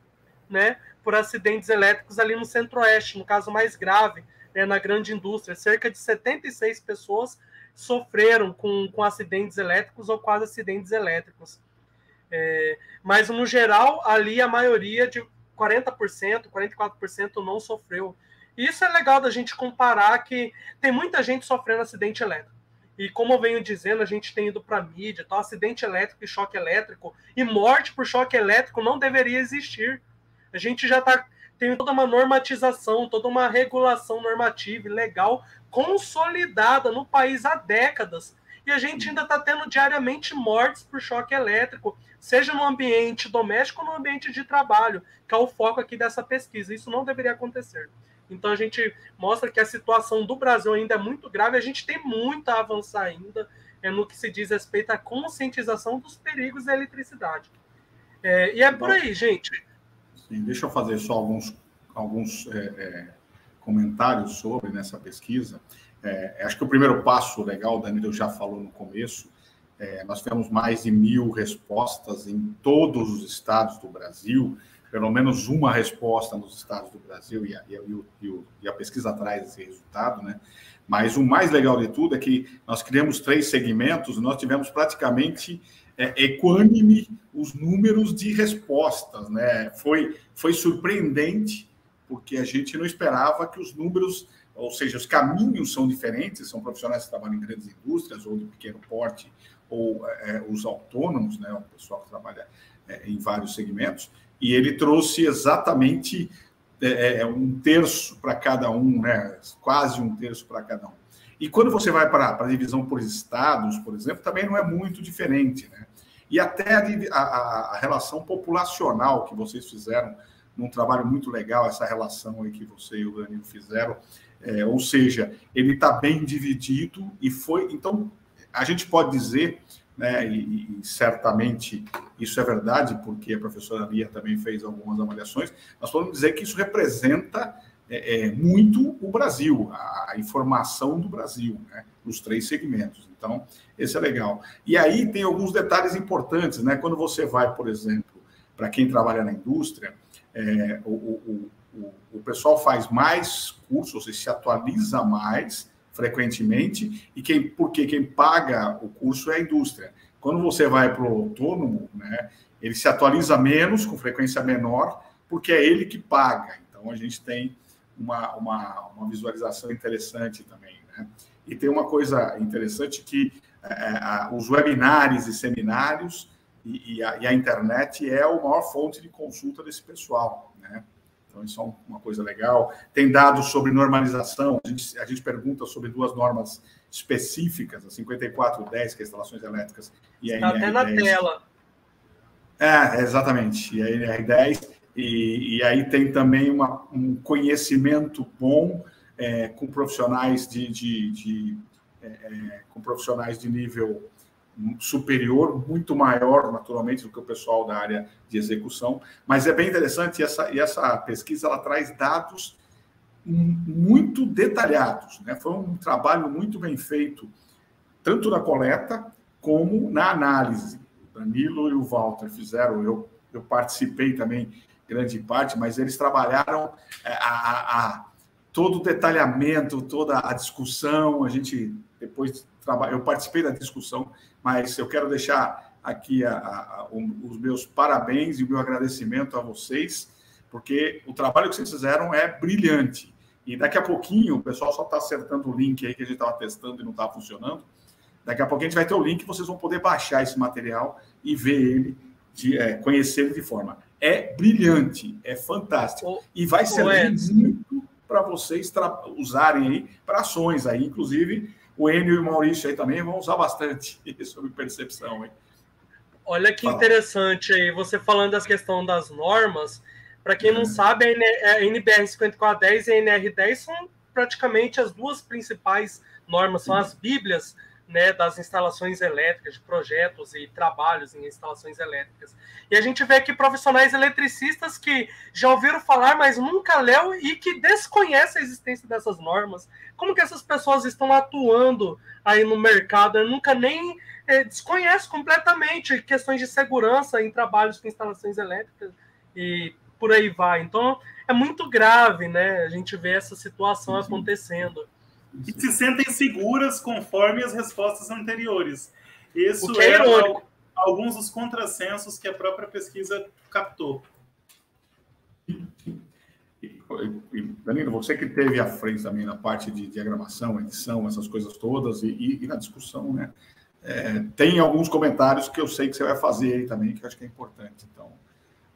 né, por acidentes elétricos ali no centro-oeste, no caso mais grave, né, na grande indústria. Cerca de 76 pessoas sofreram com, com acidentes elétricos ou quase acidentes elétricos. É, mas, no geral, ali a maioria de 40%, 44% não sofreu. Isso é legal da gente comparar que tem muita gente sofrendo acidente elétrico. E como eu venho dizendo, a gente tem ido para a mídia, acidente elétrico e choque elétrico e morte por choque elétrico não deveria existir. A gente já está tem toda uma normatização, toda uma regulação normativa e legal consolidada no país há décadas. E a gente ainda está tendo diariamente mortes por choque elétrico, seja no ambiente doméstico ou no ambiente de trabalho, que é o foco aqui dessa pesquisa. Isso não deveria acontecer. Então a gente mostra que a situação do Brasil ainda é muito grave, a gente tem muito a avançar ainda é, no que se diz respeito à conscientização dos perigos da eletricidade. É, e é por aí, gente. Sim, deixa eu fazer só alguns, alguns é, é, comentários sobre nessa pesquisa. É, acho que o primeiro passo legal, o Danilo já falou no começo, é, nós temos mais de mil respostas em todos os estados do Brasil, pelo menos uma resposta nos estados do Brasil, e a, e a, e a pesquisa traz esse resultado, né? Mas o mais legal de tudo é que nós criamos três segmentos, nós tivemos praticamente é, equânime os números de respostas, né? Foi, foi surpreendente, porque a gente não esperava que os números, ou seja, os caminhos são diferentes, são profissionais que trabalham em grandes indústrias ou de pequeno porte, ou é, os autônomos, né? O pessoal que trabalha é, em vários segmentos, e ele trouxe exatamente é, é um terço para cada um, né? Quase um terço para cada um. E quando você vai para a divisão por estados, por exemplo, também não é muito diferente, né? E até a, a, a, relação populacional que vocês fizeram, num trabalho muito legal, essa relação aí que você e o Danilo fizeram, é, ou seja, ele está bem dividido e foi. Então, a gente pode dizer, né, e, e, certamente isso é verdade, porque a professora Lia também fez algumas avaliações, nós podemos dizer que isso representa é, é, muito o Brasil, a, a informação do Brasil, né, nos três segmentos. Então, esse é legal. E aí tem alguns detalhes importantes, né? Quando você vai, por exemplo, para quem trabalha na indústria, é, o, o, o, o, pessoal faz mais cursos, e se atualiza mais frequentemente, e quem, porque quem paga o curso é a indústria. Quando você vai para o autônomo, né, ele se atualiza menos, com frequência menor, porque é ele que paga. Então, a gente tem uma, uma, uma visualização interessante também. Né? E tem uma coisa interessante que é, é os webinários e seminários e, e, a, e, a, internet é a maior fonte de consulta desse pessoal. Então, isso é uma coisa legal. Tem dados sobre normalização, a gente, a gente pergunta sobre duas normas específicas, a 5410, que é instalações elétricas, e a Está até na tela. É, exatamente. E a NR10 e, e aí tem também uma, um conhecimento bom é, com profissionais de, de, de é, é, com profissionais de nível superior, muito maior, naturalmente, do que o pessoal da área de execução. Mas é bem interessante e essa, e essa pesquisa ela traz dados muito detalhados. Né? Foi um trabalho muito bem feito, tanto na coleta como na análise. O Danilo e o Walter fizeram, eu, eu participei também grande parte, mas eles trabalharam é, a, a, a, todo o detalhamento, toda a discussão. A gente depois eu participei da discussão, mas eu quero deixar aqui a, os meus parabéns e o meu agradecimento a vocês, porque o trabalho que vocês fizeram é brilhante. E daqui a pouquinho, o pessoal só está acertando o link aí que a gente estava testando e não estava funcionando. Daqui a pouquinho a gente vai ter o link, vocês vão poder baixar esse material e ver ele, de, é, conhecer ele de forma é brilhante, é fantástico. e vai servir muito para vocês usarem aí para ações aí. Inclusive, o Enio e o Maurício aí também vão usar bastante *laughs* sobre percepção. Hein? Olha que Fala. interessante aí, você falando das questão das normas. Para quem não uhum. sabe, a NBR 5410 e a NR10 são praticamente as duas principais normas, são as bíblias né, das instalações elétricas, de projetos e trabalhos em instalações elétricas. E a gente vê aqui profissionais eletricistas que já ouviram falar, mas nunca leu e que desconhecem a existência dessas normas. Como que essas pessoas estão atuando aí no mercado? Eu nunca nem é, desconhece completamente questões de segurança em trabalhos com instalações elétricas e por aí vai. Então é muito grave, né? A gente vê essa situação acontecendo. E se sentem seguras conforme as respostas anteriores. Isso é, é alguns dos contrassensos que a própria pesquisa captou. Danilo, você que teve à frente também na parte de diagramação, edição, essas coisas todas, e, e, e na discussão, né? É, tem alguns comentários que eu sei que você vai fazer aí também, que eu acho que é importante. Então,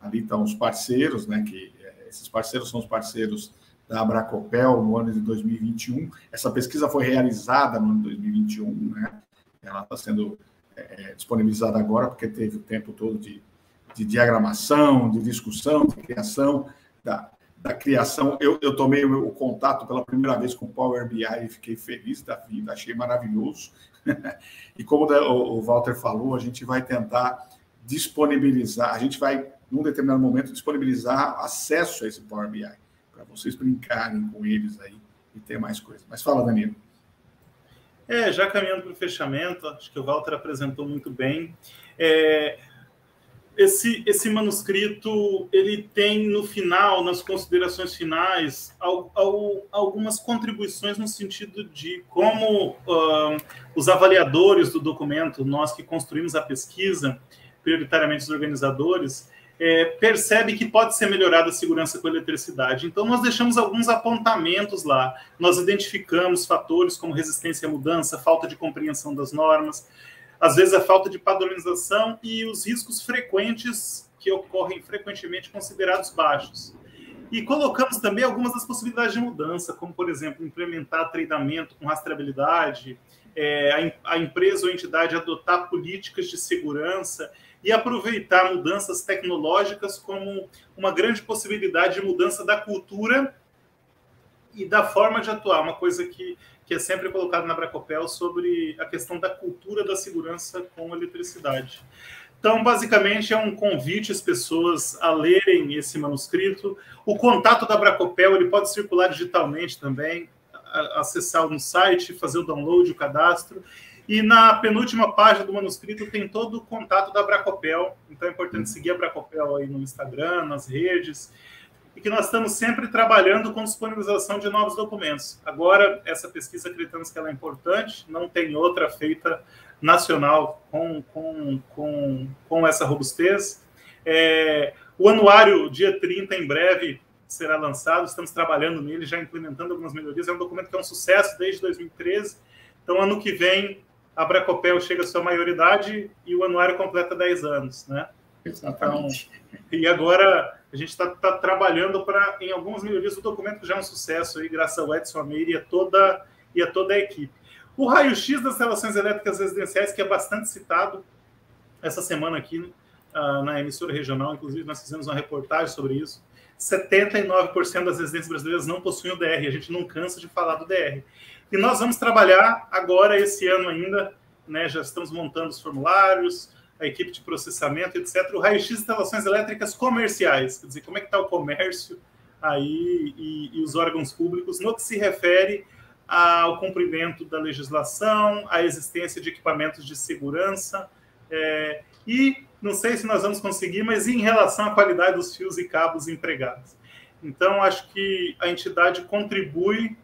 ali estão os parceiros, né? Que é, esses parceiros são os parceiros da Abracopel no ano de 2021. Essa pesquisa foi realizada no ano de 2021, né? Ela está sendo é, disponibilizada agora, porque teve o tempo todo de, de diagramação, de discussão, de criação, da, da criação. Eu, eu tomei o, o, contato pela primeira vez com o Power BI e fiquei feliz da vida, achei maravilhoso. *laughs* e como o, o Walter falou, a gente vai tentar disponibilizar, a gente vai, num determinado momento, disponibilizar acesso a esse Power BI, para vocês brincarem com eles aí e ter mais coisas. Mas fala, Danilo. É, já caminhando para o fechamento, acho que o Walter apresentou muito bem. É, esse, esse manuscrito ele tem no final, nas considerações finais, al, al, algumas contribuições no sentido de como uh, os avaliadores do documento, nós que construímos a pesquisa, prioritariamente os organizadores, é, percebe que pode ser melhorada a segurança com a eletricidade. Então, nós deixamos alguns apontamentos lá. Nós identificamos fatores como resistência à mudança, falta de compreensão das normas, às vezes a falta de padronização e os riscos frequentes que ocorrem frequentemente considerados baixos. E colocamos também algumas das possibilidades de mudança, como, por exemplo, implementar treinamento com rastreabilidade, é, a, a empresa ou entidade adotar políticas de segurança e aproveitar mudanças tecnológicas como uma grande possibilidade de mudança da cultura e da forma de atuar, uma coisa que que é sempre colocado na Bracopel sobre a questão da cultura da segurança com eletricidade. Então, basicamente, é um convite às pessoas a lerem esse manuscrito. O contato da Bracopel ele pode circular digitalmente também, acessar no site, fazer o download, o cadastro. E na penúltima página do manuscrito tem todo o contato da Bracopel. Então é importante seguir a Bracopel aí no Instagram, nas redes e que nós estamos sempre trabalhando com disponibilização de novos documentos. Agora, essa pesquisa acreditamos que ela é importante, não tem outra feita nacional com, com, com, com essa robustez. É, o anuário, dia 30, em breve, será lançado, estamos trabalhando nele, já implementando algumas melhorias. É um documento que é um sucesso desde 2013. Então, ano que vem, a Bracopel chega à sua maioridade e o anuário completa 10 anos, né? Exatamente. Então, e agora a gente está tá trabalhando para, em algumas melhorias, o documento já é um sucesso, aí, graças ao Edson Ameir e a toda, e a toda a equipe. O raio-x das instalações elétricas residenciais, que é bastante citado essa semana aqui uh, na emissora regional, inclusive nós fizemos uma reportagem sobre isso. 79% das residências brasileiras não possuem o DR, a gente não cansa de falar do DR. E nós vamos trabalhar agora, esse ano ainda, né, já estamos montando os formulários, a equipe de processamento, etc. O raio-x de instalações elétricas comerciais, quer dizer, como é que está o comércio aí e, e, os órgãos públicos no que se refere ao cumprimento da legislação, à existência de equipamentos de segurança é, e não sei se nós vamos conseguir, mas em relação à qualidade dos fios e cabos empregados. Então, acho que a entidade contribui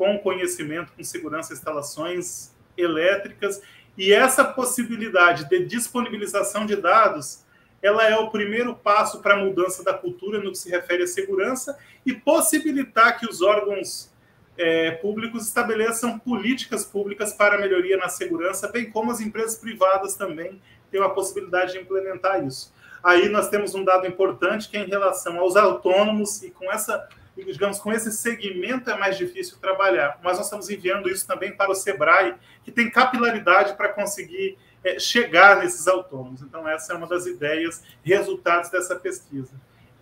com conhecimento, com segurança, instalações elétricas e essa possibilidade de disponibilização de dados, ela é o primeiro passo para a mudança da cultura no que se refere à segurança e possibilitar que os órgãos é, públicos estabeleçam políticas públicas para a melhoria na segurança, bem como as empresas privadas também têm a possibilidade de implementar isso. Aí nós temos um dado importante que é em relação aos autônomos e com essa digamos, com esse segmento é mais difícil trabalhar. Mas nós estamos enviando isso também para o Sebrae, que tem capilaridade para conseguir é, chegar nesses autônomos. Então, essa é uma das ideias, resultados dessa pesquisa.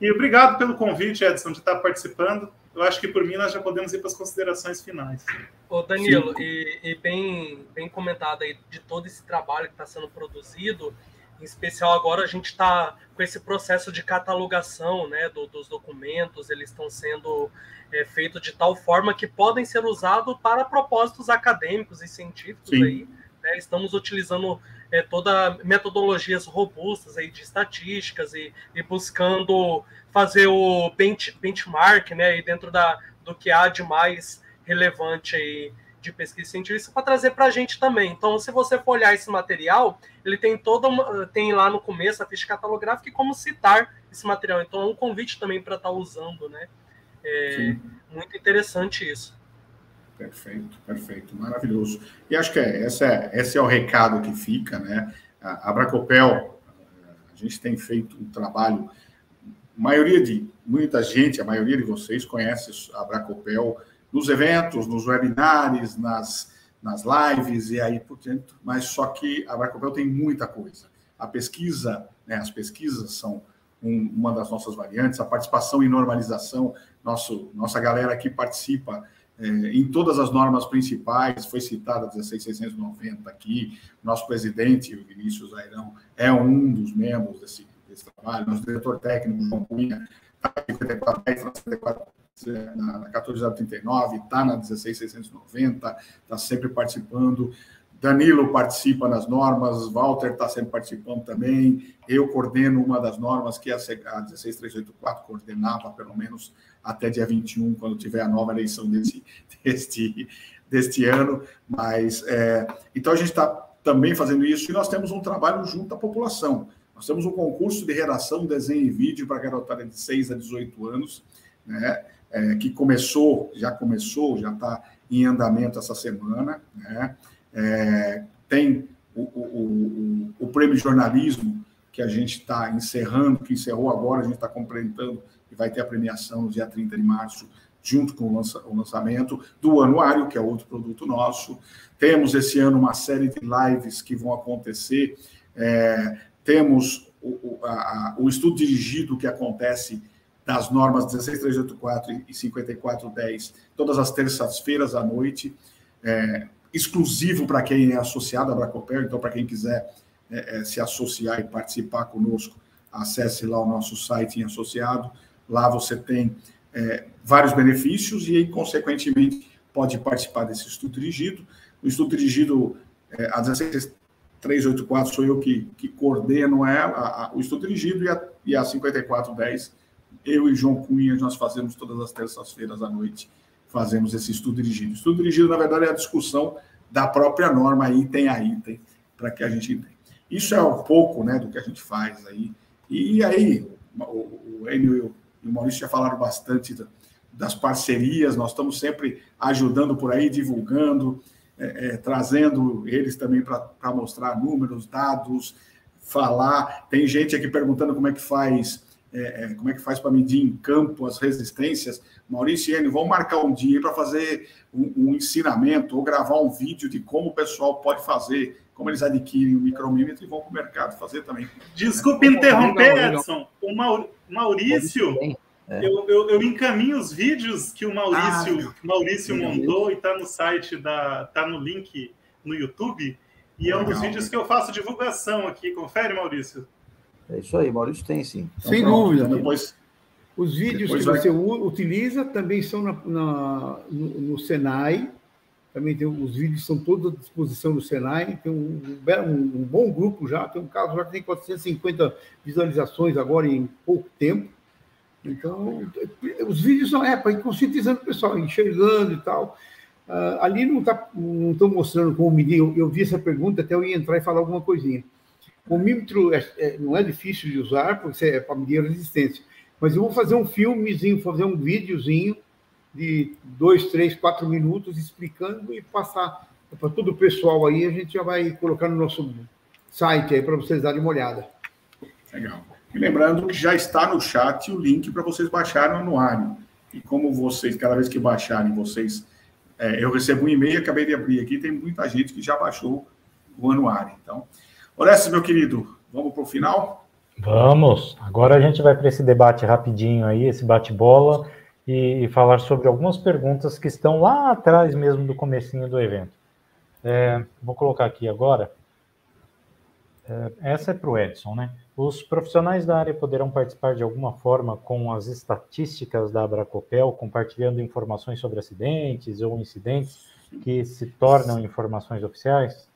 E obrigado pelo convite, Edson, de estar participando. Eu acho que por mim nós já podemos ir para as considerações finais. Ô Danilo, e, e, bem, bem comentado aí de todo esse trabalho que está sendo produzido, em especial agora a gente está com esse processo de catalogação né, do, dos documentos, eles estão sendo é, feitos de tal forma que podem ser usados para propósitos acadêmicos e científicos. Aí, né, estamos utilizando é, toda metodologias robustas aí de estatísticas e, e buscando fazer o bench, benchmark né, dentro da, do que há de mais relevante aí de pesquisa científica para trazer para a gente também. Então, se você for olhar esse material, ele tem toda uma, tem lá no começo a ficha catalográfica e como citar esse material. Então, é um convite também para estar tá usando, né? É muito interessante isso. Perfeito, perfeito, maravilhoso. E acho que é, esse, é, esse é o recado que fica, né? A, a Bracopel, a gente tem feito um trabalho, a maioria de, muita gente, a maioria de vocês conhece a Bracopel nos eventos, nos webinars, nas, nas lives e aí por dentro, mas só que a Bracopel tem muita coisa. A pesquisa, né, as pesquisas são um, uma das nossas variantes, a participação em normalização, nosso, nossa galera aqui participa é, em todas as normas principais, foi citada a 16690 aqui, nosso presidente, o Vinícius Airão, é um dos membros desse, desse trabalho, nosso diretor técnico, João Cunha, está na 54, na 14039, está na 16690, está sempre participando. Danilo participa nas normas, Walter está sempre participando também. Eu coordeno uma das normas que a 16384 coordenava, pelo menos até dia 21, quando tiver a nova eleição desse, *laughs* deste, deste ano. Mas é, então a gente está também fazendo isso e nós temos um trabalho junto à população. Nós temos um concurso de redação, desenho e vídeo para garotada de 6 a 18 anos, né? É, que começou, já começou, já está em andamento essa semana, né? É, tem o, o, o, o, prêmio jornalismo que a gente está encerrando, que encerrou agora, a gente está completando e vai ter a premiação no dia 30 de março, junto com o, lança, o lançamento do Anuário, que é outro produto nosso. Temos esse ano uma série de lives que vão acontecer. É, temos o, a, o estudo dirigido que acontece das normas 16384 e 5410, todas as terças-feiras à noite, é, exclusivo para quem é associado à Bracopel, então para quem quiser é, é, se associar e participar conosco, acesse lá o nosso site em associado, lá você tem é, vários benefícios e consequentemente, pode participar desse estudo dirigido. O estudo dirigido, é, a 16384 sou eu que, que coordeno ela, a, a, o estudo dirigido e a, e a 5410 eu e João Cunha, nós fazemos todas as terças-feiras à noite, fazemos esse estudo dirigido. Estudo dirigido, na verdade, é a discussão da própria norma, item a item, para que a gente entenda. Isso é um pouco né, do que a gente faz aí. E aí, o, o Enio e o Maurício já falaram bastante das parcerias, nós estamos sempre ajudando por aí, divulgando, é, é, trazendo eles também para mostrar números, dados, falar. Tem gente aqui perguntando como é que faz é, é, como é que faz para medir em campo as resistências. Maurício e Enio, vamos marcar um dia para fazer um, um, ensinamento ou gravar um vídeo de como o pessoal pode fazer, como eles adquirem o micromímetro e vão para o mercado fazer também. Desculpe é, interromper, Edson. O Maurício, é. eu, eu, eu, encaminho os vídeos que o Maurício, ah, Maurício montou e está no site, da, está no link no YouTube. E é um dos vídeos que eu faço divulgação aqui. Confere, Maurício. É isso aí, Maurício tem sim. Então, Sem pronto, dúvida. Depois, Os vídeos depois que vai... você utiliza também são na, na no, no, Senai. Também tem os vídeos são todos à disposição do Senai. Tem um, um, um bom grupo já. Tem um caso já que tem 450 visualizações agora em pouco tempo. Então, os vídeos são é, para ir conscientizando o pessoal, enxergando e tal. Uh, ali não tá, não estão mostrando como medir. Eu, eu vi essa pergunta, até eu ia entrar e falar alguma coisinha. O mímetro é, é, não é difícil de usar, porque é para medir a resistência. Mas eu vou fazer um filmezinho, fazer um videozinho de dois, três, quatro minutos explicando e passar para todo o pessoal aí. A gente já vai colocar no nosso site aí para vocês darem uma olhada. Legal. E lembrando que já está no chat o link para vocês baixarem o anuário. E como vocês, cada vez que baixarem, vocês. É, eu recebo um e-mail, acabei de abrir aqui, tem muita gente que já baixou o anuário. Então, Orestes, meu querido, vamos para o final? Vamos. Agora a gente vai para esse debate rapidinho aí, esse bate-bola, e, e, falar sobre algumas perguntas que estão lá atrás mesmo do comecinho do evento. É, vou colocar aqui agora. É, essa é para o Edson, né? Os profissionais da área poderão participar de alguma forma com as estatísticas da Abracopel, compartilhando informações sobre acidentes ou incidentes que se tornam informações oficiais?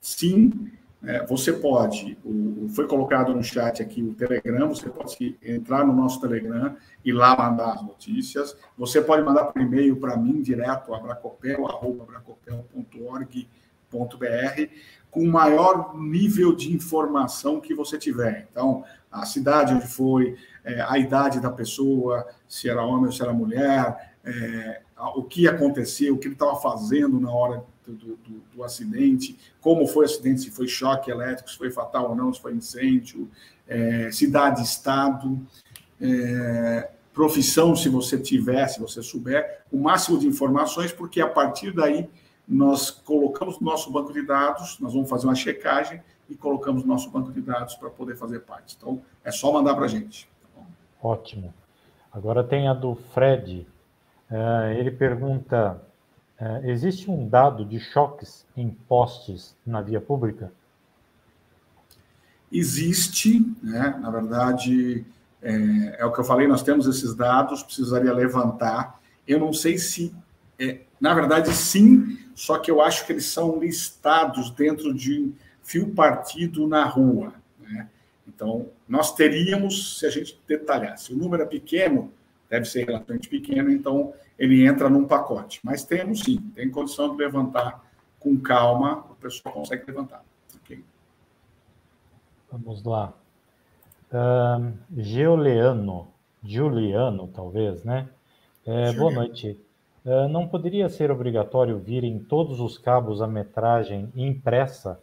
Sim, é, você pode, o, foi colocado no chat aqui o Telegram, você pode entrar no nosso Telegram e lá mandar as notícias. Você pode mandar por e-mail para mim direto, abracopel.org.br, com o maior nível de informação que você tiver. Então, a cidade onde foi, é, a idade da pessoa, se era homem ou se era mulher, é, o que aconteceu, o que ele estava fazendo na hora do, do, do, acidente, como foi o acidente, se foi choque elétrico, se foi fatal ou não, se foi incêndio, é, cidade, estado, é, profissão, se você tiver, se você souber, o máximo de informações, porque a partir daí nós colocamos no nosso banco de dados, nós vamos fazer uma checagem e colocamos no nosso banco de dados para poder fazer parte. Então, é só mandar para a gente. Tá Ótimo. Agora tem a do Fred. Uh, ele pergunta é, existe um dado de choques em postes na via pública? Existe, né? na verdade, é, é, o que eu falei, nós temos esses dados, precisaria levantar. Eu não sei se, é, na verdade, sim, só que eu acho que eles são listados dentro de fio partido na rua. Né? Então, nós teríamos, se a gente detalhasse, o número é pequeno, deve ser relativamente pequeno, então ele entra num pacote. Mas temos sim, tem condição de levantar com calma, o pessoal consegue levantar. Okay? Vamos lá. Uh, Geoleano, Juliano, talvez, né? É, boa noite. Uh, não poderia ser obrigatório vir em todos os cabos a metragem impressa?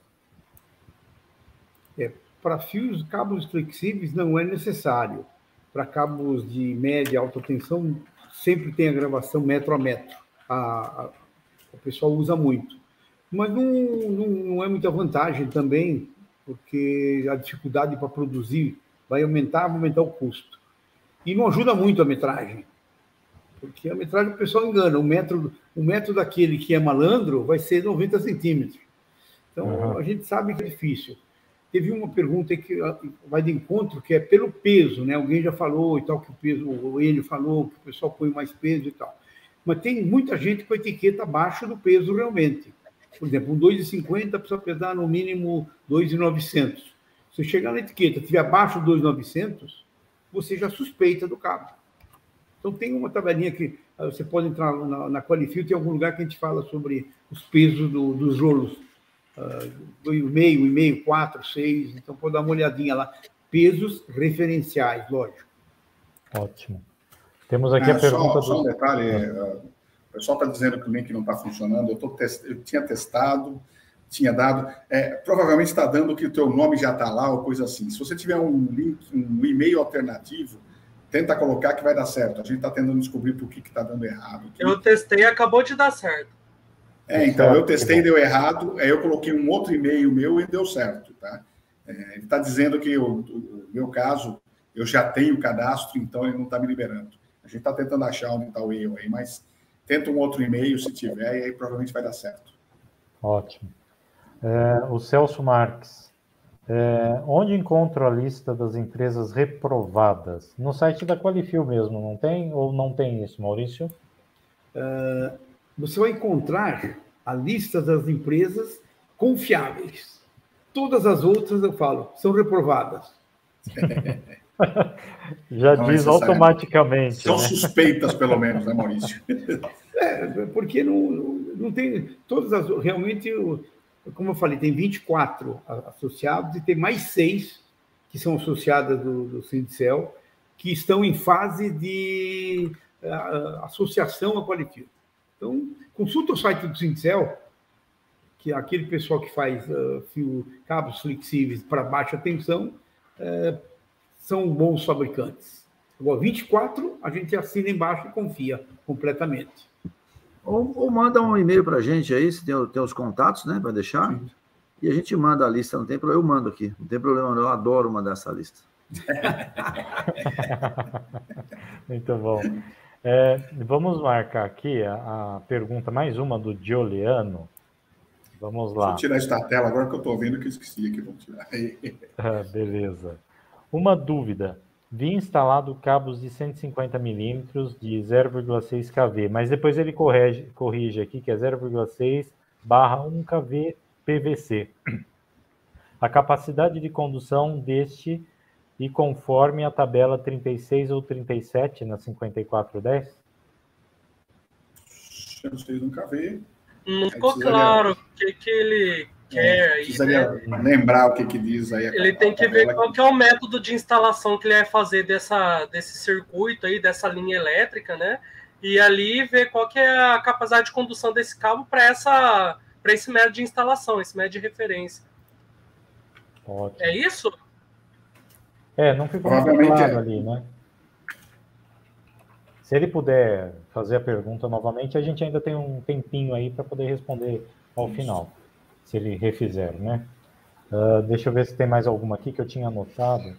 É, para fios, cabos flexíveis não é necessário. Para cabos de média e alta tensão, sempre tem a gravação metro a metro. A, a, o pessoal usa muito. Mas não, não, não, é muita vantagem também, porque a dificuldade para produzir vai aumentar, vai aumentar o custo. E não ajuda muito a metragem, porque a metragem o pessoal engana. O metro, o metro daquele que é malandro vai ser 90 centímetros. Então, uhum. a gente sabe que é difícil. Teve uma pergunta que ah, vai de encontro, que é pelo peso, né? Alguém já falou e tal, que o peso, ele falou que o pessoal põe mais peso e tal. Mas tem muita gente com etiqueta abaixo do peso realmente. Por exemplo, um 2,50 precisa pesar no mínimo 2,900. Se chegar na etiqueta tiver abaixo de 2,900, você já suspeita do cabo. Então tem uma tabelinha que ah, você pode entrar na, na Qualifio, tem algum lugar que a gente fala sobre os pesos do, dos rolos uh, meio, e meio, quatro, seis. Então, pode dar uma olhadinha lá. Pesos referenciais, lógico. Ótimo. Temos aqui é, a pergunta só, do... Só um detalhe, uh, o pessoal está dizendo que o link não está funcionando. Eu, tô test... eu tinha testado, tinha dado. É, provavelmente está dando que o teu nome já está lá ou coisa assim. Se você tiver um link, um e-mail alternativo, tenta colocar que vai dar certo. A gente está tentando descobrir por que está dando errado. Aqui. Eu testei e acabou de dar certo. É, então eu testei, deu errado, aí eu coloquei um outro e-mail meu e deu certo, tá? É, ele está dizendo que o, o, meu caso, eu já tenho cadastro, então ele não está me liberando. A gente está tentando achar onde está o erro aí, mas tenta um outro e-mail se tiver, e aí provavelmente vai dar certo. Ótimo. É, o Celso Marques. É, onde encontro a lista das empresas reprovadas? No site da Qualifil mesmo, não tem? Ou não tem isso, Maurício? Uh, você vai encontrar a lista das empresas confiáveis. Todas as outras, eu falo, são reprovadas. *laughs* Já não diz automaticamente. São né? suspeitas, pelo menos, né, Maurício? *laughs* É, porque não, não tem. Todas as. Realmente, como eu falei, tem 24 associados e tem mais seis que são associadas do, do Sindicel, que estão em fase de uh, associação a Qualifica. Então, consulta o site do Cincel, que é aquele pessoal que faz uh, fio, cabos flexíveis para baixa tensão, uh, são bons fabricantes. Agora, 24, a gente assina embaixo e confia completamente. Ou, ou manda um e-mail para a gente aí, se tem, tem os contatos, né, para deixar. Sim. E a gente manda a lista, não tem problema. Eu mando aqui, não tem problema, eu adoro mandar essa lista. *laughs* Muito bom. É, vamos marcar aqui a, a, pergunta, mais uma do Giuliano. Vamos lá. Deixa eu tirar da tela agora que eu estou vendo que eu esqueci aqui. Vamos tirar. *laughs* Ah, beleza. Uma dúvida. Vi instalado cabos de 150 milímetros de 0,6 kV, mas depois ele corrige, corrige aqui que é 0,6 barra 1 kV PVC. a capacidade de condução deste e conforme a tabela 36 ou 37 na 5410? Eu não sei, nunca vi. Não ficou claro o que, que ele quer é, aí. Precisaria né? lembrar o que, que diz aí. Ele tem que ver qual que é o método de instalação que ele vai fazer dessa, desse circuito aí, dessa linha elétrica, né? E ali ver qual que é a capacidade de condução desse cabo para essa para esse método de instalação, esse método de referência. Ótimo. É isso? É, não ficou muito claro é. ali, né? Se ele puder fazer a pergunta novamente, a gente ainda tem um tempinho aí para poder responder ao isso. final, se ele refizer, né? Uh, deixa eu ver se tem mais alguma aqui que eu tinha anotado.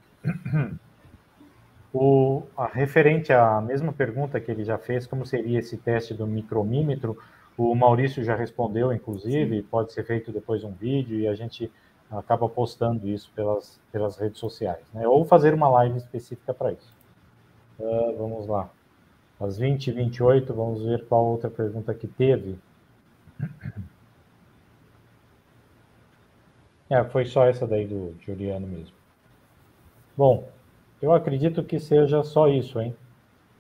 O, a, referente à mesma pergunta que ele já fez, como seria esse teste do micromímetro, o Maurício já respondeu, inclusive, pode ser feito depois um vídeo e a gente acaba postando isso pelas, pelas redes sociais, né? Ou fazer uma live específica para isso. Uh, vamos lá. Às 20 e 28, vamos ver qual outra pergunta que teve. É, foi só essa daí do Juliano mesmo. Bom, eu acredito que seja só isso, hein?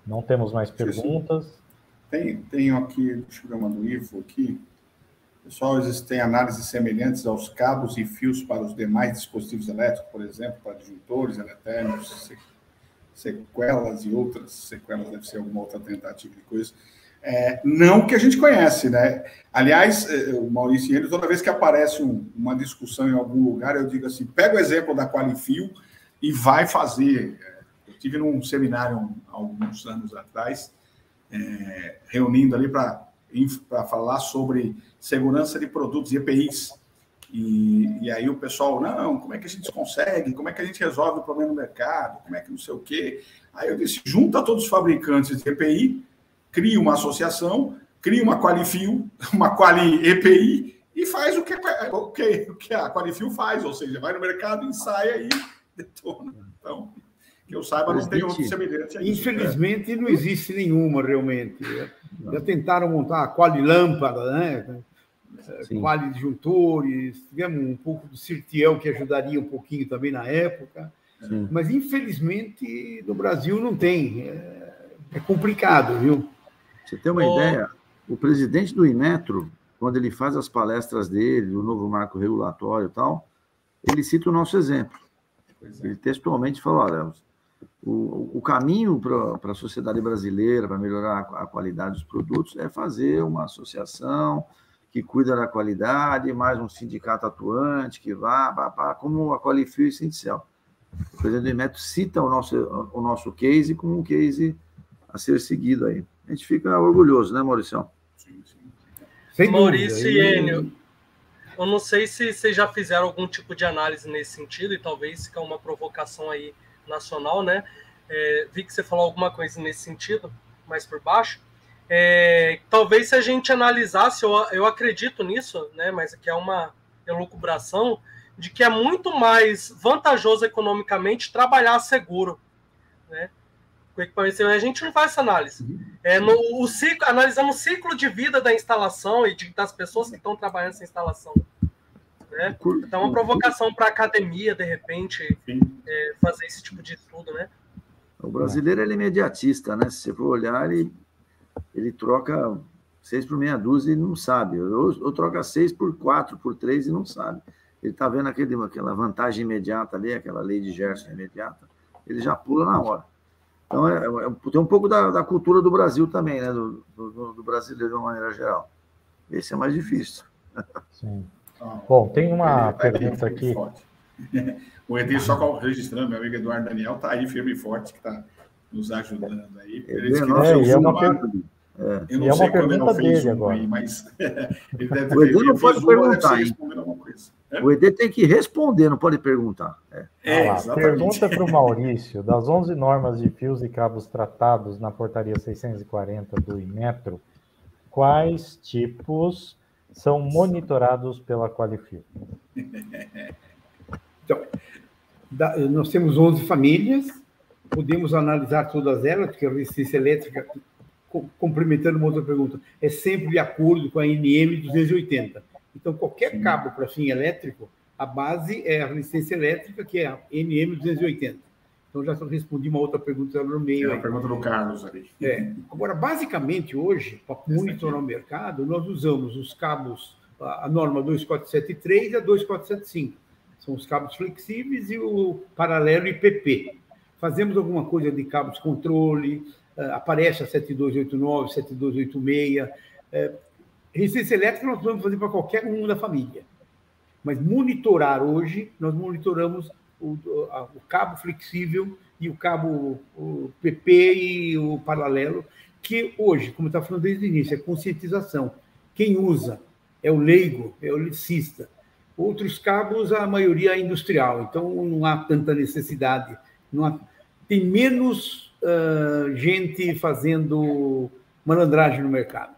Não temos mais perguntas. Tem, tenho aqui, deixa eu ver uma do Ivo aqui. Pessoal, existem análises semelhantes aos cabos e fios para os demais dispositivos elétricos, por exemplo, para disjuntores, eletérnicos, sequelas e outras sequelas, deve ser alguma outra tentativa de coisa. É, não que a gente conhece, né? Aliás, é, o Maurício ele, toda vez que aparece um, uma discussão em algum lugar, eu digo assim: pega o exemplo da Qualifio e vai fazer. Eu tive num seminário alguns anos atrás, é, reunindo ali para falar sobre segurança de produtos, EPIs. E, e aí o pessoal, não, como é que a gente consegue? Como é que a gente resolve o problema no mercado? Como é que não sei o quê? Aí eu disse, junta todos os fabricantes de EPI, cria uma associação, cria uma Qualifio, *laughs* uma Quali EPI e faz o que, o que, o que a Qualifio faz, ou seja, vai no mercado, ensaia e *laughs* detona. Então, que eu saiba, não tem outro semelhante a isso. Infelizmente, não existe nenhuma realmente. Já tentaram montar a Quali Lâmpada, né? Sim. Quali Disjuntores, tivemos um pouco do Cirtiel que ajudaria um pouquinho também na época. Sim. Mas, infelizmente, no Brasil não tem. É, é complicado, viu? Você tem uma oh. ideia? O presidente do Inmetro, quando ele faz as palestras dele, do novo marco regulatório e tal, ele cita o nosso exemplo. É. Ele textualmente fala: olha, o, o caminho para a sociedade brasileira, para melhorar a, a qualidade dos produtos, é fazer uma associação que cuida da qualidade, mais um sindicato atuante que vá, pá, pá, como a Qualifio e Sindicel. O presidente do Inmetro cita o nosso, o nosso case como um case a ser seguido aí. A gente fica orgulhoso, né, Maurício? Sim, sim. Maurício e Enio, eu não sei se vocês já fizeram algum tipo de análise nesse sentido, e talvez fica uma provocação aí nacional, né? É, vi que você falou alguma coisa nesse sentido, mais por baixo. É, talvez se a gente analisasse, eu, eu acredito nisso, né? Mas que é uma elucubração de que é muito mais vantajoso economicamente trabalhar seguro, né? A gente não faz essa análise. É, no, o ciclo, analisamos o ciclo de vida da instalação e de, das pessoas que estão trabalhando nessa instalação. Né? Então, uma provocação para a academia, de repente, é, fazer esse tipo de estudo, né? O brasileiro ele é imediatista, né? Se você for olhar, ele, ele troca seis por meia dúzia e não sabe. Ou, ou troca seis por quatro, por três e não sabe. Ele está vendo aquele, aquela vantagem imediata ali, aquela lei de Gerson imediata, ele já pula na hora. Então, é, é, tem um pouco da, da, cultura do Brasil também, né? Do, do, do, brasileiro de uma maneira geral. Esse é mais difícil. Sim. Bom, tem uma pergunta aqui. *laughs* O Edir, só registrando, meu amigo Eduardo Daniel está aí firme e forte, que está nos ajudando aí. É, é, é uma pergunta. É. Eu não e é uma pergunta dele agora. Aí, mas *laughs* ele deve o Ed não pode perguntar. É? O ED tem que responder, não pode perguntar. É. É, ah, pergunta para o *laughs* Maurício: das 11 normas de fios e cabos tratados na portaria 640 do Inmetro, quais tipos são monitorados pela Qualifio? *laughs* Então, nós temos 11 famílias, podemos analisar todas elas, porque a resistência elétrica, complementando uma outra pergunta, é sempre de acordo com a NM 280. Então, qualquer cabo para fim elétrico, A base é a resistência elétrica, que é a NM280. Então, já respondi uma outra pergunta no meio. É a pergunta do Carlos ali. É. Agora, basicamente, hoje, para monitorar o mercado, nós usamos os cabos, a norma 2473 e a 2475. São os cabos flexíveis e o paralelo IPP. Fazemos alguma coisa de cabos controle, eh, aparece a 7289, 7286. É, resistência elétrica nós vamos fazer para qualquer um da família. Mas monitorar hoje, nós monitoramos o, o cabo flexível e o cabo o PP e o paralelo, que hoje, como está falando desde o início, é conscientização. Quem usa é o leigo, é o licista. Outros cabos, a maioria é industrial, então não há tanta necessidade. Há, tem menos uh, gente fazendo malandragem no mercado.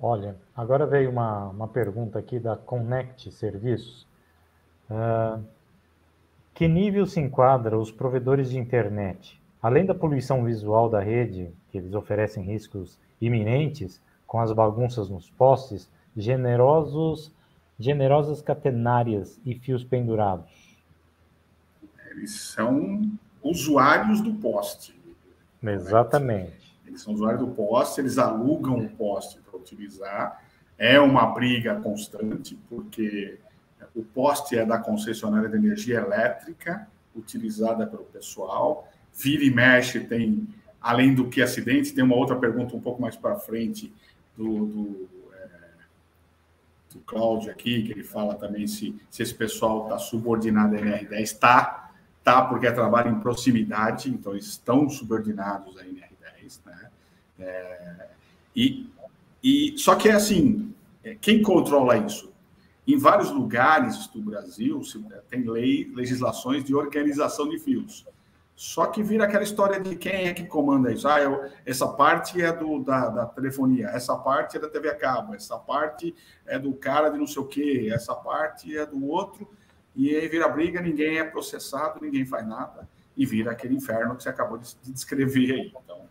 Olha, agora veio uma, uma pergunta aqui da Connect Serviços. Uh, que nível se enquadra os provedores de internet? Além da poluição visual da rede, que eles oferecem riscos iminentes com as bagunças nos postes, generosos, generosas catenárias e fios pendurados? Eles são usuários do poste. Exatamente. Eles são usuários do poste, eles alugam o poste para utilizar. É uma briga constante, porque o poste é da concessionária de energia elétrica, utilizada pelo pessoal. Vira e mexe, tem, além do que acidente, tem uma outra pergunta um pouco mais para frente do, do, é, do Cláudio aqui, que ele fala também se, se esse pessoal está subordinado à NR10. Está, tá, porque é trabalho em proximidade, então eles estão subordinados à NR10. Né? É, e, e, só que é assim, quem controla isso? Em vários lugares do Brasil tem lei, legislações de organização de fios. Só que vira aquela história de quem é que comanda isso. Ah, eu, essa parte é do, da, da, telefonia, essa parte é da TV a cabo, essa parte é do cara de não sei o quê, essa parte é do outro. E aí vira briga, ninguém é processado, ninguém faz nada. E vira aquele inferno que você acabou de descrever aí. Então,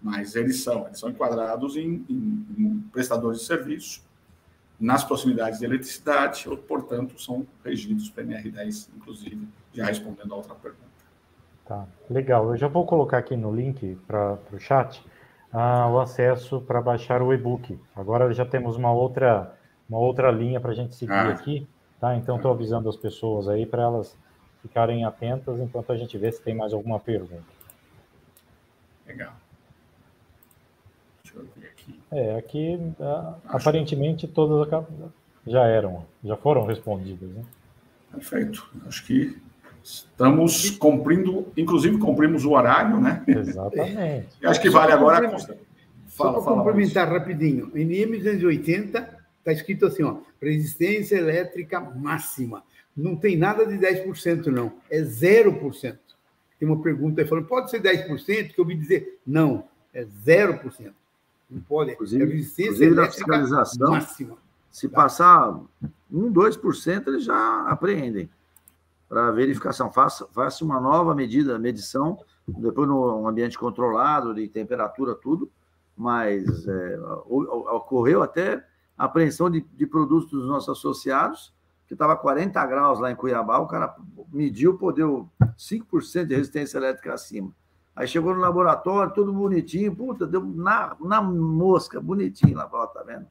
mas eles são, eles são enquadrados em, em, em prestadores de serviço nas proximidades de eletricidade, ou, portanto, são regidos pela NR10, inclusive, já respondendo a outra pergunta. Tá, legal. Eu já vou colocar aqui no link para o chat ah, o acesso para baixar o e-book. Agora já temos uma outra, uma outra linha para a gente seguir ah. aqui, tá? Então, estou avisando as pessoas aí para elas ficarem atentas enquanto a gente vê se tem mais alguma pergunta. Legal. Deixa eu ver aqui. É, aqui aparentemente todas já eram, já foram respondidas. Né? Perfeito. Acho que estamos cumprindo, inclusive cumprimos o horário, né? Exatamente. *laughs* acho que vale agora. Fala, Só para complementar rapidinho. Em M280 está escrito assim, ó, resistência elétrica máxima. Não tem nada de 10%, não. É 0%. Tem uma pergunta aí falando, pode ser 10%? Que eu ouvi dizer, não, é 0%. Não pode. Inclusive, é resistência elétrica fiscalização, máxima. Se passar 1, 2%, eles já apreendem. Para verificação, faça, faça uma nova medida, medição, depois no ambiente controlado, de temperatura, tudo, mas é, ocorreu até apreensão de, de produtos dos nossos associados, que estava 40 graus lá em Cuiabá, o cara mediu, deu 5% de resistência elétrica acima. Aí chegou no laboratório, tudo bonitinho, puta, deu na, na mosca, bonitinho lá, ó, tá vendo?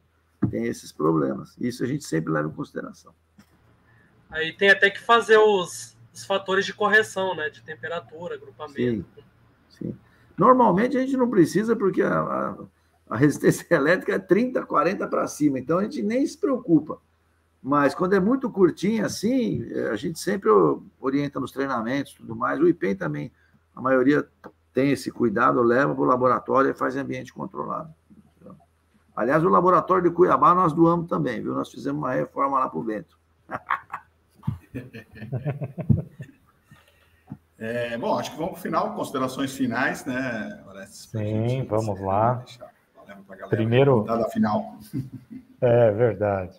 Tem esses problemas. Isso a gente sempre leva em consideração. Aí tem até que fazer os, os fatores de correção, né? De temperatura, agrupamento. Sim, sim. Normalmente a gente não precisa, porque a, a, a resistência *laughs* elétrica é 30, 40 para cima, então a gente nem se preocupa. Mas quando é muito curtinho assim, a gente sempre orienta nos treinamentos tudo mais. O IPEM também, a maioria tem esse cuidado, leva para o laboratório e faz em ambiente controlado. Aliás, o laboratório de Cuiabá nós doamos também, viu? Nós fizemos uma reforma lá para o Bento. *laughs* É, bom, acho que vamos para o final, considerações finais, né? Sim, vamos lá. Primeiro. Da final. *laughs* É verdade.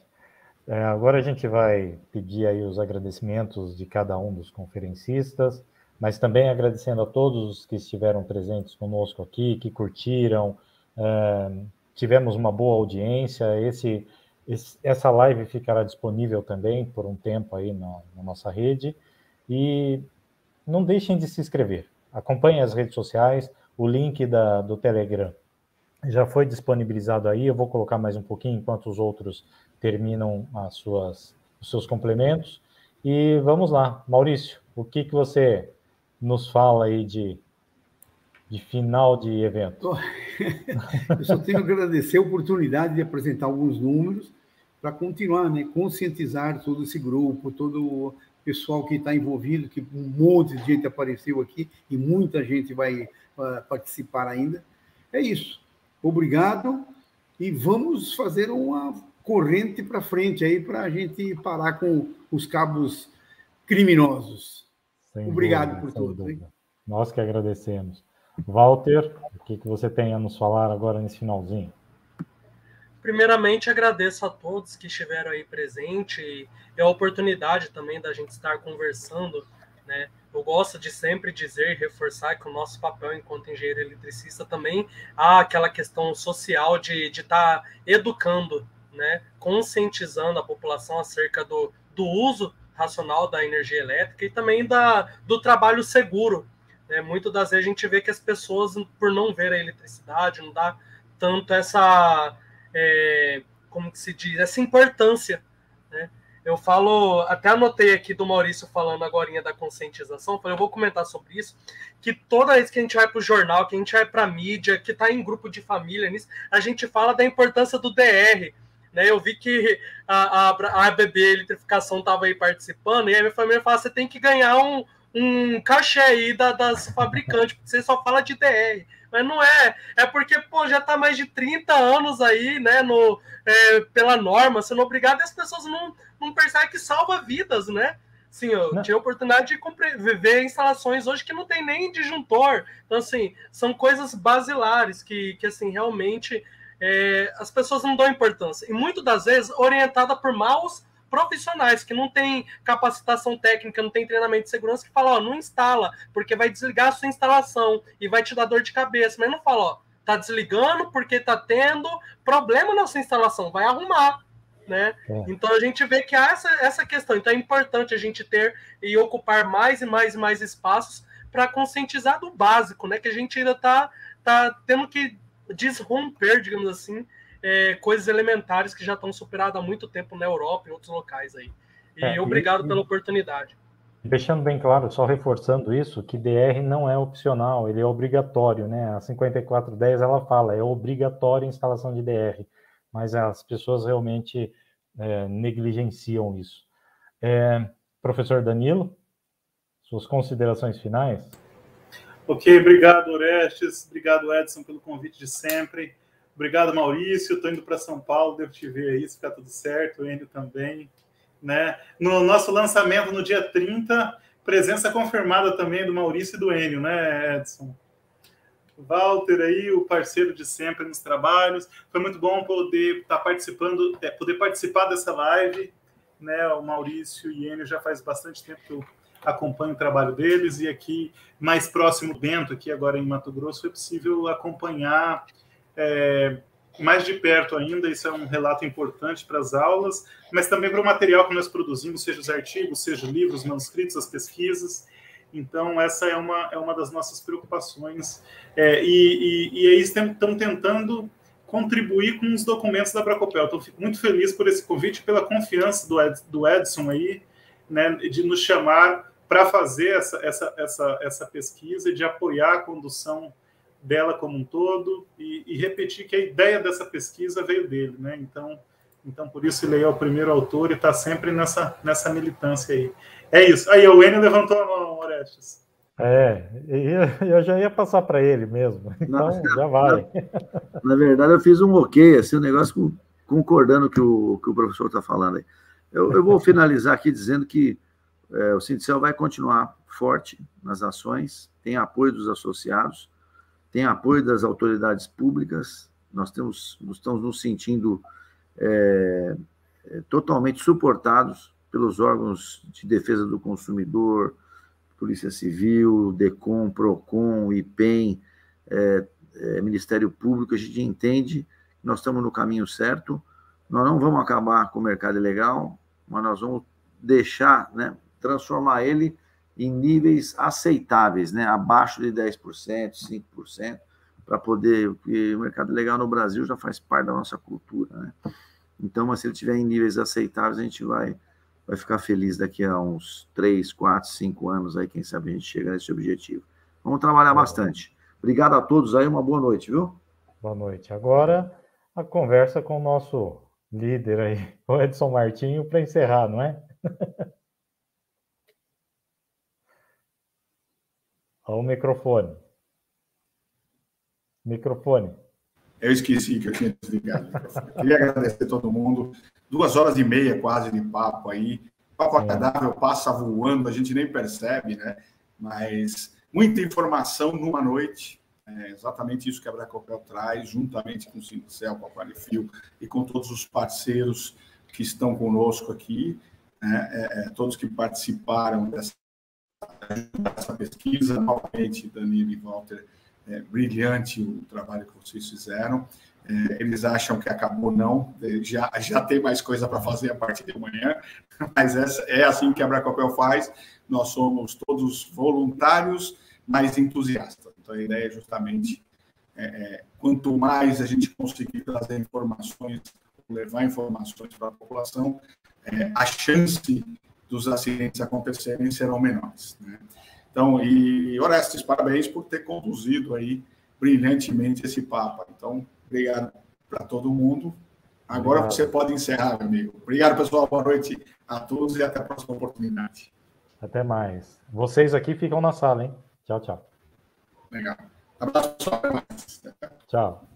É, agora a gente vai pedir aí os agradecimentos de cada um dos conferencistas mas também agradecendo a todos que estiveram presentes conosco aqui, que curtiram, é, tivemos uma boa audiência. Esse, esse, essa live ficará disponível também por um tempo aí na, na nossa rede. E não deixem de se inscrever. Acompanhem as redes sociais, o link da, do Telegram já foi disponibilizado aí. Eu vou colocar mais um pouquinho enquanto os outros terminam as suas, os seus complementos. E vamos lá, Maurício, o que, que você nos fala aí de, de final de evento? *laughs* Eu só tenho que agradecer a oportunidade de apresentar alguns números para continuar, né, conscientizar todo esse grupo, todo o pessoal que está envolvido, que um monte de gente apareceu aqui e muita gente vai uh, participar ainda. É isso. Obrigado e vamos fazer uma corrente para frente aí para a gente parar com os cabos criminosos. Sem Obrigado dúvida, por tudo. Nós que agradecemos. Walter, o que, que você tem a nos falar agora nesse finalzinho? Primeiramente, agradeço a todos que estiveram aí presente e é a oportunidade também da gente estar conversando, né? Eu gosto de sempre dizer e reforçar que o nosso papel enquanto engenheiro eletricista também há aquela questão social de estar tá educando, né? conscientizando a população acerca do, do uso racional da energia elétrica e também da, do trabalho seguro. Né? Muitas das vezes a gente vê que as pessoas, por não ver a eletricidade, não dá tanto essa, é, como que se diz, essa importância. Né? Eu falo, até anotei aqui do Maurício falando agora da conscientização, falei, eu vou comentar sobre isso, que toda vez que a gente vai para o jornal, que a gente vai para a mídia, que está em grupo de família nisso, a gente fala da importância do DR. Né? Eu vi que a, a, a ABB Eletrificação estava aí participando, e a minha família fala, você tem que ganhar um, um cachê aí da, das fabricantes, porque você só fala de DR. Mas não é, é porque, pô, já está mais de 30 anos aí, né, no, é, pela norma, sendo obrigado, e as pessoas não, não percebem que salva vidas, né? Sim, eu não. tive a oportunidade de ver instalações hoje que não tem nem disjuntor. Então, assim, são coisas basilares que, que assim, realmente é, as pessoas não dão importância. E muitas das vezes orientada por maus profissionais que não têm capacitação técnica, não tem treinamento de segurança, que fala, ó, não instala, porque vai desligar a sua instalação e vai te dar dor de cabeça. Mas não fala, ó, tá desligando porque tá tendo problema na sua instalação, vai arrumar. Né? É. Então a gente vê que há essa, essa questão. Então é importante a gente ter e ocupar mais e mais e mais espaços para conscientizar do básico, né? Que a gente ainda está tá tendo que desromper, digamos assim, é, coisas elementares que já estão superadas há muito tempo na Europa e outros locais aí. E é, obrigado e, pela oportunidade. Deixando bem claro, só reforçando isso, que DR não é opcional, ele é obrigatório, né? A 5410 ela fala, é obrigatório a instalação de DR, mas as pessoas realmente é, negligenciam isso. É, professor Danilo, suas considerações finais? Ok, obrigado, Orestes, obrigado, Edson, pelo convite de sempre. Obrigado, Maurício. Estou indo para São Paulo, devo te ver aí, se ficar tudo certo. O Enio também. Né? No nosso lançamento, no dia 30, presença confirmada também do Maurício e do Enio, né, Edson? Walter aí, o parceiro de sempre nos trabalhos. Foi muito bom poder estar tá participando, é, poder participar dessa live. Né? O Maurício e Enio já faz bastante tempo que eu acompanho o trabalho deles e aqui mais próximo Bento, aqui agora em Mato Grosso, foi possível acompanhar é, mais de perto ainda, isso é um relato importante para as aulas, mas também para o material que nós produzimos, seja os artigos, seja livros, manuscritos, as pesquisas. Então, essa é uma, é uma das nossas preocupações. É, e, e, e aí estamos tentando contribuir com os documentos da Bracopel. Então, fico muito feliz por esse convite, pela confiança do, Ed, do Edson aí, né, de nos chamar para fazer essa, essa, essa, essa pesquisa, de apoiar a condução dela como um todo e, e, repetir que a ideia dessa pesquisa veio dele, né? Então, então por isso ele é o primeiro autor e está sempre nessa, nessa militância aí. É isso. Aí o Enio levantou a mão, Orestes. É, eu já ia passar para ele mesmo. Então *laughs* Não, já vai. Na, na, verdade, eu fiz um ok, assim, um negócio concordando com que o que o professor está falando aí. Eu, eu, vou finalizar aqui dizendo que é, o Sindicel vai continuar forte nas ações, tem apoio dos associados, tem apoio das autoridades públicas, nós temos, estamos nos sentindo é, é, totalmente suportados pelos órgãos de defesa do consumidor, Polícia Civil, DECOM, PROCON, IPEM, é, é, Ministério Público, a gente entende que nós estamos no caminho certo, nós não vamos acabar com o mercado ilegal, mas nós vamos deixar, né, transformar ele em níveis aceitáveis, né, abaixo de 10%, 5%, para poder, porque o mercado ilegal no Brasil já faz parte da nossa cultura, né? Então, mas se ele estiver em níveis aceitáveis, a gente vai, vai ficar feliz daqui a uns 3, 4, 5 anos, aí, quem sabe a gente chega nesse objetivo. Vamos trabalhar bastante. Obrigado a todos aí, uma boa noite, viu? Boa noite. Agora, a conversa com o nosso líder aí, o Edson Martinho, para encerrar, não é? Ao microfone. Microfone. Eu esqueci que eu tinha desligado. Queria agradecer a todo mundo. Duas horas e meia quase de papo aí. Papo agradável, passa voando, a gente nem percebe, né? Mas muita informação numa noite. É exatamente isso que a Bracopel traz, juntamente com o Cindicel, com a Qualifil e com todos os parceiros que estão conosco aqui, né? é, é, todos que participaram dessa, dessa pesquisa. Novamente, Danilo e Walter é, brilhante o trabalho que vocês fizeram. É, eles acham que acabou, não, já, já tem mais coisa para fazer a partir de amanhã, *laughs* mas essa, é assim que a Bracopel faz. Nós somos todos voluntários, mas entusiastas. Então, a ideia é justamente é, é, quanto mais a gente conseguir trazer informações, levar informações para a população, é, a chance dos acidentes acontecerem serão menores. Né? Então, e Orestes, parabéns por ter conduzido aí brilhantemente esse papo. Então, obrigado para todo mundo. Agora obrigado. você pode encerrar, meu amigo. Obrigado, pessoal. Boa noite a todos e até a próxima oportunidade. Até mais. Vocês aqui ficam na sala, hein? Tchau, tchau. Legal. Abraço, pessoal. Tchau.